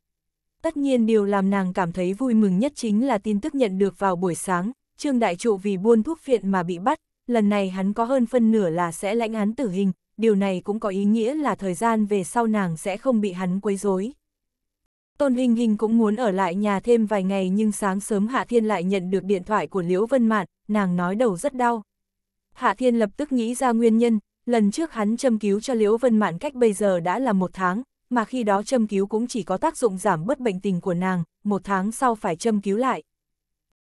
Tất nhiên điều làm nàng cảm thấy vui mừng nhất chính là tin tức nhận được vào buổi sáng, Trương Đại Trụ vì buôn thuốc phiện mà bị bắt, lần này hắn có hơn phân nửa là sẽ lãnh án tử hình, điều này cũng có ý nghĩa là thời gian về sau nàng sẽ không bị hắn quấy rối. Tôn Hình Hình cũng muốn ở lại nhà thêm vài ngày nhưng sáng sớm Hạ Thiên lại nhận được điện thoại của Liễu Vân Mạn, nàng nói đầu rất đau. Hạ Thiên lập tức nghĩ ra nguyên nhân, lần trước hắn châm cứu cho Liễu Vân Mạn cách bây giờ đã là một tháng, mà khi đó châm cứu cũng chỉ có tác dụng giảm bớt bệnh tình của nàng, một tháng sau phải châm cứu lại.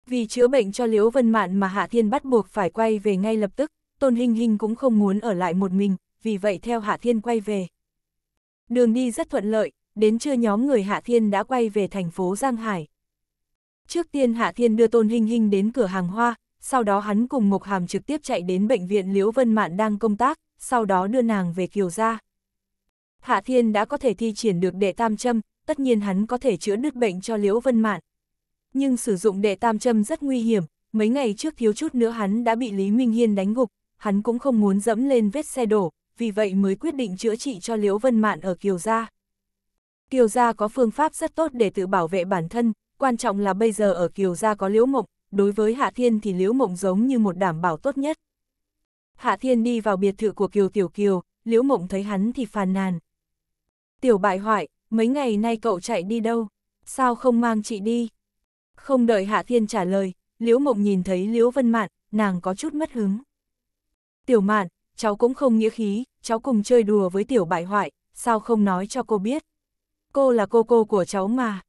Vì chữa bệnh cho Liễu Vân Mạn mà Hạ Thiên bắt buộc phải quay về ngay lập tức, Tôn Hinh Hinh cũng không muốn ở lại một mình, vì vậy theo Hạ Thiên quay về. Đường đi rất thuận lợi, đến trưa nhóm người Hạ Thiên đã quay về thành phố Giang Hải. Trước tiên Hạ Thiên đưa Tôn Hinh Hinh đến cửa hàng hoa, sau đó hắn cùng Mộc Hàm trực tiếp chạy đến bệnh viện Liễu Vân Mạn đang công tác, sau đó đưa nàng về Kiều Gia. Hạ Thiên đã có thể thi triển được đệ tam châm, tất nhiên hắn có thể chữa đứt bệnh cho Liễu Vân Mạn. Nhưng sử dụng đệ tam châm rất nguy hiểm, mấy ngày trước thiếu chút nữa hắn đã bị Lý Minh Hiên đánh gục, hắn cũng không muốn dẫm lên vết xe đổ, vì vậy mới quyết định chữa trị cho Liễu Vân Mạn ở Kiều Gia. Kiều Gia có phương pháp rất tốt để tự bảo vệ bản thân, quan trọng là bây giờ ở Kiều Gia có Liễu Mộng, đối với Hạ Thiên thì Liễu Mộng giống như một đảm bảo tốt nhất. Hạ Thiên đi vào biệt thự của Kiều Tiểu Kiều, Liễu Mộng thấy hắn thì phàn nàn. Tiểu bại hoại, mấy ngày nay cậu chạy đi đâu? Sao không mang chị đi? Không đợi Hạ Thiên trả lời, Liễu Mộng nhìn thấy Liễu Vân Mạn, nàng có chút mất hứng. Tiểu Mạn, cháu cũng không nghĩa khí, cháu cùng chơi đùa với tiểu bại hoại, sao không nói cho cô biết. Cô là cô cô của cháu mà.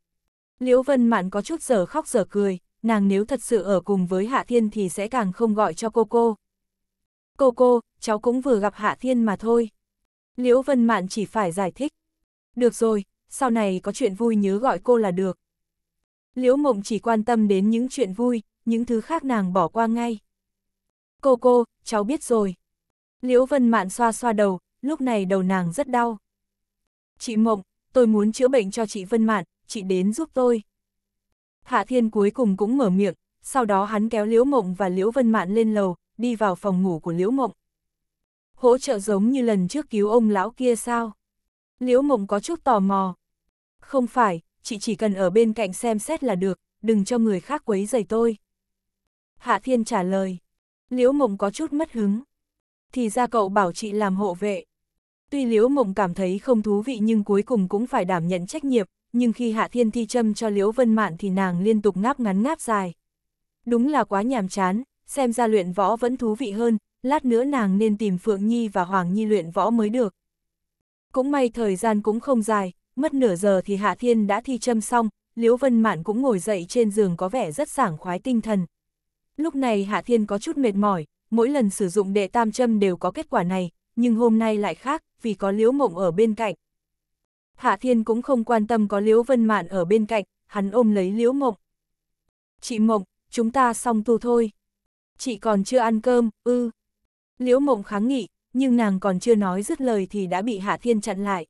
Liễu Vân Mạn có chút giờ khóc giờ cười, nàng nếu thật sự ở cùng với Hạ Thiên thì sẽ càng không gọi cho cô cô. Cô cô, cháu cũng vừa gặp Hạ Thiên mà thôi. Liễu Vân Mạn chỉ phải giải thích. Được rồi, sau này có chuyện vui nhớ gọi cô là được. Liễu Mộng chỉ quan tâm đến những chuyện vui, những thứ khác nàng bỏ qua ngay. Cô cô, cháu biết rồi. Liễu Vân Mạn xoa xoa đầu, lúc này đầu nàng rất đau. Chị Mộng, tôi muốn chữa bệnh cho chị Vân Mạn, chị đến giúp tôi. Hạ Thiên cuối cùng cũng mở miệng, sau đó hắn kéo Liễu Mộng và Liễu Vân Mạn lên lầu, đi vào phòng ngủ của Liễu Mộng. Hỗ trợ giống như lần trước cứu ông lão kia sao? Liễu Mộng có chút tò mò. Không phải, chị chỉ cần ở bên cạnh xem xét là được, đừng cho người khác quấy rầy tôi. Hạ Thiên trả lời. Liễu Mộng có chút mất hứng. Thì ra cậu bảo chị làm hộ vệ. Tuy Liễu Mộng cảm thấy không thú vị nhưng cuối cùng cũng phải đảm nhận trách nhiệm, nhưng khi Hạ Thiên thi châm cho Liễu Vân Mạn thì nàng liên tục ngáp ngắn ngáp dài. Đúng là quá nhàm chán, xem ra luyện võ vẫn thú vị hơn, lát nữa nàng nên tìm Phượng Nhi và Hoàng Nhi luyện võ mới được. Cũng may thời gian cũng không dài, mất nửa giờ thì Hạ Thiên đã thi châm xong, Liễu Vân Mạn cũng ngồi dậy trên giường có vẻ rất sảng khoái tinh thần. Lúc này Hạ Thiên có chút mệt mỏi, mỗi lần sử dụng đệ tam châm đều có kết quả này, nhưng hôm nay lại khác, vì có Liễu Mộng ở bên cạnh. Hạ Thiên cũng không quan tâm có Liễu Vân Mạn ở bên cạnh, hắn ôm lấy Liễu Mộng. Chị Mộng, chúng ta xong tu thôi. Chị còn chưa ăn cơm, ư. Liễu Mộng kháng nghị, nhưng nàng còn chưa nói dứt lời thì đã bị Hạ Thiên chặn lại.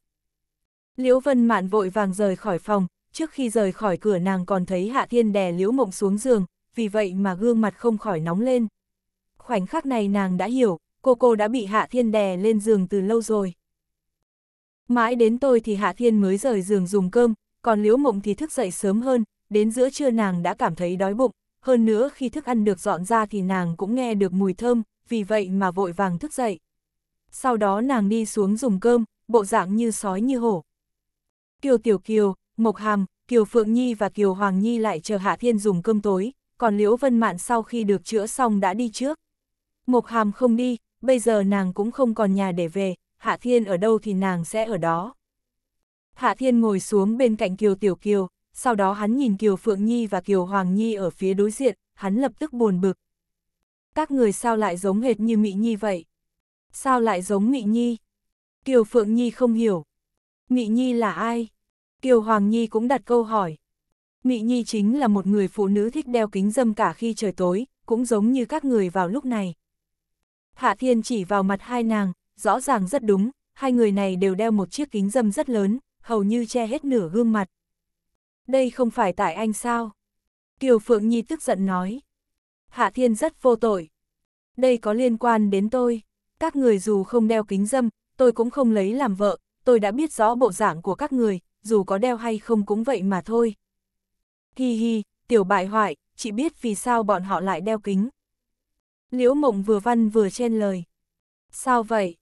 Liễu Vân Mạn vội vàng rời khỏi phòng, trước khi rời khỏi cửa nàng còn thấy Hạ Thiên đè Liễu Mộng xuống giường, vì vậy mà gương mặt không khỏi nóng lên. Khoảnh khắc này nàng đã hiểu, cô cô đã bị Hạ Thiên đè lên giường từ lâu rồi. Mãi đến tôi thì Hạ Thiên mới rời giường dùng cơm, còn Liễu Mộng thì thức dậy sớm hơn, đến giữa trưa nàng đã cảm thấy đói bụng, hơn nữa khi thức ăn được dọn ra thì nàng cũng nghe được mùi thơm, vì vậy mà vội vàng thức dậy. Sau đó nàng đi xuống dùng cơm, bộ dạng như sói như hổ. Kiều Tiểu Kiều, Mộc Hàm, Kiều Phượng Nhi và Kiều Hoàng Nhi lại chờ Hạ Thiên dùng cơm tối, còn Liễu Vân Mạn sau khi được chữa xong đã đi trước. Mộc Hàm không đi, bây giờ nàng cũng không còn nhà để về, Hạ Thiên ở đâu thì nàng sẽ ở đó. Hạ Thiên ngồi xuống bên cạnh Kiều Tiểu Kiều, sau đó hắn nhìn Kiều Phượng Nhi và Kiều Hoàng Nhi ở phía đối diện, hắn lập tức buồn bực. Các người sao lại giống hệt như Mị Nhi vậy? Sao lại giống Mị Nhi? Kiều Phượng Nhi không hiểu. Mị Nhi là ai? Kiều Hoàng Nhi cũng đặt câu hỏi. Mị Nhi chính là một người phụ nữ thích đeo kính dâm cả khi trời tối, cũng giống như các người vào lúc này. Hạ Thiên chỉ vào mặt hai nàng, rõ ràng rất đúng, hai người này đều đeo một chiếc kính dâm rất lớn, hầu như che hết nửa gương mặt. Đây không phải tại anh sao? Kiều Phượng Nhi tức giận nói. Hạ Thiên rất vô tội. Đây có liên quan đến tôi. Các người dù không đeo kính dâm, tôi cũng không lấy làm vợ, tôi đã biết rõ bộ dạng của các người, dù có đeo hay không cũng vậy mà thôi. Hi hi, tiểu bại hoại, chị biết vì sao bọn họ lại đeo kính. Liễu mộng vừa văn vừa chen lời. Sao vậy?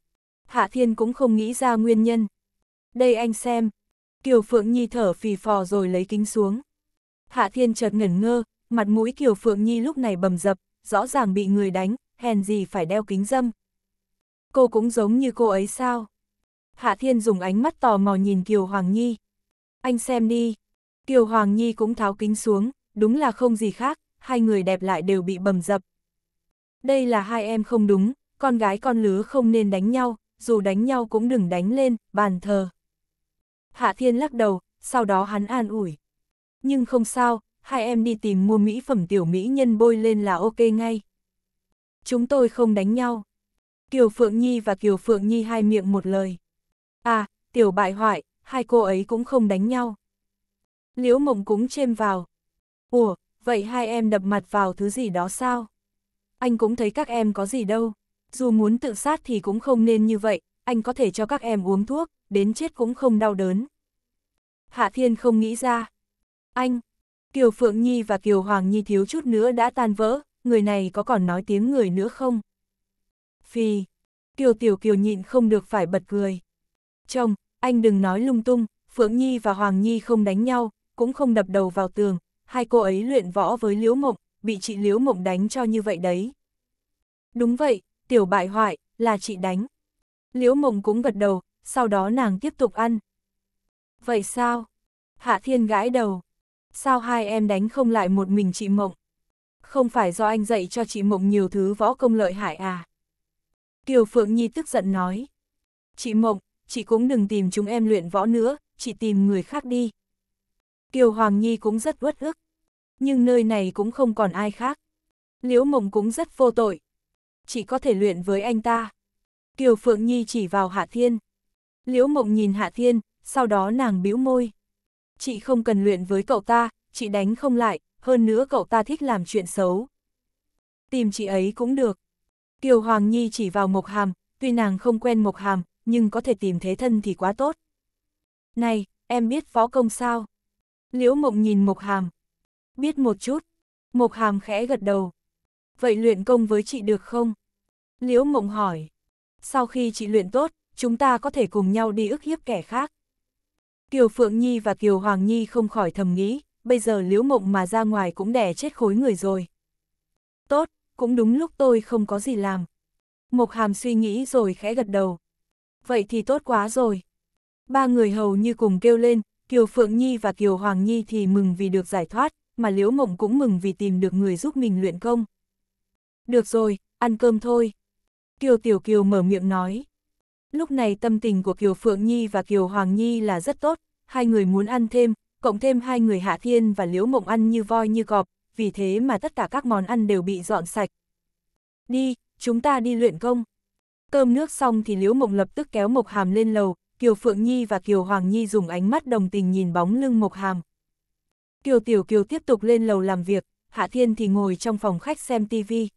Hạ Thiên cũng không nghĩ ra nguyên nhân. Đây anh xem. Kiều Phượng Nhi thở phì phò rồi lấy kính xuống. Hạ Thiên chợt ngẩn ngơ, mặt mũi Kiều Phượng Nhi lúc này bầm dập, rõ ràng bị người đánh, hèn gì phải đeo kính dâm. Cô cũng giống như cô ấy sao? Hạ Thiên dùng ánh mắt tò mò nhìn Kiều Hoàng Nhi. Anh xem đi. Kiều Hoàng Nhi cũng tháo kính xuống, đúng là không gì khác, hai người đẹp lại đều bị bầm dập. Đây là hai em không đúng, con gái con lứa không nên đánh nhau, dù đánh nhau cũng đừng đánh lên, bàn thờ. Hạ Thiên lắc đầu, sau đó hắn an ủi. Nhưng không sao, hai em đi tìm mua mỹ phẩm tiểu mỹ nhân bôi lên là ok ngay. Chúng tôi không đánh nhau. Kiều Phượng Nhi và Kiều Phượng Nhi hai miệng một lời. À, tiểu bại hoại, hai cô ấy cũng không đánh nhau. Liễu mộng cũng chêm vào. Ủa, vậy hai em đập mặt vào thứ gì đó sao? Anh cũng thấy các em có gì đâu. Dù muốn tự sát thì cũng không nên như vậy, anh có thể cho các em uống thuốc, đến chết cũng không đau đớn. Hạ Thiên không nghĩ ra. Anh, Kiều Phượng Nhi và Kiều Hoàng Nhi thiếu chút nữa đã tan vỡ, người này có còn nói tiếng người nữa không? Phi, Kiều Tiểu Kiều nhịn không được phải bật cười. Chồng, anh đừng nói lung tung, Phượng Nhi và Hoàng Nhi không đánh nhau, cũng không đập đầu vào tường, hai cô ấy luyện võ với Liễu Mộng, bị chị Liễu Mộng đánh cho như vậy đấy. Đúng vậy, tiểu bại hoại, là chị đánh. Liễu Mộng cũng gật đầu, sau đó nàng tiếp tục ăn. Vậy sao? Hạ Thiên gãi đầu. Sao hai em đánh không lại một mình chị Mộng? Không phải do anh dạy cho chị Mộng nhiều thứ võ công lợi hại à? Kiều Phượng Nhi tức giận nói. Chị Mộng, chị cũng đừng tìm chúng em luyện võ nữa, chị tìm người khác đi. Kiều Hoàng Nhi cũng rất uất ức, Nhưng nơi này cũng không còn ai khác. Liễu Mộng cũng rất vô tội. Chỉ có thể luyện với anh ta. Kiều Phượng Nhi chỉ vào Hạ Thiên. Liễu Mộng nhìn Hạ Thiên, sau đó nàng bĩu môi. Chị không cần luyện với cậu ta, chị đánh không lại, hơn nữa cậu ta thích làm chuyện xấu. Tìm chị ấy cũng được. Kiều Hoàng Nhi chỉ vào Mộc Hàm, tuy nàng không quen Mộc Hàm, nhưng có thể tìm thế thân thì quá tốt. Này, em biết võ công sao? Liễu Mộng nhìn Mộc Hàm. Biết một chút. Mộc Hàm khẽ gật đầu. Vậy luyện công với chị được không? Liễu Mộng hỏi. Sau khi chị luyện tốt, chúng ta có thể cùng nhau đi ức hiếp kẻ khác. Kiều Phượng Nhi và Kiều Hoàng Nhi không khỏi thầm nghĩ, bây giờ Liễu Mộng mà ra ngoài cũng đẻ chết khối người rồi. Tốt, cũng đúng lúc tôi không có gì làm. Mộc Hàm suy nghĩ rồi khẽ gật đầu. Vậy thì tốt quá rồi. Ba người hầu như cùng kêu lên, Kiều Phượng Nhi và Kiều Hoàng Nhi thì mừng vì được giải thoát, mà Liễu Mộng cũng mừng vì tìm được người giúp mình luyện công. Được rồi, ăn cơm thôi. Kiều Tiểu Kiều mở miệng nói. Lúc này tâm tình của Kiều Phượng Nhi và Kiều Hoàng Nhi là rất tốt, hai người muốn ăn thêm, cộng thêm hai người Hạ Thiên và Liễu Mộng ăn như voi như cọp, vì thế mà tất cả các món ăn đều bị dọn sạch. Đi, chúng ta đi luyện công. Cơm nước xong thì Liễu Mộng lập tức kéo Mộc Hàm lên lầu, Kiều Phượng Nhi và Kiều Hoàng Nhi dùng ánh mắt đồng tình nhìn bóng lưng Mộc Hàm. Kiều Tiểu Kiều tiếp tục lên lầu làm việc, Hạ Thiên thì ngồi trong phòng khách xem tivi.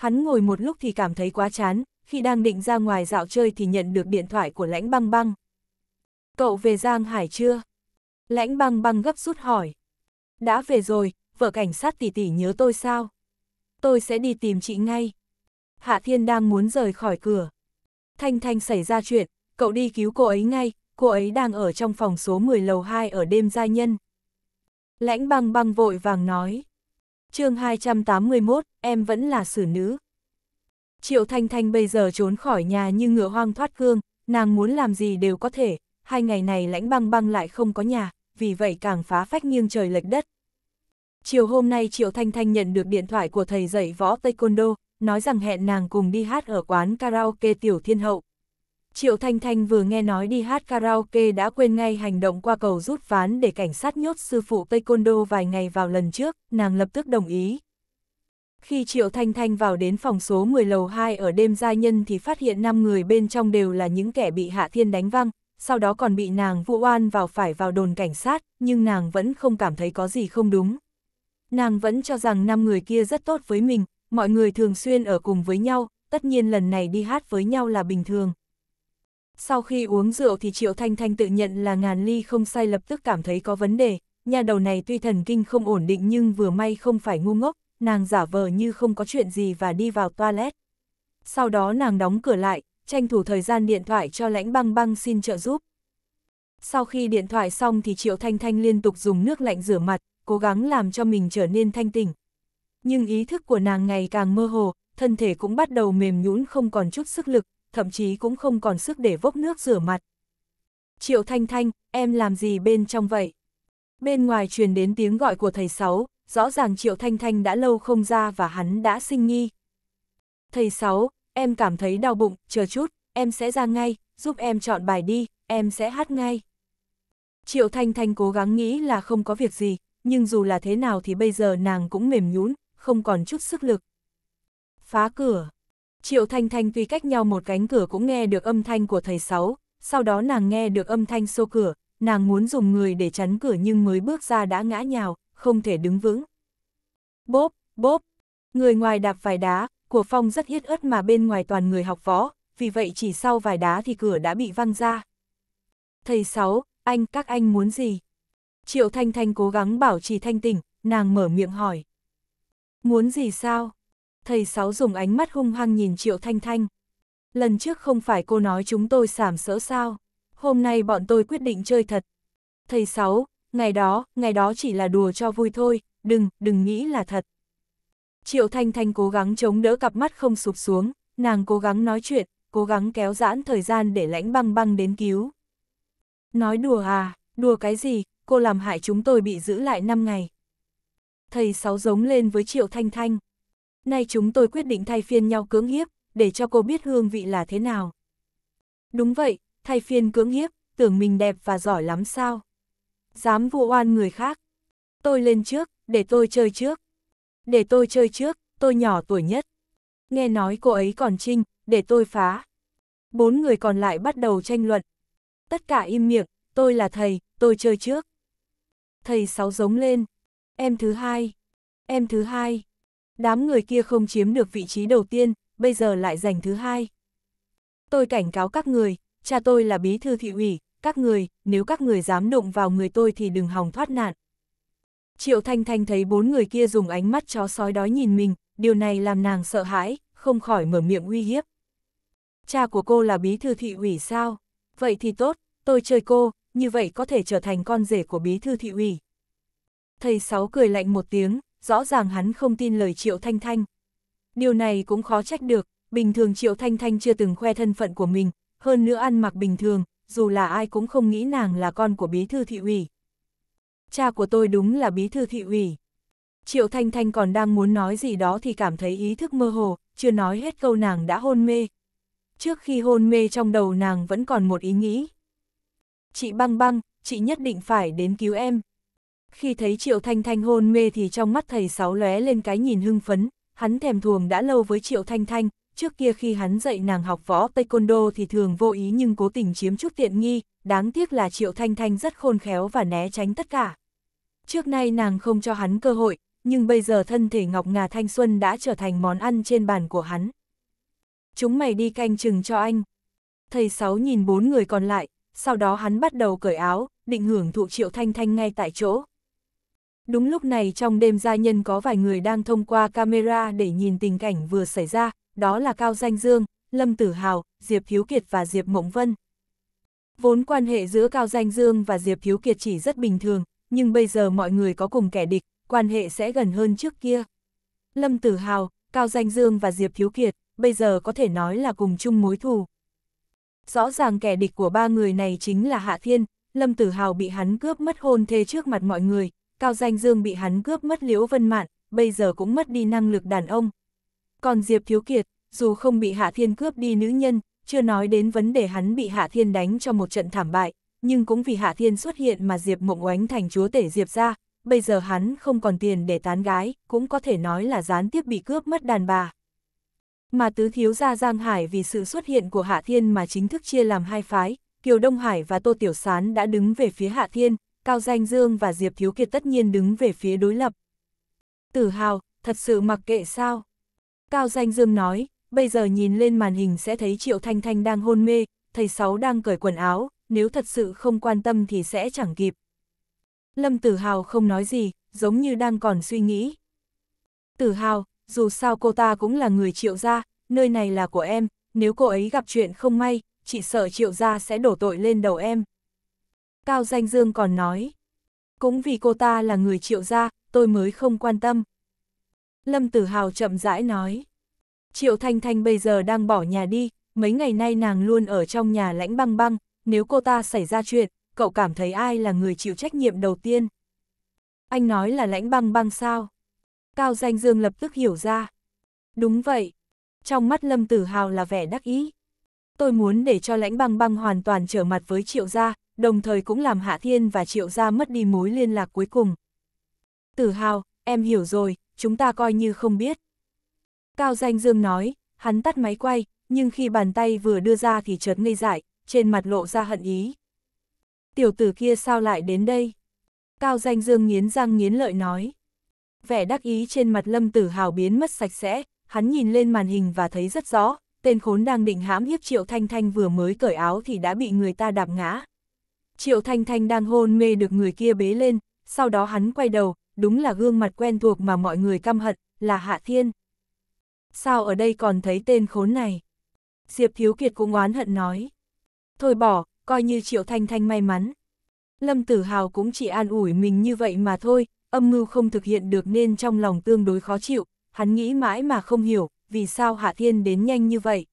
Hắn ngồi một lúc thì cảm thấy quá chán, khi đang định ra ngoài dạo chơi thì nhận được điện thoại của lãnh băng băng. Cậu về Giang Hải chưa? Lãnh băng băng gấp rút hỏi. Đã về rồi, vợ cảnh sát tỷ tỷ nhớ tôi sao? Tôi sẽ đi tìm chị ngay. Hạ Thiên đang muốn rời khỏi cửa. Thanh Thanh xảy ra chuyện, cậu đi cứu cô ấy ngay, cô ấy đang ở trong phòng số 10 lầu 2 ở đêm gia nhân. Lãnh băng băng vội vàng nói chương 281, em vẫn là xử nữ. Triệu Thanh Thanh bây giờ trốn khỏi nhà như ngựa hoang thoát cương, nàng muốn làm gì đều có thể, hai ngày này lãnh băng băng lại không có nhà, vì vậy càng phá phách nghiêng trời lệch đất. Chiều hôm nay Triệu Thanh Thanh nhận được điện thoại của thầy dạy võ Taekwondo, nói rằng hẹn nàng cùng đi hát ở quán karaoke Tiểu Thiên Hậu. Triệu Thanh Thanh vừa nghe nói đi hát karaoke đã quên ngay hành động qua cầu rút ván để cảnh sát nhốt sư phụ Taekwondo vài ngày vào lần trước, nàng lập tức đồng ý. Khi Triệu Thanh Thanh vào đến phòng số 10 lầu 2 ở đêm gia nhân thì phát hiện 5 người bên trong đều là những kẻ bị Hạ Thiên đánh văng, sau đó còn bị nàng vụ oan vào phải vào đồn cảnh sát, nhưng nàng vẫn không cảm thấy có gì không đúng. Nàng vẫn cho rằng 5 người kia rất tốt với mình, mọi người thường xuyên ở cùng với nhau, tất nhiên lần này đi hát với nhau là bình thường. Sau khi uống rượu thì Triệu Thanh Thanh tự nhận là ngàn ly không say lập tức cảm thấy có vấn đề, nhà đầu này tuy thần kinh không ổn định nhưng vừa may không phải ngu ngốc, nàng giả vờ như không có chuyện gì và đi vào toilet. Sau đó nàng đóng cửa lại, tranh thủ thời gian điện thoại cho lãnh băng băng xin trợ giúp. Sau khi điện thoại xong thì Triệu Thanh Thanh liên tục dùng nước lạnh rửa mặt, cố gắng làm cho mình trở nên thanh tỉnh. Nhưng ý thức của nàng ngày càng mơ hồ, thân thể cũng bắt đầu mềm nhũn không còn chút sức lực, thậm chí cũng không còn sức để vốc nước rửa mặt. Triệu Thanh Thanh, em làm gì bên trong vậy? Bên ngoài truyền đến tiếng gọi của thầy Sáu, rõ ràng Triệu Thanh Thanh đã lâu không ra và hắn đã sinh nghi. Thầy Sáu, em cảm thấy đau bụng, chờ chút, em sẽ ra ngay, giúp em chọn bài đi, em sẽ hát ngay. Triệu Thanh Thanh cố gắng nghĩ là không có việc gì, nhưng dù là thế nào thì bây giờ nàng cũng mềm nhũn, không còn chút sức lực. Phá cửa. Triệu Thanh Thanh tuy cách nhau một cánh cửa cũng nghe được âm thanh của thầy Sáu, sau đó nàng nghe được âm thanh xô cửa, nàng muốn dùng người để chắn cửa nhưng mới bước ra đã ngã nhào, không thể đứng vững. Bốp, bốp, người ngoài đạp vài đá, của phong rất hiết ớt mà bên ngoài toàn người học võ, vì vậy chỉ sau vài đá thì cửa đã bị văng ra. Thầy Sáu, anh, các anh muốn gì? Triệu Thanh Thanh cố gắng bảo trì thanh tỉnh, nàng mở miệng hỏi. Muốn gì sao? Thầy Sáu dùng ánh mắt hung hăng nhìn Triệu Thanh Thanh. Lần trước không phải cô nói chúng tôi sảm sỡ sao? Hôm nay bọn tôi quyết định chơi thật. Thầy Sáu, ngày đó, ngày đó chỉ là đùa cho vui thôi, đừng, đừng nghĩ là thật. Triệu Thanh Thanh cố gắng chống đỡ cặp mắt không sụp xuống, nàng cố gắng nói chuyện, cố gắng kéo giãn thời gian để lãnh băng băng đến cứu. Nói đùa à, đùa cái gì, cô làm hại chúng tôi bị giữ lại 5 ngày. Thầy Sáu giống lên với Triệu Thanh Thanh. Nay chúng tôi quyết định thay phiên nhau cưỡng hiếp, để cho cô biết hương vị là thế nào. Đúng vậy, thay phiên cưỡng hiếp, tưởng mình đẹp và giỏi lắm sao. Dám vụ oan người khác. Tôi lên trước, để tôi chơi trước. Để tôi chơi trước, tôi nhỏ tuổi nhất. Nghe nói cô ấy còn trinh, để tôi phá. Bốn người còn lại bắt đầu tranh luận. Tất cả im miệng, tôi là thầy, tôi chơi trước. Thầy sáu giống lên. Em thứ hai. Em thứ hai. Đám người kia không chiếm được vị trí đầu tiên, bây giờ lại giành thứ hai. Tôi cảnh cáo các người, cha tôi là bí thư thị ủy, các người, nếu các người dám đụng vào người tôi thì đừng hòng thoát nạn. Triệu Thanh Thanh thấy bốn người kia dùng ánh mắt chó sói đói nhìn mình, điều này làm nàng sợ hãi, không khỏi mở miệng uy hiếp. Cha của cô là bí thư thị ủy sao? Vậy thì tốt, tôi chơi cô, như vậy có thể trở thành con rể của bí thư thị ủy. Thầy Sáu cười lạnh một tiếng, rõ ràng hắn không tin lời Triệu Thanh Thanh. Điều này cũng khó trách được, bình thường Triệu Thanh Thanh chưa từng khoe thân phận của mình, hơn nữa ăn mặc bình thường, dù là ai cũng không nghĩ nàng là con của bí thư thị ủy. Cha của tôi đúng là bí thư thị ủy. Triệu Thanh Thanh còn đang muốn nói gì đó thì cảm thấy ý thức mơ hồ, chưa nói hết câu nàng đã hôn mê. Trước khi hôn mê trong đầu nàng vẫn còn một ý nghĩ. Chị băng băng, chị nhất định phải đến cứu em. Khi thấy Triệu Thanh Thanh hôn mê thì trong mắt thầy Sáu lóe lên cái nhìn hưng phấn, hắn thèm thuồng đã lâu với Triệu Thanh Thanh, trước kia khi hắn dạy nàng học võ taekwondo thì thường vô ý nhưng cố tình chiếm chút tiện nghi, đáng tiếc là Triệu Thanh Thanh rất khôn khéo và né tránh tất cả. Trước nay nàng không cho hắn cơ hội, nhưng bây giờ thân thể Ngọc Ngà Thanh Xuân đã trở thành món ăn trên bàn của hắn. Chúng mày đi canh chừng cho anh. Thầy Sáu nhìn bốn người còn lại, sau đó hắn bắt đầu cởi áo, định hưởng thụ Triệu Thanh Thanh ngay tại chỗ. Đúng lúc này trong đêm gia nhân có vài người đang thông qua camera để nhìn tình cảnh vừa xảy ra, đó là Cao Danh Dương, Lâm Tử Hào, Diệp Thiếu Kiệt và Diệp Mộng Vân. Vốn quan hệ giữa Cao Danh Dương và Diệp Thiếu Kiệt chỉ rất bình thường, nhưng bây giờ mọi người có cùng kẻ địch, quan hệ sẽ gần hơn trước kia. Lâm Tử Hào, Cao Danh Dương và Diệp Thiếu Kiệt, bây giờ có thể nói là cùng chung mối thù. Rõ ràng kẻ địch của ba người này chính là Hạ Thiên, Lâm Tử Hào bị hắn cướp mất hôn thê trước mặt mọi người, Cao Danh Dương bị hắn cướp mất Liễu Vân Mạn, bây giờ cũng mất đi năng lực đàn ông. Còn Diệp Thiếu Kiệt, dù không bị Hạ Thiên cướp đi nữ nhân, chưa nói đến vấn đề hắn bị Hạ Thiên đánh cho một trận thảm bại, nhưng cũng vì Hạ Thiên xuất hiện mà Diệp Mộng Oánh thành chúa tể Diệp ra, bây giờ hắn không còn tiền để tán gái, cũng có thể nói là gián tiếp bị cướp mất đàn bà. Mà tứ thiếu gia Giang Hải vì sự xuất hiện của Hạ Thiên mà chính thức chia làm hai phái, Kiều Đông Hải và Tô Tiểu Sán đã đứng về phía Hạ Thiên, Cao Danh Dương và Diệp Thiếu Kiệt tất nhiên đứng về phía đối lập. Tử hào, thật sự mặc kệ sao? Cao Danh Dương nói, bây giờ nhìn lên màn hình sẽ thấy Triệu Thanh Thanh đang hôn mê, thầy Sáu đang cởi quần áo, nếu thật sự không quan tâm thì sẽ chẳng kịp. Lâm Tử Hào không nói gì, giống như đang còn suy nghĩ. Tử Hào, dù sao cô ta cũng là người triệu gia, nơi này là của em, nếu cô ấy gặp chuyện không may, chị sợ triệu gia sẽ đổ tội lên đầu em. Cao Danh Dương còn nói, cũng vì cô ta là người triệu gia, tôi mới không quan tâm. Lâm Tử Hào chậm rãi nói, Triệu Thanh Thanh bây giờ đang bỏ nhà đi, mấy ngày nay nàng luôn ở trong nhà lãnh băng băng, nếu cô ta xảy ra chuyện, cậu cảm thấy ai là người chịu trách nhiệm đầu tiên? Anh nói là lãnh băng băng sao? Cao Danh Dương lập tức hiểu ra. Đúng vậy. Trong mắt Lâm Tử Hào là vẻ đắc ý. Tôi muốn để cho lãnh băng băng hoàn toàn trở mặt với Triệu Gia, đồng thời cũng làm Hạ Thiên và Triệu Gia mất đi mối liên lạc cuối cùng. Tử Hào, em hiểu rồi, chúng ta coi như không biết. Cao Danh Dương nói, hắn tắt máy quay, nhưng khi bàn tay vừa đưa ra thì chợt ngây dại, trên mặt lộ ra hận ý. Tiểu tử kia sao lại đến đây? Cao Danh Dương nghiến răng nghiến lợi nói. Vẻ đắc ý trên mặt Lâm Tử Hào biến mất sạch sẽ, hắn nhìn lên màn hình và thấy rất rõ, tên khốn đang định hãm hiếp Triệu Thanh Thanh vừa mới cởi áo thì đã bị người ta đạp ngã. Triệu Thanh Thanh đang hôn mê được người kia bế lên, sau đó hắn quay đầu, đúng là gương mặt quen thuộc mà mọi người căm hận, là Hạ Thiên. Sao ở đây còn thấy tên khốn này? Diệp Thiếu Kiệt cũng oán hận nói. Thôi bỏ, coi như Triệu Thanh Thanh may mắn. Lâm Tử Hào cũng chỉ an ủi mình như vậy mà thôi, âm mưu không thực hiện được nên trong lòng tương đối khó chịu, hắn nghĩ mãi mà không hiểu, vì sao Hạ Thiên đến nhanh như vậy.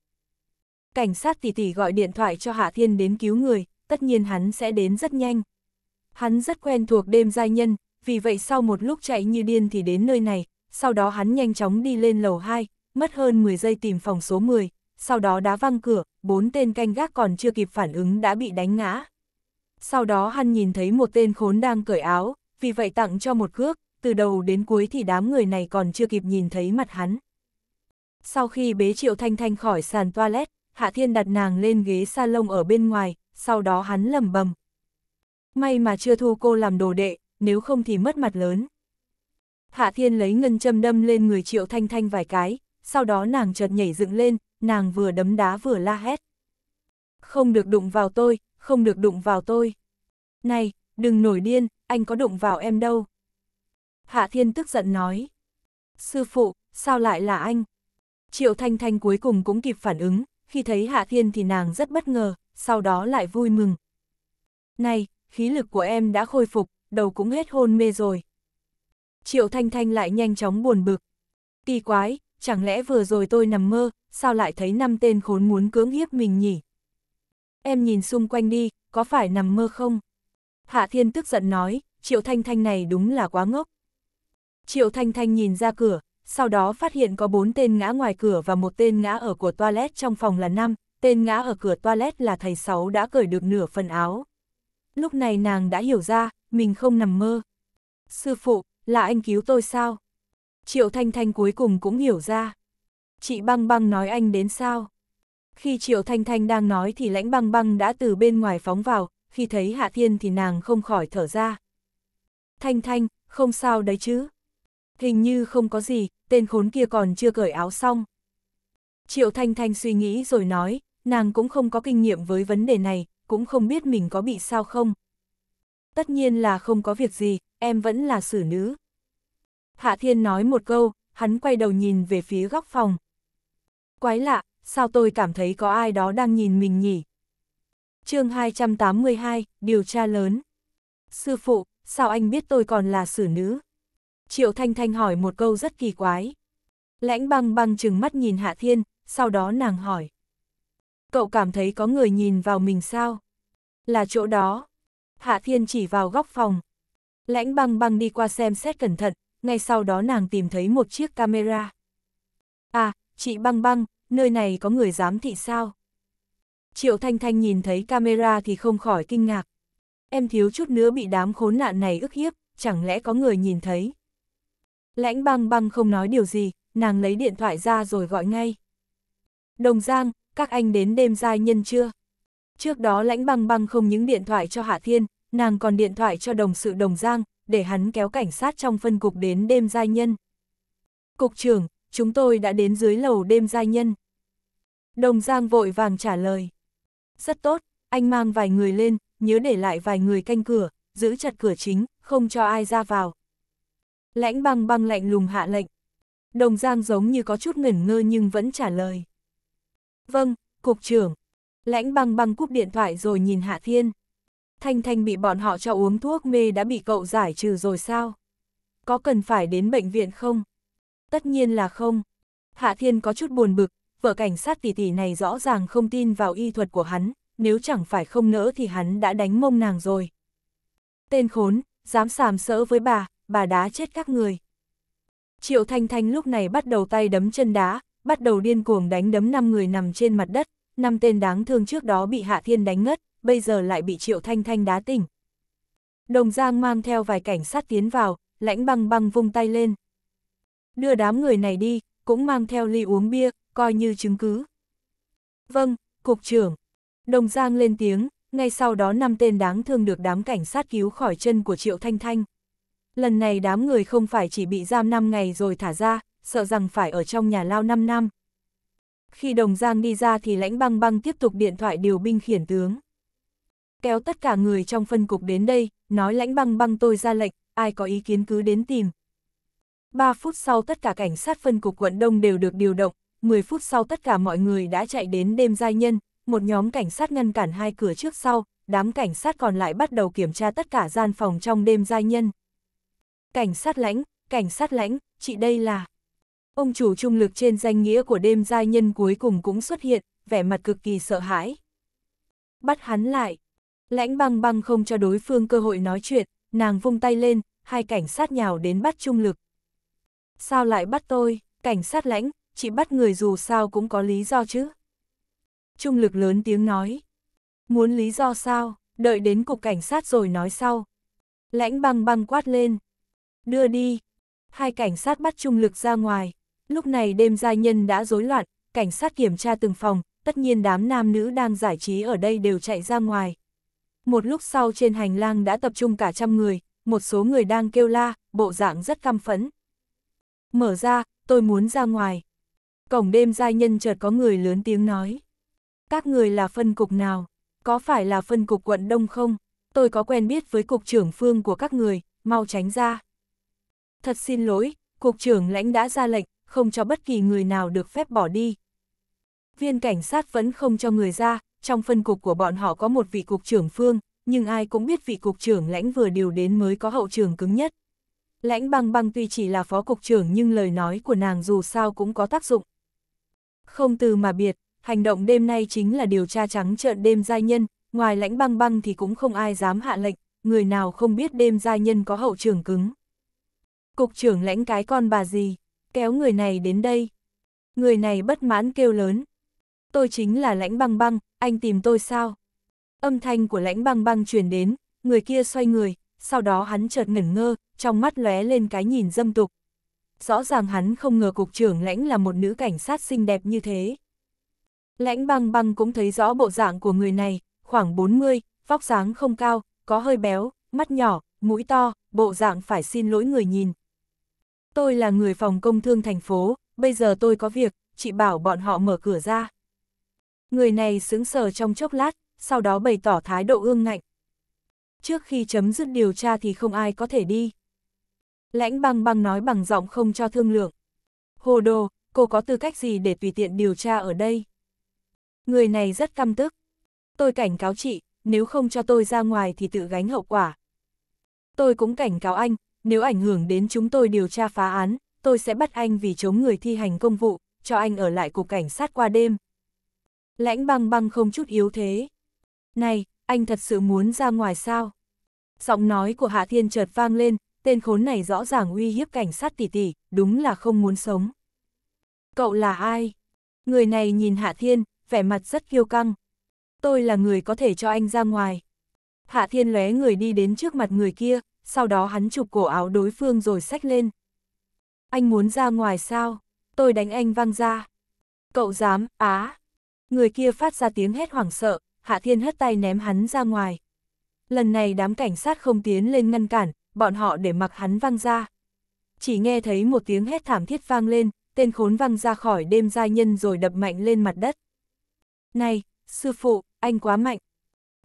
Cảnh sát tỷ tỷ gọi điện thoại cho Hạ Thiên đến cứu người, tất nhiên hắn sẽ đến rất nhanh. Hắn rất quen thuộc đêm giai nhân, vì vậy sau một lúc chạy như điên thì đến nơi này, sau đó hắn nhanh chóng đi lên lầu 2, mất hơn 10 giây tìm phòng số 10, sau đó đá văng cửa, bốn tên canh gác còn chưa kịp phản ứng đã bị đánh ngã. Sau đó hắn nhìn thấy một tên khốn đang cởi áo, vì vậy tặng cho một cước, từ đầu đến cuối thì đám người này còn chưa kịp nhìn thấy mặt hắn. Sau khi bế Triệu Thanh Thanh khỏi sàn toilet, Hạ Thiên đặt nàng lên ghế salon ở bên ngoài, sau đó hắn lầm bầm. May mà chưa thu cô làm đồ đệ, nếu không thì mất mặt lớn. Hạ Thiên lấy ngân châm đâm lên người Triệu Thanh Thanh vài cái, sau đó nàng chợt nhảy dựng lên, nàng vừa đấm đá vừa la hét. Không được đụng vào tôi, không được đụng vào tôi. Này, đừng nổi điên, anh có đụng vào em đâu. Hạ Thiên tức giận nói. Sư phụ, sao lại là anh? Triệu Thanh Thanh cuối cùng cũng kịp phản ứng, khi thấy Hạ Thiên thì nàng rất bất ngờ, sau đó lại vui mừng. Này, khí lực của em đã khôi phục, đầu cũng hết hôn mê rồi. Triệu Thanh Thanh lại nhanh chóng buồn bực. Kỳ quái, chẳng lẽ vừa rồi tôi nằm mơ, sao lại thấy năm tên khốn muốn cưỡng hiếp mình nhỉ? Em nhìn xung quanh đi, có phải nằm mơ không? Hạ Thiên tức giận nói, Triệu Thanh Thanh này đúng là quá ngốc. Triệu Thanh Thanh nhìn ra cửa, sau đó phát hiện có bốn tên ngã ngoài cửa và một tên ngã ở của toilet trong phòng là năm, tên ngã ở cửa toilet là thầy Sáu đã cởi được nửa phần áo. Lúc này nàng đã hiểu ra, mình không nằm mơ. Sư phụ, là anh cứu tôi sao? Triệu Thanh Thanh cuối cùng cũng hiểu ra. Chị băng băng nói anh đến sao? Khi Triệu Thanh Thanh đang nói thì lãnh băng băng đã từ bên ngoài phóng vào, khi thấy Hạ Thiên thì nàng không khỏi thở ra. Thanh Thanh, không sao đấy chứ? Hình như không có gì, tên khốn kia còn chưa cởi áo xong. Triệu Thanh Thanh suy nghĩ rồi nói, nàng cũng không có kinh nghiệm với vấn đề này, cũng không biết mình có bị sao không. Tất nhiên là không có việc gì, em vẫn là xử nữ. Hạ Thiên nói một câu, hắn quay đầu nhìn về phía góc phòng. Quái lạ, sao tôi cảm thấy có ai đó đang nhìn mình nhỉ? chương 282, điều tra lớn. Sư phụ, sao anh biết tôi còn là xử nữ? Triệu Thanh Thanh hỏi một câu rất kỳ quái. Lãnh băng băng chừng mắt nhìn Hạ Thiên, sau đó nàng hỏi. Cậu cảm thấy có người nhìn vào mình sao? Là chỗ đó. Hạ Thiên chỉ vào góc phòng. Lãnh băng băng đi qua xem xét cẩn thận, ngay sau đó nàng tìm thấy một chiếc camera. À, chị băng băng, nơi này có người giám thị sao? Triệu Thanh Thanh nhìn thấy camera thì không khỏi kinh ngạc. Em thiếu chút nữa bị đám khốn nạn này ức hiếp, chẳng lẽ có người nhìn thấy? Lãnh băng băng không nói điều gì, nàng lấy điện thoại ra rồi gọi ngay. Đồng Giang, các anh đến đêm giai nhân chưa? Trước đó lãnh băng băng không những điện thoại cho Hạ Thiên, nàng còn điện thoại cho đồng sự Đồng Giang, để hắn kéo cảnh sát trong phân cục đến đêm giai nhân. Cục trưởng, chúng tôi đã đến dưới lầu đêm giai nhân. Đồng Giang vội vàng trả lời. Rất tốt, anh mang vài người lên, nhớ để lại vài người canh cửa, giữ chặt cửa chính, không cho ai ra vào. Lãnh băng băng lạnh lùng hạ lệnh. Đồng Giang giống như có chút ngẩn ngơ nhưng vẫn trả lời. Vâng, cục trưởng. Lãnh băng băng cúp điện thoại rồi nhìn Hạ Thiên. Thanh Thanh bị bọn họ cho uống thuốc mê đã bị cậu giải trừ rồi sao? Có cần phải đến bệnh viện không? Tất nhiên là không. Hạ Thiên có chút buồn bực, vợ cảnh sát tỷ tỷ này rõ ràng không tin vào y thuật của hắn, nếu chẳng phải không nỡ thì hắn đã đánh mông nàng rồi. Tên khốn, dám sàm sỡ với bà, bà đá chết các người. Triệu Thanh Thanh lúc này bắt đầu tay đấm chân đá, bắt đầu điên cuồng đánh đấm năm người nằm trên mặt đất, năm tên đáng thương trước đó bị Hạ Thiên đánh ngất, bây giờ lại bị Triệu Thanh Thanh đá tỉnh. Đồng Giang mang theo vài cảnh sát tiến vào, lãnh băng băng vung tay lên. Đưa đám người này đi, cũng mang theo ly uống bia, coi như chứng cứ. Vâng, Cục trưởng. Đồng Giang lên tiếng, ngay sau đó năm tên đáng thương được đám cảnh sát cứu khỏi chân của Triệu Thanh Thanh. Lần này đám người không phải chỉ bị giam 5 ngày rồi thả ra, sợ rằng phải ở trong nhà lao 5 năm. Khi Đồng Giang đi ra thì lãnh băng băng tiếp tục điện thoại điều binh khiển tướng. Kéo tất cả người trong phân cục đến đây, nói lãnh băng băng tôi ra lệnh, ai có ý kiến cứ đến tìm. 3 phút sau tất cả cảnh sát phân cục quận Đông đều được điều động, 10 phút sau tất cả mọi người đã chạy đến đêm giai nhân, một nhóm cảnh sát ngăn cản hai cửa trước sau, đám cảnh sát còn lại bắt đầu kiểm tra tất cả gian phòng trong đêm giai nhân. Cảnh sát lãnh, cảnh sát lãnh, chị đây là... Ông chủ trung lực trên danh nghĩa của đêm giai nhân cuối cùng cũng xuất hiện, vẻ mặt cực kỳ sợ hãi. Bắt hắn lại. Lãnh băng băng không cho đối phương cơ hội nói chuyện, nàng vung tay lên, hai cảnh sát nhào đến bắt trung lực. Sao lại bắt tôi, cảnh sát lãnh, chỉ bắt người dù sao cũng có lý do chứ. Trung lực lớn tiếng nói. Muốn lý do sao, đợi đến cục cảnh sát rồi nói sau. Lãnh băng băng quát lên. Đưa đi. Hai cảnh sát bắt trung lực ra ngoài. Lúc này đêm giai nhân đã rối loạn, cảnh sát kiểm tra từng phòng, tất nhiên đám nam nữ đang giải trí ở đây đều chạy ra ngoài. Một lúc sau trên hành lang đã tập trung cả trăm người, một số người đang kêu la, bộ dạng rất căm phẫn. Mở ra, tôi muốn ra ngoài. Cổng đêm giai nhân chợt có người lớn tiếng nói. Các người là phân cục nào? Có phải là phân cục quận Đông không? Tôi có quen biết với cục trưởng phương của các người, mau tránh ra. Thật xin lỗi, cục trưởng lãnh đã ra lệnh, không cho bất kỳ người nào được phép bỏ đi. Viên cảnh sát vẫn không cho người ra, trong phân cục của bọn họ có một vị cục trưởng phương, nhưng ai cũng biết vị cục trưởng lãnh vừa điều đến mới có hậu trường cứng nhất. Lãnh băng băng tuy chỉ là phó cục trưởng nhưng lời nói của nàng dù sao cũng có tác dụng. Không từ mà biệt, hành động đêm nay chính là điều tra trắng trợn đêm giai nhân, ngoài lãnh băng băng thì cũng không ai dám hạ lệnh, người nào không biết đêm giai nhân có hậu trường cứng. Cục trưởng lãnh cái con bà gì, kéo người này đến đây. Người này bất mãn kêu lớn. Tôi chính là lãnh băng băng, anh tìm tôi sao? Âm thanh của lãnh băng băng truyền đến, người kia xoay người, sau đó hắn chợt ngẩn ngơ, trong mắt lóe lên cái nhìn dâm tục. Rõ ràng hắn không ngờ cục trưởng lãnh là một nữ cảnh sát xinh đẹp như thế. Lãnh băng băng cũng thấy rõ bộ dạng của người này, khoảng 40, vóc dáng không cao, có hơi béo, mắt nhỏ, mũi to, bộ dạng phải xin lỗi người nhìn. Tôi là người phòng công thương thành phố, bây giờ tôi có việc, chị bảo bọn họ mở cửa ra. Người này sững sờ trong chốc lát, sau đó bày tỏ thái độ ương ngạnh. Trước khi chấm dứt điều tra thì không ai có thể đi. Lãnh băng băng nói bằng giọng không cho thương lượng. Hồ đồ, cô có tư cách gì để tùy tiện điều tra ở đây? Người này rất căm tức. Tôi cảnh cáo chị, nếu không cho tôi ra ngoài thì tự gánh hậu quả. Tôi cũng cảnh cáo anh, nếu ảnh hưởng đến chúng tôi điều tra phá án, tôi sẽ bắt anh vì chống người thi hành công vụ, cho anh ở lại cục cảnh sát qua đêm. Lãnh băng băng không chút yếu thế. Này, anh thật sự muốn ra ngoài sao? Giọng nói của Hạ Thiên chợt vang lên, tên khốn này rõ ràng uy hiếp cảnh sát tỷ tỷ, đúng là không muốn sống. Cậu là ai? Người này nhìn Hạ Thiên, vẻ mặt rất kiêu căng. Tôi là người có thể cho anh ra ngoài. Hạ Thiên lóe người đi đến trước mặt người kia, sau đó hắn chụp cổ áo đối phương rồi xách lên. Anh muốn ra ngoài sao? Tôi đánh anh văng ra. Cậu dám, á. Người kia phát ra tiếng hét hoảng sợ, Hạ Thiên hất tay ném hắn ra ngoài. Lần này đám cảnh sát không tiến lên ngăn cản, bọn họ để mặc hắn văng ra. Chỉ nghe thấy một tiếng hét thảm thiết vang lên, tên khốn văng ra khỏi đêm giai nhân rồi đập mạnh lên mặt đất. Này, sư phụ, anh quá mạnh.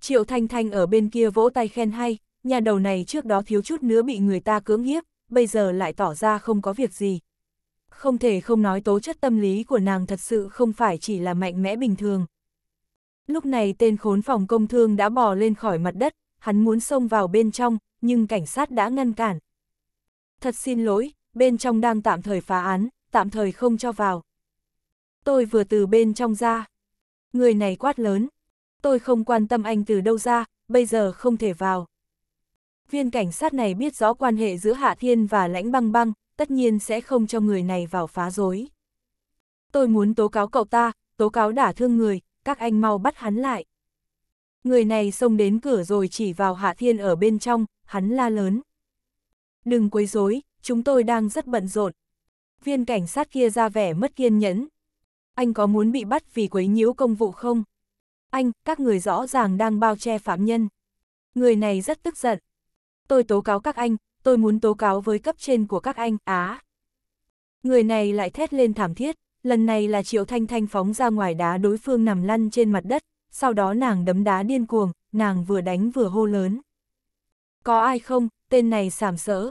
Triệu Thanh Thanh ở bên kia vỗ tay khen hay, nhà đầu này trước đó thiếu chút nữa bị người ta cưỡng hiếp, bây giờ lại tỏ ra không có việc gì. Không thể không nói tố chất tâm lý của nàng thật sự không phải chỉ là mạnh mẽ bình thường. Lúc này tên khốn phòng công thương đã bò lên khỏi mặt đất, hắn muốn xông vào bên trong, nhưng cảnh sát đã ngăn cản. Thật xin lỗi, bên trong đang tạm thời phá án, tạm thời không cho vào. Tôi vừa từ bên trong ra. Người này quát lớn. Tôi không quan tâm anh từ đâu ra, bây giờ không thể vào. Viên cảnh sát này biết rõ quan hệ giữa Hạ Thiên và Lãnh Băng Băng, tất nhiên sẽ không cho người này vào phá rối. Tôi muốn tố cáo cậu ta, tố cáo đả thương người, các anh mau bắt hắn lại. Người này xông đến cửa rồi chỉ vào Hạ Thiên ở bên trong, hắn la lớn. Đừng quấy rối, chúng tôi đang rất bận rộn. Viên cảnh sát kia ra vẻ mất kiên nhẫn. Anh có muốn bị bắt vì quấy nhiễu công vụ không? Anh, các người rõ ràng đang bao che phạm nhân. Người này rất tức giận. Tôi tố cáo các anh, tôi muốn tố cáo với cấp trên của các anh, á. Người này lại thét lên thảm thiết, lần này là Triệu Thanh Thanh phóng ra ngoài đá đối phương nằm lăn trên mặt đất, sau đó nàng đấm đá điên cuồng, nàng vừa đánh vừa hô lớn. Có ai không, tên này sảm sỡ.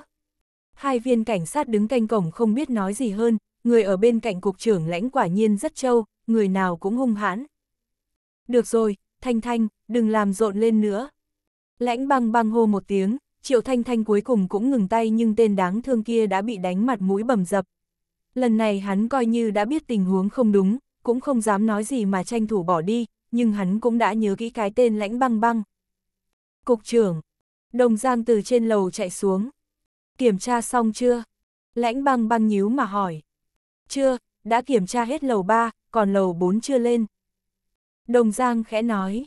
Hai viên cảnh sát đứng canh cổng không biết nói gì hơn, người ở bên cạnh cục trưởng lãnh quả nhiên rất trâu, người nào cũng hung hãn. Được rồi, Thanh Thanh, đừng làm rộn lên nữa. Lãnh băng băng hô một tiếng, Triệu Thanh Thanh cuối cùng cũng ngừng tay nhưng tên đáng thương kia đã bị đánh mặt mũi bầm dập. Lần này hắn coi như đã biết tình huống không đúng, cũng không dám nói gì mà tranh thủ bỏ đi, nhưng hắn cũng đã nhớ kỹ cái tên lãnh băng băng. Cục trưởng, đồng giang từ trên lầu chạy xuống. Kiểm tra xong chưa? Lãnh băng băng nhíu mà hỏi. Chưa, đã kiểm tra hết lầu 3, còn lầu 4 chưa lên. Đồng Giang khẽ nói.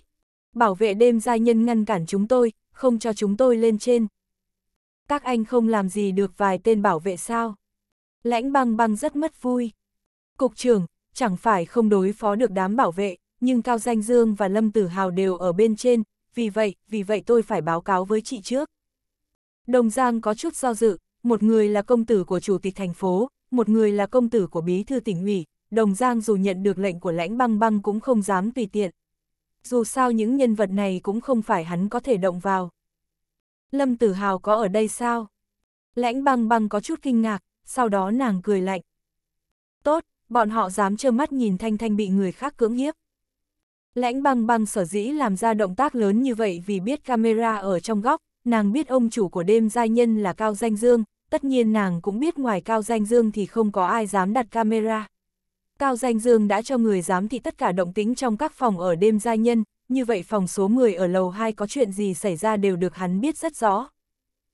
Bảo vệ đêm gia nhân ngăn cản chúng tôi, không cho chúng tôi lên trên. Các anh không làm gì được vài tên bảo vệ sao? Lãnh băng băng rất mất vui. Cục trưởng, chẳng phải không đối phó được đám bảo vệ, nhưng Cao Danh Dương và Lâm Tử Hào đều ở bên trên, vì vậy, vì vậy tôi phải báo cáo với chị trước. Đồng Giang có chút do dự, một người là công tử của chủ tịch thành phố, một người là công tử của bí thư tỉnh ủy, Đồng Giang dù nhận được lệnh của lãnh băng băng cũng không dám tùy tiện. Dù sao những nhân vật này cũng không phải hắn có thể động vào. Lâm Tử Hào có ở đây sao? Lãnh băng băng có chút kinh ngạc, sau đó nàng cười lạnh. Tốt, bọn họ dám trơ mắt nhìn Thanh Thanh bị người khác cưỡng hiếp. Lãnh băng băng sở dĩ làm ra động tác lớn như vậy vì biết camera ở trong góc, nàng biết ông chủ của đêm giai nhân là Cao Danh Dương, tất nhiên nàng cũng biết ngoài Cao Danh Dương thì không có ai dám đặt camera. Cao Danh Dương đã cho người giám thị tất cả động tĩnh trong các phòng ở đêm gia nhân, như vậy phòng số 10 ở lầu 2 có chuyện gì xảy ra đều được hắn biết rất rõ.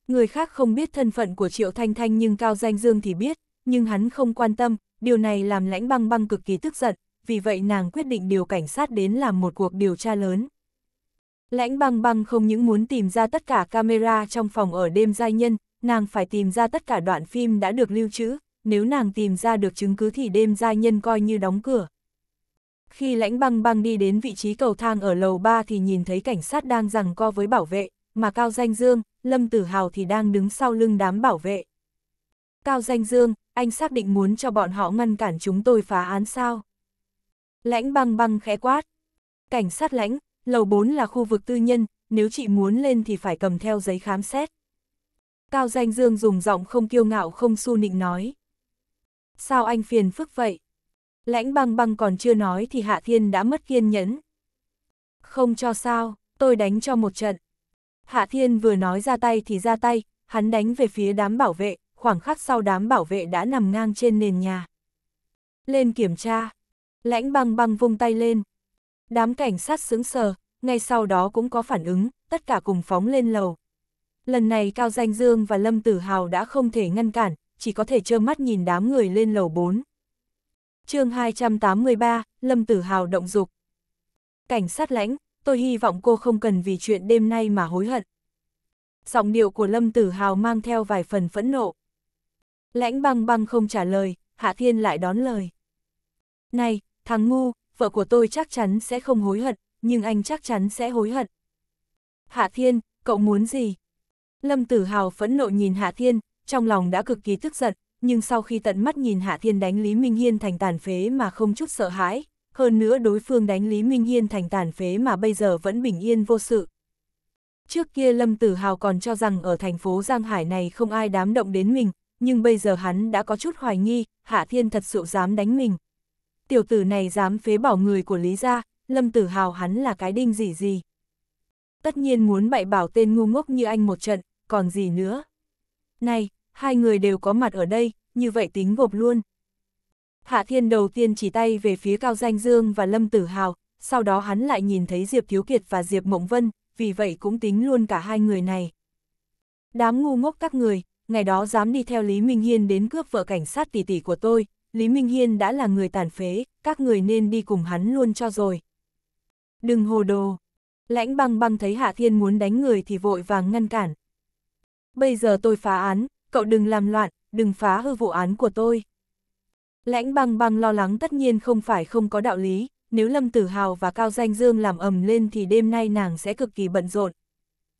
Người khác không biết thân phận của Triệu Thanh Thanh nhưng Cao Danh Dương thì biết, nhưng hắn không quan tâm, điều này làm lãnh băng băng cực kỳ tức giận, vì vậy nàng quyết định điều cảnh sát đến làm một cuộc điều tra lớn. Lãnh băng băng không những muốn tìm ra tất cả camera trong phòng ở đêm giai nhân, nàng phải tìm ra tất cả đoạn phim đã được lưu trữ, nếu nàng tìm ra được chứng cứ thì đêm giai nhân coi như đóng cửa. Khi lãnh băng băng đi đến vị trí cầu thang ở lầu 3 thì nhìn thấy cảnh sát đang rằng co với bảo vệ, mà Cao Danh Dương, Lâm Tử Hào thì đang đứng sau lưng đám bảo vệ. Cao Danh Dương, anh xác định muốn cho bọn họ ngăn cản chúng tôi phá án sao? Lãnh băng băng khẽ quát. Cảnh sát lãnh, lầu 4 là khu vực tư nhân, nếu chị muốn lên thì phải cầm theo giấy khám xét. Cao Danh Dương dùng giọng không kiêu ngạo không su nịnh nói. Sao anh phiền phức vậy? Lãnh băng băng còn chưa nói thì Hạ Thiên đã mất kiên nhẫn. Không cho sao, tôi đánh cho một trận. Hạ Thiên vừa nói ra tay thì ra tay, hắn đánh về phía đám bảo vệ, khoảng khắc sau đám bảo vệ đã nằm ngang trên nền nhà. Lên kiểm tra. Lãnh băng băng vung tay lên. Đám cảnh sát sững sờ, ngay sau đó cũng có phản ứng, tất cả cùng phóng lên lầu. Lần này Cao Danh Dương và Lâm Tử Hào đã không thể ngăn cản, chỉ có thể trơ mắt nhìn đám người lên lầu 4. chương 283, Lâm Tử Hào động dục. Cảnh sát lãnh, tôi hy vọng cô không cần vì chuyện đêm nay mà hối hận. Giọng điệu của Lâm Tử Hào mang theo vài phần phẫn nộ. Lãnh băng băng không trả lời, Hạ Thiên lại đón lời. Này, thằng ngu, vợ của tôi chắc chắn sẽ không hối hận, nhưng anh chắc chắn sẽ hối hận. Hạ Thiên, cậu muốn gì? Lâm Tử Hào phẫn nộ nhìn Hạ Thiên, trong lòng đã cực kỳ tức giận, nhưng sau khi tận mắt nhìn Hạ Thiên đánh Lý Minh Hiên thành tàn phế mà không chút sợ hãi, hơn nữa đối phương đánh Lý Minh Hiên thành tàn phế mà bây giờ vẫn bình yên vô sự. Trước kia Lâm Tử Hào còn cho rằng ở thành phố Giang Hải này không ai dám động đến mình, nhưng bây giờ hắn đã có chút hoài nghi, Hạ Thiên thật sự dám đánh mình. Tiểu tử này dám phế bỏ người của Lý gia, Lâm Tử Hào hắn là cái đinh gì gì. Tất nhiên muốn bậy bảo tên ngu ngốc như anh một trận, còn gì nữa. Này, hai người đều có mặt ở đây, như vậy tính gộp luôn. Hạ Thiên đầu tiên chỉ tay về phía Cao Danh Dương và Lâm Tử Hào, sau đó hắn lại nhìn thấy Diệp Thiếu Kiệt và Diệp Mộng Vân, vì vậy cũng tính luôn cả hai người này. Đám ngu ngốc các người, ngày đó dám đi theo Lý Minh Hiên đến cướp vợ cảnh sát tỷ tỷ của tôi, Lý Minh Hiên đã là người tàn phế, các người nên đi cùng hắn luôn cho rồi. Đừng hồ đồ. Lãnh băng băng thấy Hạ Thiên muốn đánh người thì vội vàng ngăn cản. Bây giờ tôi phá án, cậu đừng làm loạn, đừng phá hư vụ án của tôi. Lãnh băng băng lo lắng tất nhiên không phải không có đạo lý, nếu Lâm Tử Hào và Cao Danh Dương làm ầm lên thì đêm nay nàng sẽ cực kỳ bận rộn.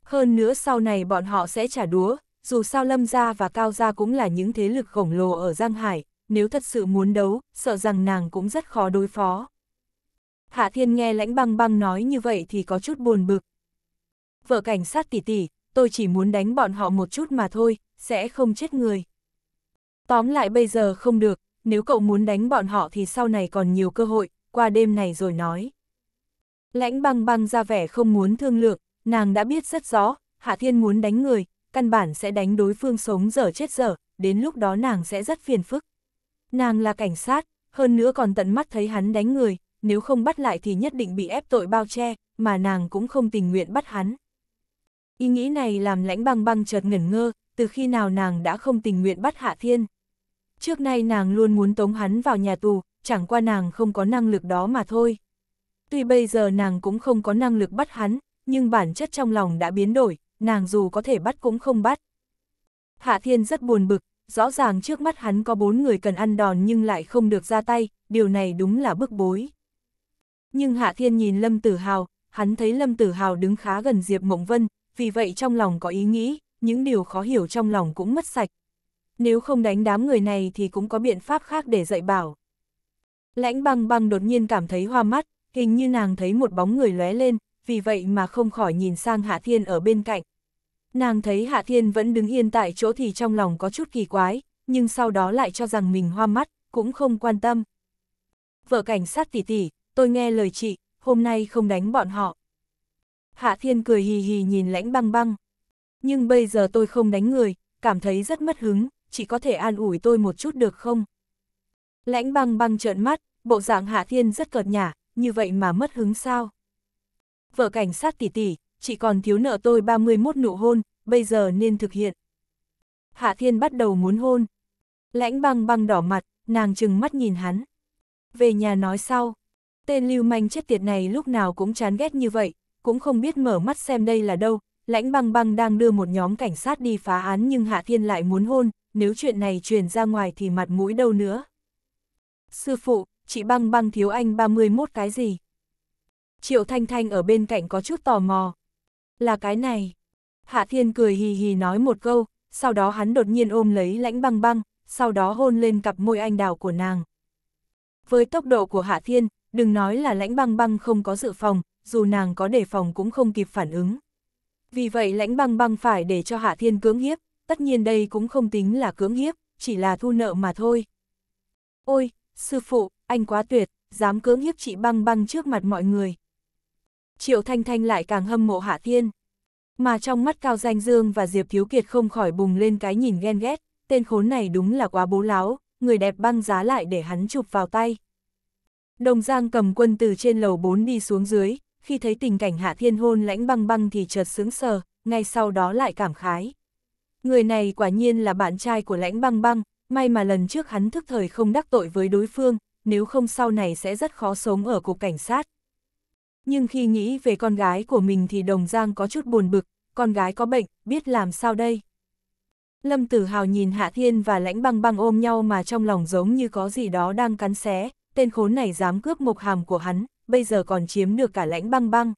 Hơn nữa sau này bọn họ sẽ trả đúa, dù sao Lâm Gia và Cao Gia cũng là những thế lực khổng lồ ở Giang Hải, nếu thật sự muốn đấu, sợ rằng nàng cũng rất khó đối phó. Hạ Thiên nghe lãnh băng băng nói như vậy thì có chút buồn bực. Vợ cảnh sát tỷ tỷ, tôi chỉ muốn đánh bọn họ một chút mà thôi, sẽ không chết người. Tóm lại bây giờ không được, nếu cậu muốn đánh bọn họ thì sau này còn nhiều cơ hội, qua đêm này rồi nói. Lãnh băng băng ra vẻ không muốn thương lượng, nàng đã biết rất rõ, Hạ Thiên muốn đánh người, căn bản sẽ đánh đối phương sống dở chết dở, đến lúc đó nàng sẽ rất phiền phức. Nàng là cảnh sát, hơn nữa còn tận mắt thấy hắn đánh người, nếu không bắt lại thì nhất định bị ép tội bao che, mà nàng cũng không tình nguyện bắt hắn. Ý nghĩ này làm lãnh băng băng chợt ngẩn ngơ, từ khi nào nàng đã không tình nguyện bắt Hạ Thiên. Trước nay nàng luôn muốn tống hắn vào nhà tù, chẳng qua nàng không có năng lực đó mà thôi. Tuy bây giờ nàng cũng không có năng lực bắt hắn, nhưng bản chất trong lòng đã biến đổi, nàng dù có thể bắt cũng không bắt. Hạ Thiên rất buồn bực, rõ ràng trước mắt hắn có bốn người cần ăn đòn nhưng lại không được ra tay, điều này đúng là bức bối. Nhưng Hạ Thiên nhìn Lâm Tử Hào, hắn thấy Lâm Tử Hào đứng khá gần Diệp Mộng Vân, vì vậy trong lòng có ý nghĩ, những điều khó hiểu trong lòng cũng mất sạch. Nếu không đánh đám người này thì cũng có biện pháp khác để dạy bảo. Lãnh băng băng đột nhiên cảm thấy hoa mắt, hình như nàng thấy một bóng người lóe lên, vì vậy mà không khỏi nhìn sang Hạ Thiên ở bên cạnh. Nàng thấy Hạ Thiên vẫn đứng yên tại chỗ thì trong lòng có chút kỳ quái, nhưng sau đó lại cho rằng mình hoa mắt, cũng không quan tâm. Vợ cảnh sát tỷ tỷ, tôi nghe lời chị, hôm nay không đánh bọn họ. Hạ Thiên cười hì hì nhìn lãnh băng băng. Nhưng bây giờ tôi không đánh người, cảm thấy rất mất hứng, chị có thể an ủi tôi một chút được không? Lãnh băng băng trợn mắt, bộ dạng Hạ Thiên rất cợt nhả, như vậy mà mất hứng sao? Vợ cảnh sát tỷ tỷ, chị còn thiếu nợ tôi 31 nụ hôn, bây giờ nên thực hiện. Hạ Thiên bắt đầu muốn hôn. Lãnh băng băng đỏ mặt, nàng chừng mắt nhìn hắn. Về nhà nói sau. Tên lưu manh chết tiệt này lúc nào cũng chán ghét như vậy, cũng không biết mở mắt xem đây là đâu. Lãnh băng băng đang đưa một nhóm cảnh sát đi phá án nhưng Hạ Thiên lại muốn hôn, nếu chuyện này truyền ra ngoài thì mặt mũi đâu nữa. Sư phụ, chị băng băng thiếu anh 31 cái gì? Triệu Thanh Thanh ở bên cạnh có chút tò mò. Là cái này. Hạ Thiên cười hì hì nói một câu, sau đó hắn đột nhiên ôm lấy lãnh băng băng, sau đó hôn lên cặp môi anh đào của nàng. Với tốc độ của Hạ Thiên, đừng nói là lãnh băng băng không có dự phòng, dù nàng có đề phòng cũng không kịp phản ứng. Vì vậy lãnh băng băng phải để cho Hạ Thiên cưỡng hiếp, tất nhiên đây cũng không tính là cưỡng hiếp, chỉ là thu nợ mà thôi. Ôi, sư phụ, anh quá tuyệt, dám cưỡng hiếp chị băng băng trước mặt mọi người. Triệu Thanh Thanh lại càng hâm mộ Hạ Thiên. Mà trong mắt Cao Danh Dương và Diệp Thiếu Kiệt không khỏi bùng lên cái nhìn ghen ghét, tên khốn này đúng là quá bố láo, người đẹp băng giá lại để hắn chụp vào tay. Đồng Giang cầm quân từ trên lầu 4 đi xuống dưới, khi thấy tình cảnh Hạ Thiên hôn lãnh băng băng thì chợt sướng sờ, ngay sau đó lại cảm khái. Người này quả nhiên là bạn trai của lãnh băng băng, may mà lần trước hắn thức thời không đắc tội với đối phương, nếu không sau này sẽ rất khó sống ở cục cảnh sát. Nhưng khi nghĩ về con gái của mình thì Đồng Giang có chút buồn bực, con gái có bệnh, biết làm sao đây? Lâm Tử Hào nhìn Hạ Thiên và lãnh băng băng ôm nhau mà trong lòng giống như có gì đó đang cắn xé, tên khốn này dám cướp mộc hàm của hắn, bây giờ còn chiếm được cả lãnh băng băng.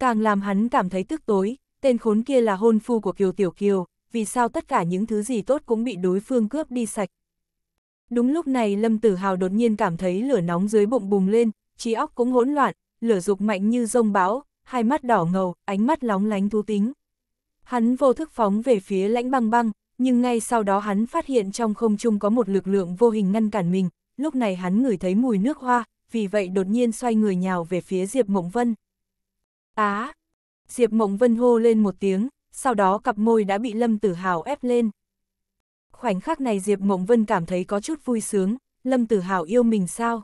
Càng làm hắn cảm thấy tức tối, tên khốn kia là hôn phu của Kiều Tiểu Kiều, vì sao tất cả những thứ gì tốt cũng bị đối phương cướp đi sạch. Đúng lúc này Lâm Tử Hào đột nhiên cảm thấy lửa nóng dưới bụng bùng lên, trí óc cũng hỗn loạn, lửa dục mạnh như rông bão, hai mắt đỏ ngầu, ánh mắt lóng lánh thú tính. Hắn vô thức phóng về phía lãnh băng băng, nhưng ngay sau đó hắn phát hiện trong không trung có một lực lượng vô hình ngăn cản mình, lúc này hắn ngửi thấy mùi nước hoa, vì vậy đột nhiên xoay người nhào về phía Diệp Mộng Vân. Á! Diệp Mộng Vân hô lên một tiếng, sau đó cặp môi đã bị Lâm Tử Hào ép lên. Khoảnh khắc này Diệp Mộng Vân cảm thấy có chút vui sướng, Lâm Tử Hào yêu mình sao?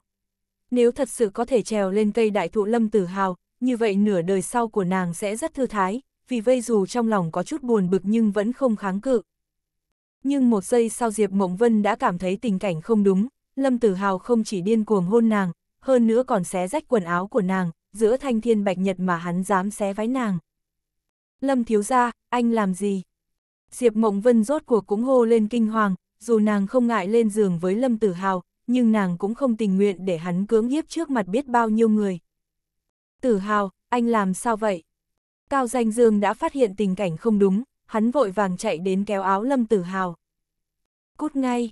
Nếu thật sự có thể trèo lên cây đại thụ Lâm Tử Hào, như vậy nửa đời sau của nàng sẽ rất thư thái, vì vây dù trong lòng có chút buồn bực nhưng vẫn không kháng cự. Nhưng một giây sau Diệp Mộng Vân đã cảm thấy tình cảnh không đúng, Lâm Tử Hào không chỉ điên cuồng hôn nàng, hơn nữa còn xé rách quần áo của nàng, giữa thanh thiên bạch nhật mà hắn dám xé váy nàng. Lâm thiếu gia, anh làm gì? Diệp Mộng Vân rốt cuộc cũng hô lên kinh hoàng, dù nàng không ngại lên giường với Lâm Tử Hào, nhưng nàng cũng không tình nguyện để hắn cưỡng hiếp trước mặt biết bao nhiêu người. Tử Hào, anh làm sao vậy? Cao Danh Dương đã phát hiện tình cảnh không đúng, hắn vội vàng chạy đến kéo áo Lâm Tử Hào. Cút ngay!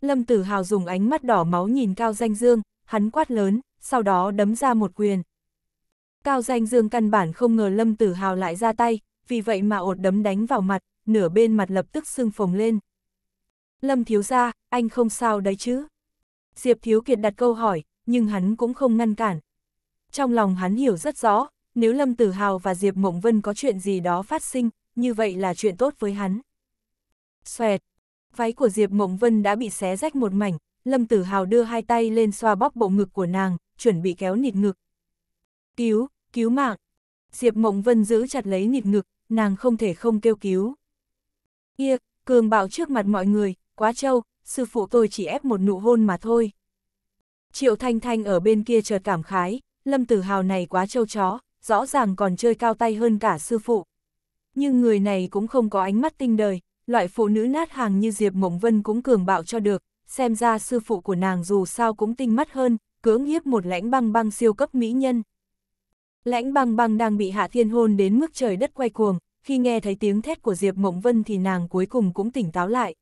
Lâm Tử Hào dùng ánh mắt đỏ máu nhìn Cao Danh Dương, hắn quát lớn, sau đó đấm ra một quyền. Cao Danh Dương căn bản không ngờ Lâm Tử Hào lại ra tay, vì vậy mà ột đấm đánh vào mặt, nửa bên mặt lập tức sưng phồng lên. Lâm thiếu ra, anh không sao đấy chứ? Diệp Thiếu Kiệt đặt câu hỏi, nhưng hắn cũng không ngăn cản. Trong lòng hắn hiểu rất rõ, nếu Lâm Tử Hào và Diệp Mộng Vân có chuyện gì đó phát sinh, như vậy là chuyện tốt với hắn. Xoẹt, váy của Diệp Mộng Vân đã bị xé rách một mảnh, Lâm Tử Hào đưa hai tay lên xoa bóp bộ ngực của nàng, chuẩn bị kéo nịt ngực. Cứu, cứu mạng. Diệp Mộng Vân giữ chặt lấy nịt ngực, nàng không thể không kêu cứu. Ia, cường bạo trước mặt mọi người, quá trâu, sư phụ tôi chỉ ép một nụ hôn mà thôi. Triệu Thanh Thanh ở bên kia chợt cảm khái, Lâm Tử Hào này quá trâu chó, rõ ràng còn chơi cao tay hơn cả sư phụ. Nhưng người này cũng không có ánh mắt tinh đời, loại phụ nữ nát hàng như Diệp Mộng Vân cũng cường bạo cho được, xem ra sư phụ của nàng dù sao cũng tinh mắt hơn, cưỡng hiếp một lãnh băng băng siêu cấp mỹ nhân. Lãnh băng băng đang bị Hạ Thiên hôn đến mức trời đất quay cuồng, khi nghe thấy tiếng thét của Diệp Mộng Vân thì nàng cuối cùng cũng tỉnh táo lại.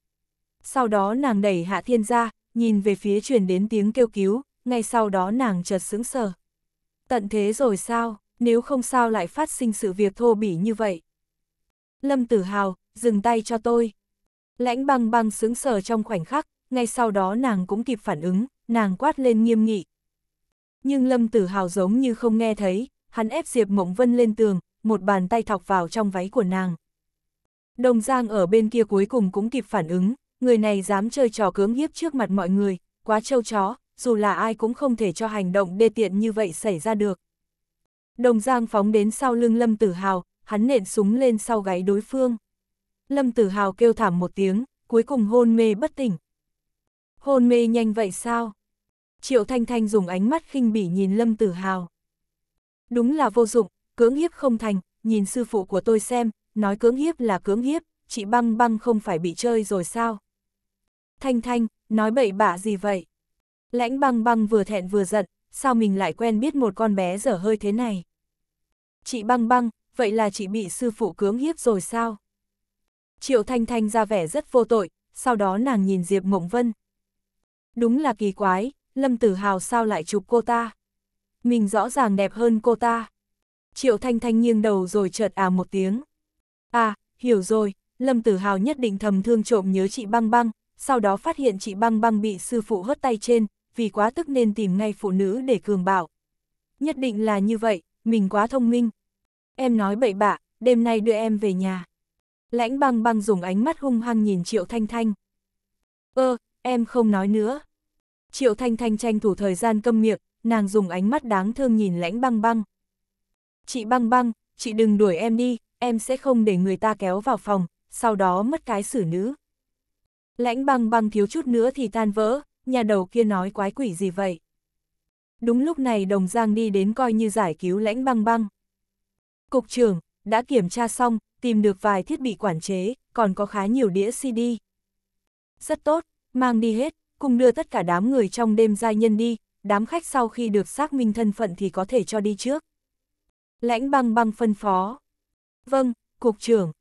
Sau đó nàng đẩy Hạ Thiên ra, nhìn về phía truyền đến tiếng kêu cứu, ngay sau đó nàng chợt sững sờ. Tận thế rồi sao, nếu không sao lại phát sinh sự việc thô bỉ như vậy. Lâm Tử Hào, dừng tay cho tôi. Lãnh băng băng sững sờ trong khoảnh khắc, ngay sau đó nàng cũng kịp phản ứng, nàng quát lên nghiêm nghị. Nhưng Lâm Tử Hào giống như không nghe thấy, hắn ép Diệp Mộng Vân lên tường, một bàn tay thọc vào trong váy của nàng. Đồng Giang ở bên kia cuối cùng cũng kịp phản ứng, người này dám chơi trò cưỡng hiếp trước mặt mọi người, quá trâu chó, dù là ai cũng không thể cho hành động đê tiện như vậy xảy ra được. Đồng Giang phóng đến sau lưng Lâm Tử Hào, hắn nện súng lên sau gáy đối phương. Lâm Tử Hào kêu thảm một tiếng, cuối cùng hôn mê bất tỉnh. Hôn mê nhanh vậy sao? Triệu Thanh Thanh dùng ánh mắt khinh bỉ nhìn Lâm Tử Hào. Đúng là vô dụng, cưỡng hiếp không thành, nhìn sư phụ của tôi xem, nói cưỡng hiếp là cưỡng hiếp, chị băng băng không phải bị chơi rồi sao? Thanh Thanh, nói bậy bạ gì vậy? Lãnh băng băng vừa thẹn vừa giận, sao mình lại quen biết một con bé dở hơi thế này? Chị băng băng, vậy là chị bị sư phụ cưỡng hiếp rồi sao? Triệu Thanh Thanh ra vẻ rất vô tội, sau đó nàng nhìn Diệp Mộng Vân. Đúng là kỳ quái, Lâm Tử Hào sao lại chụp cô ta? Mình rõ ràng đẹp hơn cô ta. Triệu Thanh Thanh nghiêng đầu rồi chợt à một tiếng. À, hiểu rồi, Lâm Tử Hào nhất định thầm thương trộm nhớ chị băng băng, sau đó phát hiện chị băng băng bị sư phụ hất tay trên, vì quá tức nên tìm ngay phụ nữ để cường bảo. Nhất định là như vậy, mình quá thông minh. Em nói bậy bạ, đêm nay đưa em về nhà. Lãnh băng băng dùng ánh mắt hung hăng nhìn Triệu Thanh Thanh. Ơ, em không nói nữa. Triệu Thanh Thanh tranh thủ thời gian câm miệng, nàng dùng ánh mắt đáng thương nhìn lãnh băng băng. Chị băng băng, chị đừng đuổi em đi, em sẽ không để người ta kéo vào phòng, sau đó mất cái xử nữ. Lãnh băng băng thiếu chút nữa thì tan vỡ, nhà đầu kia nói quái quỷ gì vậy? Đúng lúc này đồng giang đi đến coi như giải cứu lãnh băng băng. Cục trưởng, đã kiểm tra xong, tìm được vài thiết bị quản chế, còn có khá nhiều đĩa CD. Rất tốt, mang đi hết, cùng đưa tất cả đám người trong đêm giai nhân đi, đám khách sau khi được xác minh thân phận thì có thể cho đi trước. Lãnh băng băng phân phó. Vâng, cục trưởng.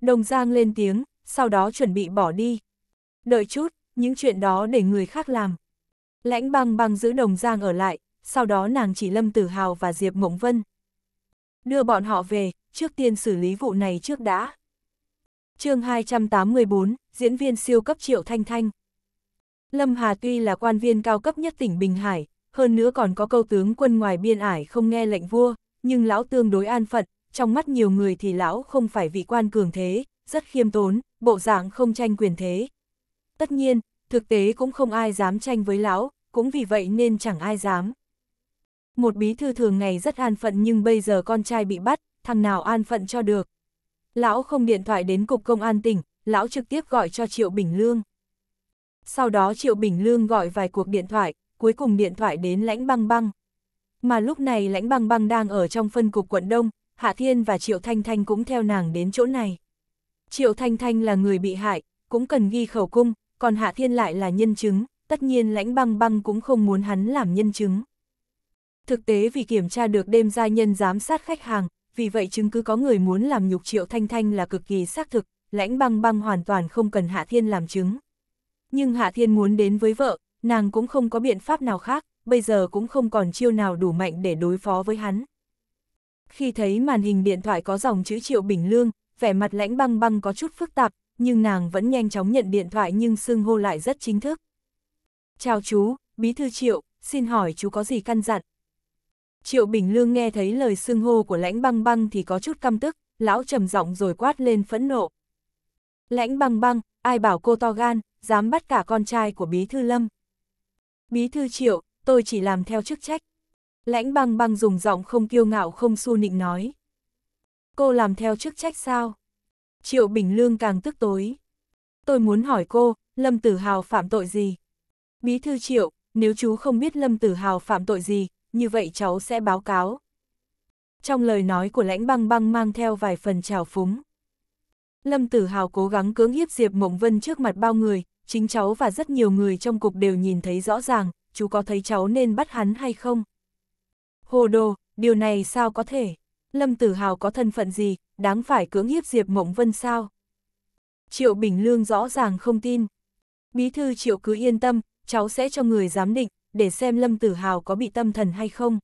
Đồng Giang lên tiếng, sau đó chuẩn bị bỏ đi. Đợi chút, những chuyện đó để người khác làm. Lãnh băng băng giữ Đồng Giang ở lại, sau đó nàng chỉ Lâm Tử Hào và Diệp Mộng Vân. Đưa bọn họ về, trước tiên xử lý vụ này trước đã. chương 284, diễn viên siêu cấp Triệu Thanh Thanh. Lâm Hà tuy là quan viên cao cấp nhất tỉnh Bình Hải, hơn nữa còn có câu tướng quân ngoài biên ải không nghe lệnh vua, nhưng lão tương đối an phận, trong mắt nhiều người thì lão không phải vị quan cường thế, rất khiêm tốn, bộ dạng không tranh quyền thế. Tất nhiên, thực tế cũng không ai dám tranh với lão, cũng vì vậy nên chẳng ai dám. Một bí thư thường ngày rất an phận nhưng bây giờ con trai bị bắt, thằng nào an phận cho được. Lão không điện thoại đến cục công an tỉnh, lão trực tiếp gọi cho Triệu Bình Lương. Sau đó Triệu Bình Lương gọi vài cuộc điện thoại, cuối cùng điện thoại đến lãnh băng băng. Mà lúc này lãnh băng băng đang ở trong phân cục quận Đông, Hạ Thiên và Triệu Thanh Thanh cũng theo nàng đến chỗ này. Triệu Thanh Thanh là người bị hại, cũng cần ghi khẩu cung, còn Hạ Thiên lại là nhân chứng, tất nhiên lãnh băng băng cũng không muốn hắn làm nhân chứng. Thực tế vì kiểm tra được đêm gia nhân giám sát khách hàng, vì vậy chứng cứ có người muốn làm nhục Triệu Thanh Thanh là cực kỳ xác thực, lãnh băng băng hoàn toàn không cần Hạ Thiên làm chứng. Nhưng Hạ Thiên muốn đến với vợ, nàng cũng không có biện pháp nào khác, bây giờ cũng không còn chiêu nào đủ mạnh để đối phó với hắn. Khi thấy màn hình điện thoại có dòng chữ Triệu Bình Lương, vẻ mặt lãnh băng băng có chút phức tạp, nhưng nàng vẫn nhanh chóng nhận điện thoại nhưng xưng hô lại rất chính thức. Chào chú, Bí thư Triệu, xin hỏi chú có gì căn dặn? Triệu Bình Lương nghe thấy lời xưng hô của lãnh băng băng thì có chút căm tức, lão trầm giọng rồi quát lên phẫn nộ. Lãnh băng băng, ai bảo cô to gan, dám bắt cả con trai của Bí thư Lâm. Bí thư Triệu, tôi chỉ làm theo chức trách. Lãnh băng băng dùng giọng không kiêu ngạo không su nịnh nói. Cô làm theo chức trách sao? Triệu Bình Lương càng tức tối. Tôi muốn hỏi cô, Lâm Tử Hào phạm tội gì? Bí thư Triệu, nếu chú không biết Lâm Tử Hào phạm tội gì, như vậy cháu sẽ báo cáo. Trong lời nói của lãnh băng băng mang theo vài phần trào phúng. Lâm Tử Hào cố gắng cưỡng hiếp Diệp Mộng Vân trước mặt bao người, chính cháu và rất nhiều người trong cục đều nhìn thấy rõ ràng, chú có thấy cháu nên bắt hắn hay không? Hồ đồ, điều này sao có thể? Lâm Tử Hào có thân phận gì, đáng phải cưỡng hiếp Diệp Mộng Vân sao? Triệu Bình Lương rõ ràng không tin. Bí thư Triệu cứ yên tâm, cháu sẽ cho người giám định, để xem Lâm Tử Hào có bị tâm thần hay không.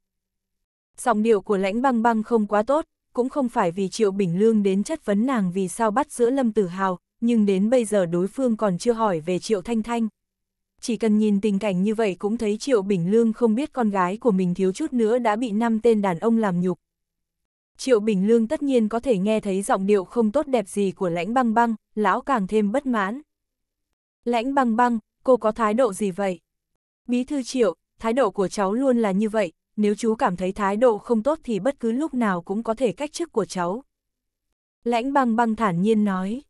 Giọng điệu của lãnh băng băng không quá tốt, cũng không phải vì Triệu Bình Lương đến chất vấn nàng vì sao bắt giữa Lâm Tử Hào, nhưng đến bây giờ đối phương còn chưa hỏi về Triệu Thanh Thanh. Chỉ cần nhìn tình cảnh như vậy cũng thấy Triệu Bình Lương không biết con gái của mình thiếu chút nữa đã bị năm tên đàn ông làm nhục. Triệu Bình Lương tất nhiên có thể nghe thấy giọng điệu không tốt đẹp gì của lãnh băng băng, lão càng thêm bất mãn. Lãnh băng băng, cô có thái độ gì vậy? Bí thư Triệu, thái độ của cháu luôn là như vậy, nếu chú cảm thấy thái độ không tốt thì bất cứ lúc nào cũng có thể cách chức của cháu. Lãnh băng băng thản nhiên nói.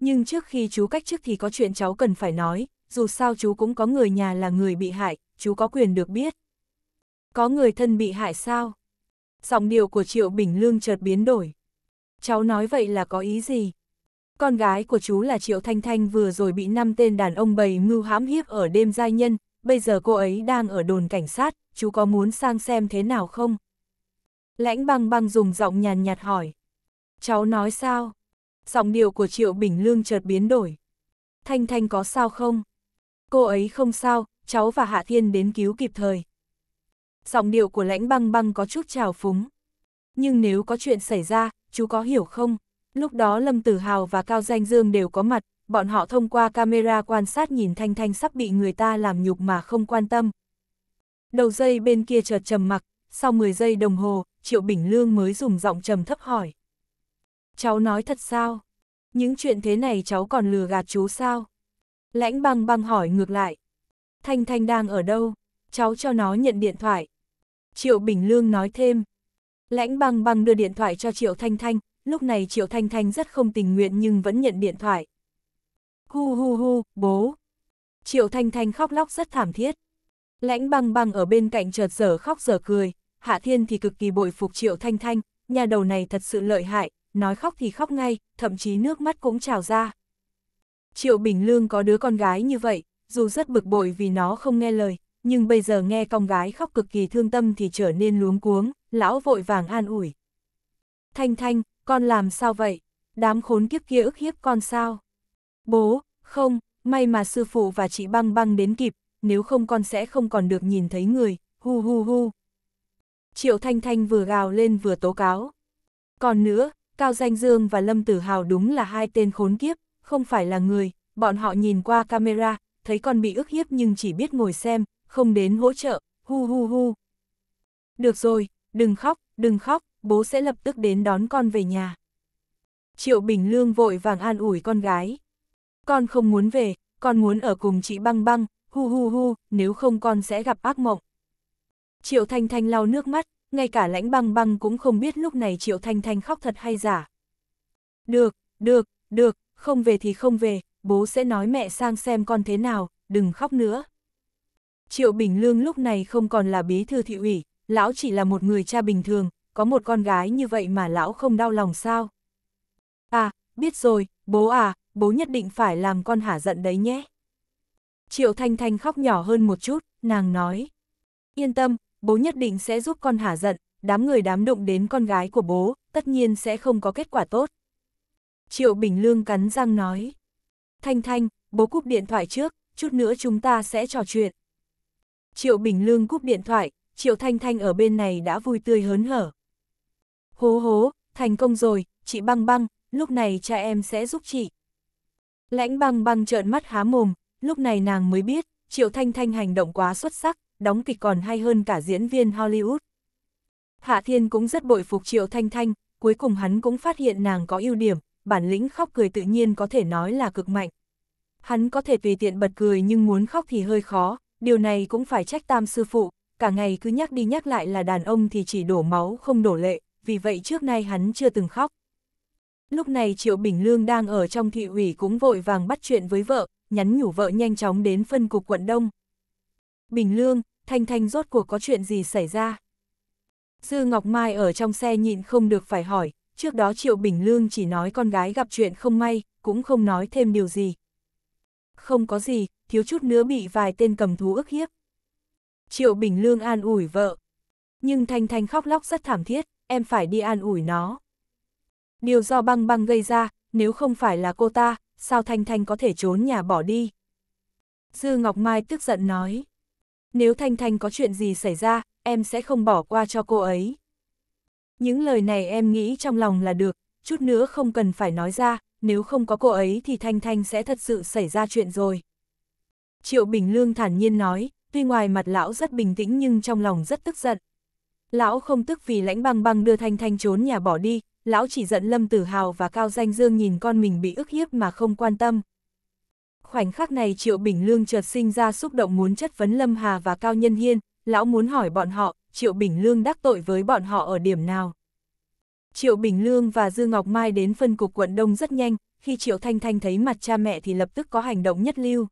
Nhưng trước khi chú cách chức thì có chuyện cháu cần phải nói, dù sao chú cũng có người nhà là người bị hại, chú có quyền được biết. Có người thân bị hại sao? Giọng điệu của Triệu Bình Lương chợt biến đổi. Cháu nói vậy là có ý gì? Con gái của chú là Triệu Thanh Thanh vừa rồi bị năm tên đàn ông bầy mưu hãm hiếp ở đêm giai nhân, bây giờ cô ấy đang ở đồn cảnh sát, chú có muốn sang xem thế nào không? Lãnh băng băng dùng giọng nhàn nhạt hỏi. Cháu nói sao? Giọng điệu của Triệu Bình Lương chợt biến đổi. Thanh Thanh có sao không? Cô ấy không sao, cháu và Hạ Thiên đến cứu kịp thời. Giọng điệu của lãnh băng băng có chút trào phúng. Nhưng nếu có chuyện xảy ra, chú có hiểu không? Lúc đó Lâm Tử Hào và Cao Danh Dương đều có mặt, bọn họ thông qua camera quan sát nhìn Thanh Thanh sắp bị người ta làm nhục mà không quan tâm. Đầu dây bên kia chợt trầm mặc, sau 10 giây đồng hồ, Triệu Bình Lương mới dùng giọng trầm thấp hỏi. Cháu nói thật sao? Những chuyện thế này cháu còn lừa gạt chú sao? Lãnh băng băng hỏi ngược lại. Thanh Thanh đang ở đâu? Cháu cho nó nhận điện thoại. Triệu Bình Lương nói thêm. Lãnh băng băng đưa điện thoại cho Triệu Thanh Thanh, lúc này Triệu Thanh Thanh rất không tình nguyện nhưng vẫn nhận điện thoại. Hu hu hu, bố. Triệu Thanh Thanh khóc lóc rất thảm thiết. Lãnh băng băng ở bên cạnh chợt giờ khóc giờ cười, Hạ Thiên thì cực kỳ bội phục Triệu Thanh Thanh, nhà đầu này thật sự lợi hại, nói khóc thì khóc ngay, thậm chí nước mắt cũng trào ra. Triệu Bình Lương có đứa con gái như vậy, dù rất bực bội vì nó không nghe lời, nhưng bây giờ nghe con gái khóc cực kỳ thương tâm thì trở nên luống cuống, lão vội vàng an ủi. Thanh Thanh, con làm sao vậy? Đám khốn kiếp kia ức hiếp con sao? Bố, không, may mà sư phụ và chị băng băng đến kịp, nếu không con sẽ không còn được nhìn thấy người, hu hu hu. Triệu Thanh Thanh vừa gào lên vừa tố cáo. Còn nữa, Cao Danh Dương và Lâm Tử Hào đúng là hai tên khốn kiếp, không phải là người, bọn họ nhìn qua camera, thấy con bị ức hiếp nhưng chỉ biết ngồi xem, không đến hỗ trợ, hu hu hu. Được rồi, đừng khóc, đừng khóc, bố sẽ lập tức đến đón con về nhà. Triệu Bình Lương vội vàng an ủi con gái. Con không muốn về, con muốn ở cùng chị băng băng, hu hu hu, nếu không con sẽ gặp ác mộng. Triệu Thanh Thanh lau nước mắt, ngay cả lãnh băng băng cũng không biết lúc này Triệu Thanh Thanh khóc thật hay giả. Được, được, được, không về thì không về, bố sẽ nói mẹ sang xem con thế nào, đừng khóc nữa. Triệu Bình Lương lúc này không còn là bí thư thị ủy, lão chỉ là một người cha bình thường, có một con gái như vậy mà lão không đau lòng sao. À, biết rồi, bố à, bố nhất định phải làm con hả giận đấy nhé. Triệu Thanh Thanh khóc nhỏ hơn một chút, nàng nói. Yên tâm, bố nhất định sẽ giúp con hả giận, đám người đám đụng đến con gái của bố, tất nhiên sẽ không có kết quả tốt. Triệu Bình Lương cắn răng nói. Thanh Thanh, bố cúp điện thoại trước, chút nữa chúng ta sẽ trò chuyện. Triệu Bình Lương cúp điện thoại, Triệu Thanh Thanh ở bên này đã vui tươi hớn hở. Hố hố, thành công rồi, chị băng băng, lúc này cha em sẽ giúp chị. Lãnh băng băng trợn mắt há mồm, lúc này nàng mới biết, Triệu Thanh Thanh hành động quá xuất sắc, đóng kịch còn hay hơn cả diễn viên Hollywood. Hạ Thiên cũng rất bội phục Triệu Thanh Thanh, cuối cùng hắn cũng phát hiện nàng có ưu điểm, bản lĩnh khóc cười tự nhiên có thể nói là cực mạnh. Hắn có thể tùy tiện bật cười nhưng muốn khóc thì hơi khó, điều này cũng phải trách tam sư phụ, cả ngày cứ nhắc đi nhắc lại là đàn ông thì chỉ đổ máu không đổ lệ, vì vậy trước nay hắn chưa từng khóc. Lúc này Triệu Bình Lương đang ở trong thị ủy cũng vội vàng bắt chuyện với vợ, nhắn nhủ vợ nhanh chóng đến phân cục quận Đông. Bình Lương, Thanh Thanh rốt cuộc có chuyện gì xảy ra? Dư Ngọc Mai ở trong xe nhịn không được phải hỏi, trước đó Triệu Bình Lương chỉ nói con gái gặp chuyện không may, cũng không nói thêm điều gì. Không có gì, thiếu chút nữa bị vài tên cầm thú ức hiếp. Triệu Bình Lương an ủi vợ. Nhưng Thanh Thanh khóc lóc rất thảm thiết, em phải đi an ủi nó. Điều do băng băng gây ra, nếu không phải là cô ta, sao Thanh Thanh có thể trốn nhà bỏ đi? Dư Ngọc Mai tức giận nói. Nếu Thanh Thanh có chuyện gì xảy ra, em sẽ không bỏ qua cho cô ấy. Những lời này em nghĩ trong lòng là được, chút nữa không cần phải nói ra, nếu không có cô ấy thì Thanh Thanh sẽ thật sự xảy ra chuyện rồi. Triệu Bình Lương thản nhiên nói, tuy ngoài mặt lão rất bình tĩnh nhưng trong lòng rất tức giận. Lão không tức vì lãnh băng băng đưa Thanh Thanh trốn nhà bỏ đi, lão chỉ giận Lâm Tử Hào và Cao Danh Dương nhìn con mình bị ức hiếp mà không quan tâm. Khoảnh khắc này Triệu Bình Lương chợt sinh ra xúc động muốn chất vấn Lâm Hà và Cao Nhân Hiên, lão muốn hỏi bọn họ, Triệu Bình Lương đắc tội với bọn họ ở điểm nào. Triệu Bình Lương và Dư Ngọc Mai đến phân cục quận Đông rất nhanh, khi Triệu Thanh Thanh thấy mặt cha mẹ thì lập tức có hành động nhất lưu.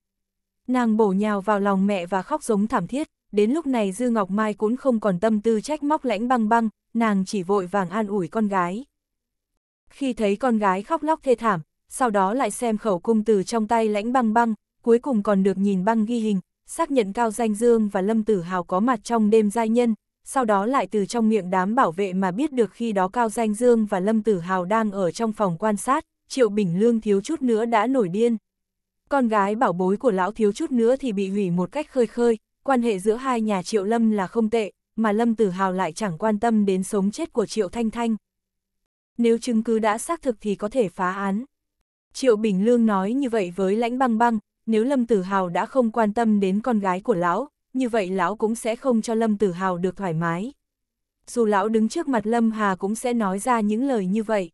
Nàng bổ nhào vào lòng mẹ và khóc giống thảm thiết, đến lúc này Dư Ngọc Mai cũng không còn tâm tư trách móc lãnh băng băng, nàng chỉ vội vàng an ủi con gái. Khi thấy con gái khóc lóc thê thảm, sau đó lại xem khẩu cung từ trong tay lãnh băng băng, cuối cùng còn được nhìn băng ghi hình, xác nhận Cao Danh Dương và Lâm Tử Hào có mặt trong đêm giai nhân, sau đó lại từ trong miệng đám bảo vệ mà biết được khi đó Cao Danh Dương và Lâm Tử Hào đang ở trong phòng quan sát, Triệu Bình Lương thiếu chút nữa đã nổi điên. Con gái bảo bối của lão thiếu chút nữa thì bị hủy một cách khơi khơi, quan hệ giữa hai nhà Triệu Lâm là không tệ, mà Lâm Tử Hào lại chẳng quan tâm đến sống chết của Triệu Thanh Thanh. Nếu chứng cứ đã xác thực thì có thể phá án. Triệu Bình Lương nói như vậy với lãnh băng băng, nếu Lâm Tử Hào đã không quan tâm đến con gái của lão, như vậy lão cũng sẽ không cho Lâm Tử Hào được thoải mái. Dù lão đứng trước mặt Lâm Hà cũng sẽ nói ra những lời như vậy.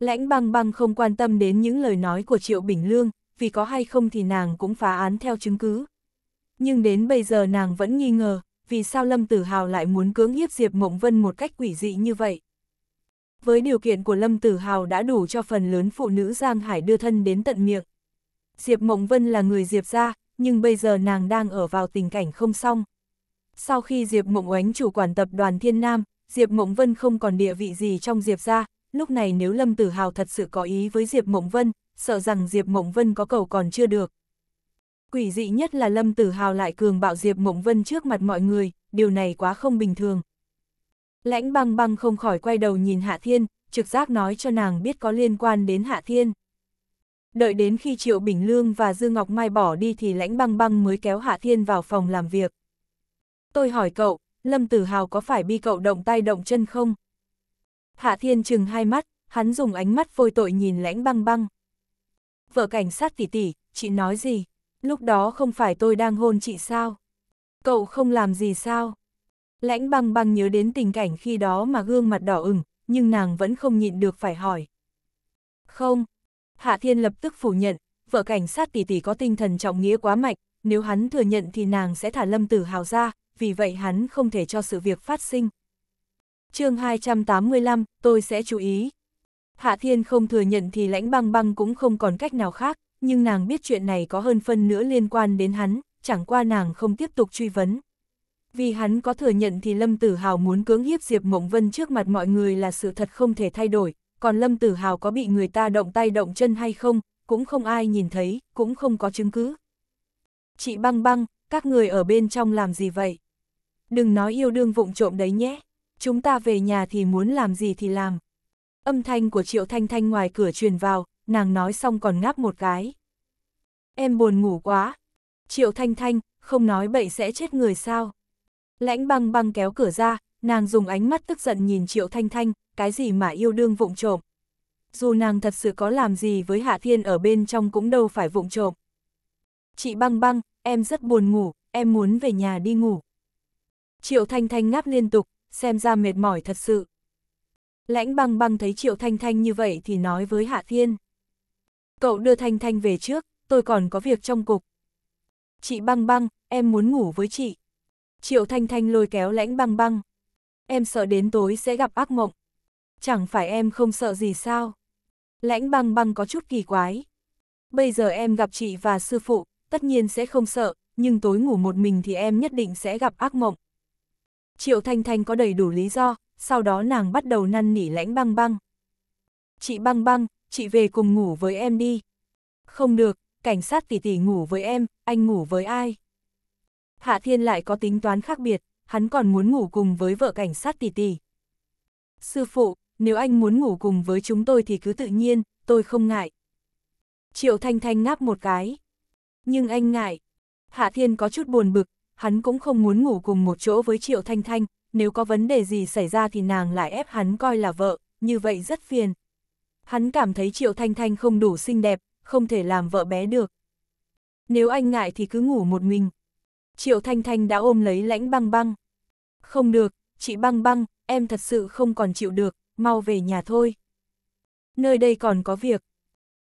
Lãnh băng băng không quan tâm đến những lời nói của Triệu Bình Lương, vì có hay không thì nàng cũng phá án theo chứng cứ. Nhưng đến bây giờ nàng vẫn nghi ngờ, vì sao Lâm Tử Hào lại muốn cưỡng hiếp Diệp Mộng Vân một cách quỷ dị như vậy. Với điều kiện của Lâm Tử Hào đã đủ cho phần lớn phụ nữ Giang Hải đưa thân đến tận miệng. Diệp Mộng Vân là người Diệp gia, nhưng bây giờ nàng đang ở vào tình cảnh không xong. Sau khi Diệp Mộng Oánh chủ quản tập đoàn Thiên Nam, Diệp Mộng Vân không còn địa vị gì trong Diệp gia, lúc này nếu Lâm Tử Hào thật sự có ý với Diệp Mộng Vân, sợ rằng Diệp Mộng Vân có cầu còn chưa được. Quỷ dị nhất là Lâm Tử Hào lại cường bạo Diệp Mộng Vân trước mặt mọi người, điều này quá không bình thường. Lãnh băng băng không khỏi quay đầu nhìn Hạ Thiên, trực giác nói cho nàng biết có liên quan đến Hạ Thiên. Đợi đến khi Triệu Bình Lương và Dư Ngọc Mai bỏ đi thì lãnh băng băng mới kéo Hạ Thiên vào phòng làm việc. Tôi hỏi cậu, Lâm Tử Hào có phải bi cậu động tay động chân không? Hạ Thiên chừng hai mắt, hắn dùng ánh mắt phôi tội nhìn lãnh băng băng. Vợ cảnh sát tỷ tỷ, chị nói gì? Lúc đó không phải tôi đang hôn chị sao? Cậu không làm gì sao? Lãnh băng băng nhớ đến tình cảnh khi đó mà gương mặt đỏ ửng, nhưng nàng vẫn không nhịn được phải hỏi. Không. Hạ Thiên lập tức phủ nhận, vợ cảnh sát tỷ tỷ có tinh thần trọng nghĩa quá mạnh, nếu hắn thừa nhận thì nàng sẽ thả lâm tử hào ra, vì vậy hắn không thể cho sự việc phát sinh. chương 285, tôi sẽ chú ý. Hạ Thiên không thừa nhận thì lãnh băng băng cũng không còn cách nào khác, nhưng nàng biết chuyện này có hơn phân nữa liên quan đến hắn, chẳng qua nàng không tiếp tục truy vấn. Vì hắn có thừa nhận thì Lâm Tử Hào muốn cưỡng hiếp Diệp Mộng Vân trước mặt mọi người là sự thật không thể thay đổi, còn Lâm Tử Hào có bị người ta động tay động chân hay không, cũng không ai nhìn thấy, cũng không có chứng cứ. Chị băng băng, các người ở bên trong làm gì vậy? Đừng nói yêu đương vụng trộm đấy nhé, chúng ta về nhà thì muốn làm gì thì làm. Âm thanh của Triệu Thanh Thanh ngoài cửa truyền vào, nàng nói xong còn ngáp một cái. Em buồn ngủ quá. Triệu Thanh Thanh, không nói bậy sẽ chết người sao? Lãnh băng băng kéo cửa ra, nàng dùng ánh mắt tức giận nhìn Triệu Thanh Thanh, cái gì mà yêu đương vụng trộm. Dù nàng thật sự có làm gì với Hạ Thiên ở bên trong cũng đâu phải vụng trộm. Chị băng băng, em rất buồn ngủ, em muốn về nhà đi ngủ. Triệu Thanh Thanh ngáp liên tục, xem ra mệt mỏi thật sự. Lãnh băng băng thấy Triệu Thanh Thanh như vậy thì nói với Hạ Thiên. Cậu đưa Thanh Thanh về trước, tôi còn có việc trong cục. Chị băng băng, em muốn ngủ với chị. Triệu Thanh Thanh lôi kéo lãnh băng băng. Em sợ đến tối sẽ gặp ác mộng. Chẳng phải em không sợ gì sao? Lãnh băng băng có chút kỳ quái. Bây giờ em gặp chị và sư phụ, tất nhiên sẽ không sợ, nhưng tối ngủ một mình thì em nhất định sẽ gặp ác mộng. Triệu Thanh Thanh có đầy đủ lý do, sau đó nàng bắt đầu năn nỉ lãnh băng băng. Chị băng băng, chị về cùng ngủ với em đi. Không được, cảnh sát tỷ tỷ ngủ với em, anh ngủ với ai? Hạ Thiên lại có tính toán khác biệt, hắn còn muốn ngủ cùng với vợ cảnh sát tỷ tỷ. Sư phụ, nếu anh muốn ngủ cùng với chúng tôi thì cứ tự nhiên, tôi không ngại. Triệu Thanh Thanh ngáp một cái. Nhưng anh ngại. Hạ Thiên có chút buồn bực, hắn cũng không muốn ngủ cùng một chỗ với Triệu Thanh Thanh, nếu có vấn đề gì xảy ra thì nàng lại ép hắn coi là vợ, như vậy rất phiền. Hắn cảm thấy Triệu Thanh Thanh không đủ xinh đẹp, không thể làm vợ bé được. Nếu anh ngại thì cứ ngủ một mình. Triệu Thanh Thanh đã ôm lấy lãnh băng băng. Không được, chị băng băng, em thật sự không còn chịu được, mau về nhà thôi. Nơi đây còn có việc.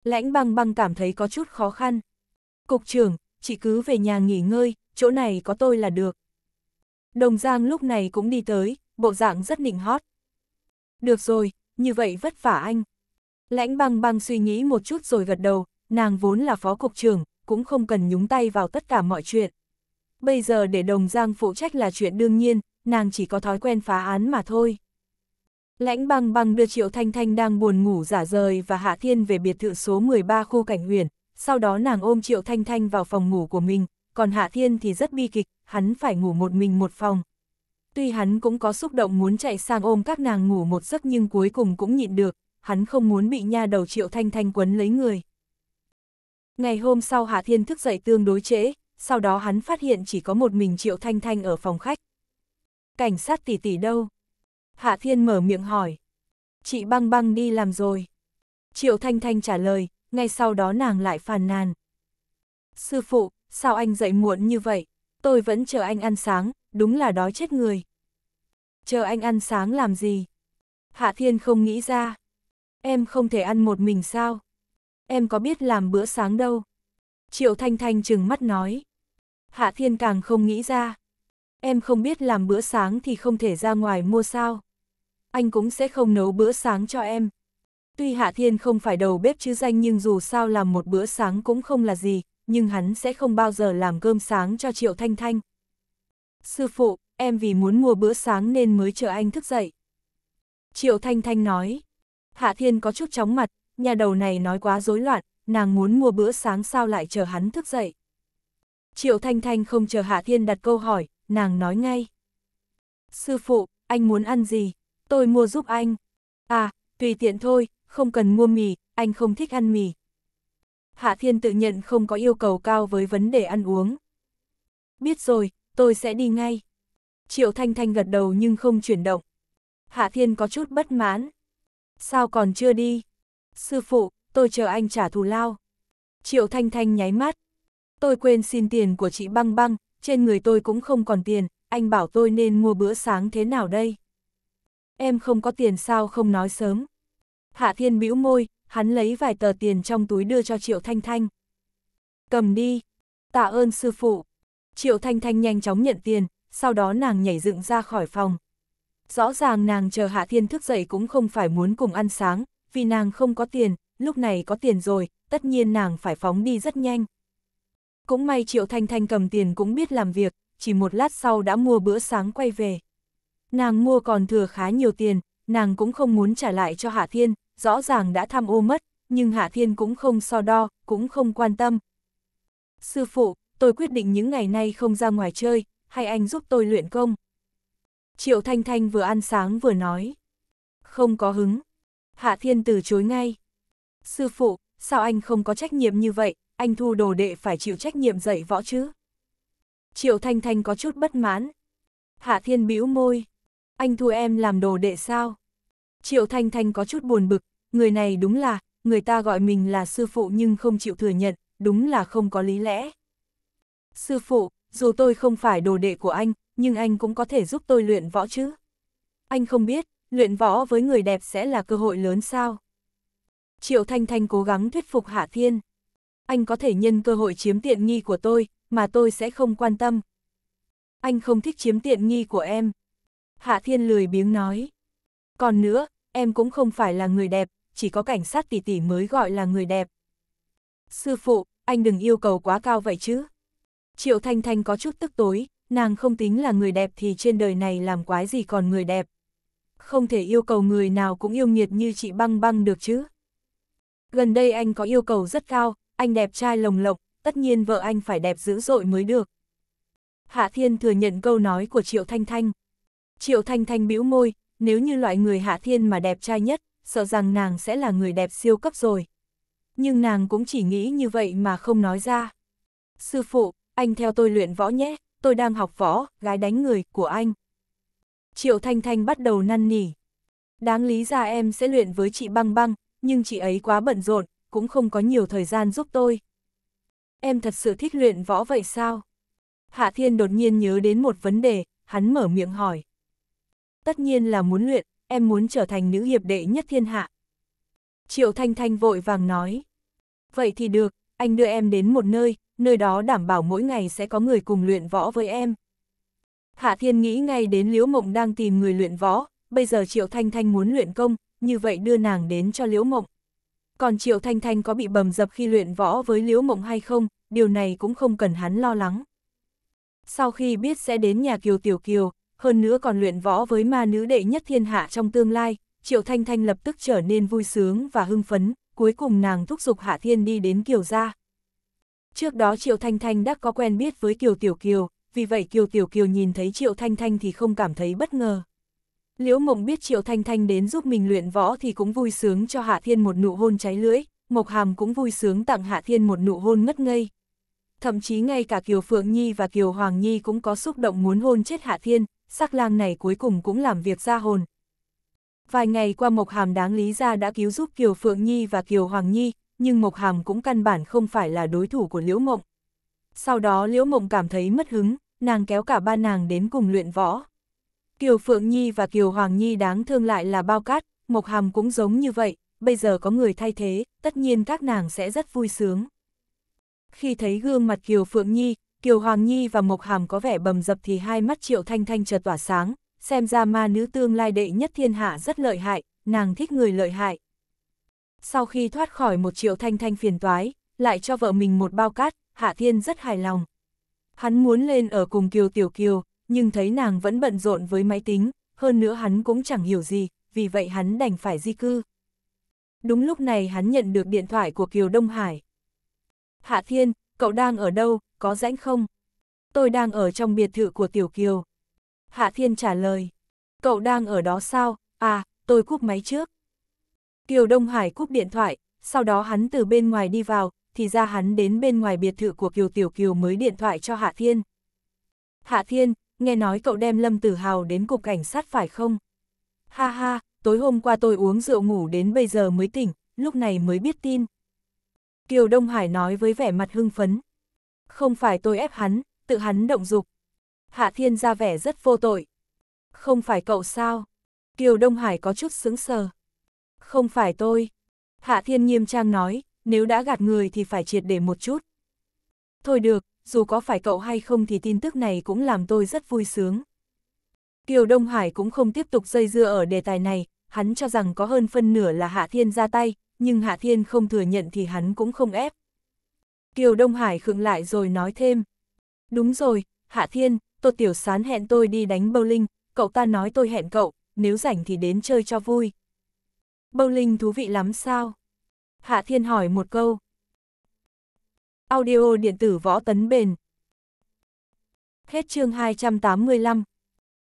Lãnh băng băng cảm thấy có chút khó khăn. Cục trưởng, chị cứ về nhà nghỉ ngơi, chỗ này có tôi là được. Đồng Giang lúc này cũng đi tới, bộ dạng rất nịnh hót. Được rồi, như vậy vất vả anh. Lãnh băng băng suy nghĩ một chút rồi gật đầu, nàng vốn là phó cục trưởng, cũng không cần nhúng tay vào tất cả mọi chuyện. Bây giờ để Đồng Giang phụ trách là chuyện đương nhiên, nàng chỉ có thói quen phá án mà thôi. Lãnh băng băng đưa Triệu Thanh Thanh đang buồn ngủ giả rời và Hạ Thiên về biệt thự số 13 khu cảnh huyền, sau đó nàng ôm Triệu Thanh Thanh vào phòng ngủ của mình, còn Hạ Thiên thì rất bi kịch, hắn phải ngủ một mình một phòng. Tuy hắn cũng có xúc động muốn chạy sang ôm các nàng ngủ một giấc nhưng cuối cùng cũng nhịn được, hắn không muốn bị nha đầu Triệu Thanh Thanh quấn lấy người. Ngày hôm sau Hạ Thiên thức dậy tương đối trễ, sau đó hắn phát hiện chỉ có một mình Triệu Thanh Thanh ở phòng khách. Cảnh sát tỷ tỷ đâu? Hạ Thiên mở miệng hỏi. Chị băng băng đi làm rồi. Triệu Thanh Thanh trả lời, ngay sau đó nàng lại phàn nàn. Sư phụ, sao anh dậy muộn như vậy? Tôi vẫn chờ anh ăn sáng, đúng là đói chết người. Chờ anh ăn sáng làm gì? Hạ Thiên không nghĩ ra. Em không thể ăn một mình sao? Em có biết làm bữa sáng đâu? Triệu Thanh Thanh chừng mắt nói. Hạ Thiên càng không nghĩ ra. Em không biết làm bữa sáng thì không thể ra ngoài mua sao. Anh cũng sẽ không nấu bữa sáng cho em. Tuy Hạ Thiên không phải đầu bếp chứ danh nhưng dù sao làm một bữa sáng cũng không là gì, nhưng hắn sẽ không bao giờ làm cơm sáng cho Triệu Thanh Thanh. Sư phụ, em vì muốn mua bữa sáng nên mới chờ anh thức dậy. Triệu Thanh Thanh nói. Hạ Thiên có chút chóng mặt, nhà đầu này nói quá rối loạn, nàng muốn mua bữa sáng sao lại chờ hắn thức dậy. Triệu Thanh Thanh không chờ Hạ Thiên đặt câu hỏi, nàng nói ngay. Sư phụ, anh muốn ăn gì? Tôi mua giúp anh. À, tùy tiện thôi, không cần mua mì, anh không thích ăn mì. Hạ Thiên tự nhận không có yêu cầu cao với vấn đề ăn uống. Biết rồi, tôi sẽ đi ngay. Triệu Thanh Thanh gật đầu nhưng không chuyển động. Hạ Thiên có chút bất mãn. Sao còn chưa đi? Sư phụ, tôi chờ anh trả thù lao. Triệu Thanh Thanh nháy mắt. Tôi quên xin tiền của chị băng băng, trên người tôi cũng không còn tiền, anh bảo tôi nên mua bữa sáng thế nào đây? Em không có tiền sao không nói sớm. Hạ Thiên bĩu môi, hắn lấy vài tờ tiền trong túi đưa cho Triệu Thanh Thanh. Cầm đi, tạ ơn sư phụ. Triệu Thanh Thanh nhanh chóng nhận tiền, sau đó nàng nhảy dựng ra khỏi phòng. Rõ ràng nàng chờ Hạ Thiên thức dậy cũng không phải muốn cùng ăn sáng, vì nàng không có tiền, lúc này có tiền rồi, tất nhiên nàng phải phóng đi rất nhanh. Cũng may Triệu Thanh Thanh cầm tiền cũng biết làm việc, chỉ một lát sau đã mua bữa sáng quay về. Nàng mua còn thừa khá nhiều tiền, nàng cũng không muốn trả lại cho Hạ Thiên, rõ ràng đã tham ô mất, nhưng Hạ Thiên cũng không so đo, cũng không quan tâm. Sư phụ, tôi quyết định những ngày nay không ra ngoài chơi, hay anh giúp tôi luyện công. Triệu Thanh Thanh vừa ăn sáng vừa nói. Không có hứng. Hạ Thiên từ chối ngay. Sư phụ, sao anh không có trách nhiệm như vậy, anh thu đồ đệ phải chịu trách nhiệm dạy võ chứ? Triệu Thanh Thanh có chút bất mãn. Hạ Thiên bĩu môi. Anh thu em làm đồ đệ sao? Triệu Thanh Thanh có chút buồn bực, người này đúng là, người ta gọi mình là sư phụ nhưng không chịu thừa nhận, đúng là không có lý lẽ. Sư phụ, dù tôi không phải đồ đệ của anh, nhưng anh cũng có thể giúp tôi luyện võ chứ. Anh không biết, luyện võ với người đẹp sẽ là cơ hội lớn sao? Triệu Thanh Thanh cố gắng thuyết phục Hạ Thiên. Anh có thể nhân cơ hội chiếm tiện nghi của tôi, mà tôi sẽ không quan tâm. Anh không thích chiếm tiện nghi của em. Hạ Thiên lười biếng nói. Còn nữa, em cũng không phải là người đẹp, chỉ có cảnh sát tỷ tỷ mới gọi là người đẹp. Sư phụ, anh đừng yêu cầu quá cao vậy chứ. Triệu Thanh Thanh có chút tức tối, nàng không tính là người đẹp thì trên đời này làm quái gì còn người đẹp. Không thể yêu cầu người nào cũng yêu nghiệt như chị băng băng được chứ. Gần đây anh có yêu cầu rất cao, anh đẹp trai lồng lộng, tất nhiên vợ anh phải đẹp dữ dội mới được. Hạ Thiên thừa nhận câu nói của Triệu Thanh Thanh. Triệu Thanh Thanh bĩu môi, nếu như loại người Hạ Thiên mà đẹp trai nhất, sợ rằng nàng sẽ là người đẹp siêu cấp rồi. Nhưng nàng cũng chỉ nghĩ như vậy mà không nói ra. Sư phụ, anh theo tôi luyện võ nhé, tôi đang học võ, gái đánh người, của anh. Triệu Thanh Thanh bắt đầu năn nỉ. Đáng lý ra em sẽ luyện với chị băng băng, nhưng chị ấy quá bận rộn, cũng không có nhiều thời gian giúp tôi. Em thật sự thích luyện võ vậy sao? Hạ Thiên đột nhiên nhớ đến một vấn đề, hắn mở miệng hỏi. Tất nhiên là muốn luyện, em muốn trở thành nữ hiệp đệ nhất thiên hạ. Triệu Thanh Thanh vội vàng nói. Vậy thì được, anh đưa em đến một nơi, nơi đó đảm bảo mỗi ngày sẽ có người cùng luyện võ với em. Hạ Thiên nghĩ ngay đến Liễu Mộng đang tìm người luyện võ, bây giờ Triệu Thanh Thanh muốn luyện công, như vậy đưa nàng đến cho Liễu Mộng. Còn Triệu Thanh Thanh có bị bầm dập khi luyện võ với Liễu Mộng hay không, điều này cũng không cần hắn lo lắng. Sau khi biết sẽ đến nhà Kiều Tiểu Kiều, hơn nữa còn luyện võ với ma nữ đệ nhất thiên hạ trong tương lai, Triệu Thanh Thanh lập tức trở nên vui sướng và hưng phấn, cuối cùng nàng thúc giục Hạ Thiên đi đến Kiều gia. Trước đó Triệu Thanh Thanh đã có quen biết với Kiều Tiểu Kiều, vì vậy Kiều Tiểu Kiều nhìn thấy Triệu Thanh Thanh thì không cảm thấy bất ngờ. Liễu Mộng biết Triệu Thanh Thanh đến giúp mình luyện võ thì cũng vui sướng cho Hạ Thiên một nụ hôn cháy lưỡi, Mộc Hàm cũng vui sướng tặng Hạ Thiên một nụ hôn ngất ngây. Thậm chí ngay cả Kiều Phượng Nhi và Kiều Hoàng Nhi cũng có xúc động muốn hôn chết Hạ Thiên, sắc lang này cuối cùng cũng làm việc ra hồn. Vài ngày qua Mộc Hàm đáng lý ra đã cứu giúp Kiều Phượng Nhi và Kiều Hoàng Nhi, nhưng Mộc Hàm cũng căn bản không phải là đối thủ của Liễu Mộng. Sau đó Liễu Mộng cảm thấy mất hứng, nàng kéo cả ba nàng đến cùng luyện võ. Kiều Phượng Nhi và Kiều Hoàng Nhi đáng thương lại là bao cát, Mộc Hàm cũng giống như vậy, bây giờ có người thay thế, tất nhiên các nàng sẽ rất vui sướng. Khi thấy gương mặt Kiều Phượng Nhi, Kiều Hoàng Nhi và Mộc Hàm có vẻ bầm dập thì hai mắt Triệu Thanh Thanh chợt tỏa sáng, xem ra ma nữ tương lai đệ nhất thiên hạ rất lợi hại, nàng thích người lợi hại. Sau khi thoát khỏi một Triệu Thanh Thanh phiền toái, lại cho vợ mình một bao cát, Hạ Thiên rất hài lòng. Hắn muốn lên ở cùng Kiều Tiểu Kiều, nhưng thấy nàng vẫn bận rộn với máy tính, hơn nữa hắn cũng chẳng hiểu gì, vì vậy hắn đành phải di cư. Đúng lúc này hắn nhận được điện thoại của Kiều Đông Hải. Hạ Thiên, cậu đang ở đâu, có rãnh không? Tôi đang ở trong biệt thự của Tiểu Kiều. Hạ Thiên trả lời. Cậu đang ở đó sao? À, tôi cúp máy trước. Kiều Đông Hải cúp điện thoại, sau đó hắn từ bên ngoài đi vào, thì ra hắn đến bên ngoài biệt thự của Kiều Tiểu Kiều mới điện thoại cho Hạ Thiên. Hạ Thiên, nghe nói cậu đem Lâm Tử Hào đến cục cảnh sát phải không? Ha ha, tối hôm qua tôi uống rượu ngủ đến bây giờ mới tỉnh, lúc này mới biết tin. Kiều Đông Hải nói với vẻ mặt hưng phấn. Không phải tôi ép hắn, tự hắn động dục. Hạ Thiên ra vẻ rất vô tội. Không phải cậu sao? Kiều Đông Hải có chút sững sờ. Không phải tôi. Hạ Thiên nghiêm trang nói, nếu đã gạt người thì phải triệt để một chút. Thôi được, dù có phải cậu hay không thì tin tức này cũng làm tôi rất vui sướng. Kiều Đông Hải cũng không tiếp tục dây dưa ở đề tài này, hắn cho rằng có hơn phân nửa là Hạ Thiên ra tay, nhưng Hạ Thiên không thừa nhận thì hắn cũng không ép. Kiều Đông Hải khựng lại rồi nói thêm. Đúng rồi, Hạ Thiên, Tô Tiểu Sán hẹn tôi đi đánh bowling, cậu ta nói tôi hẹn cậu, nếu rảnh thì đến chơi cho vui. Bowling thú vị lắm sao? Hạ Thiên hỏi một câu. Audio điện tử võ tấn bền. Hết chương 285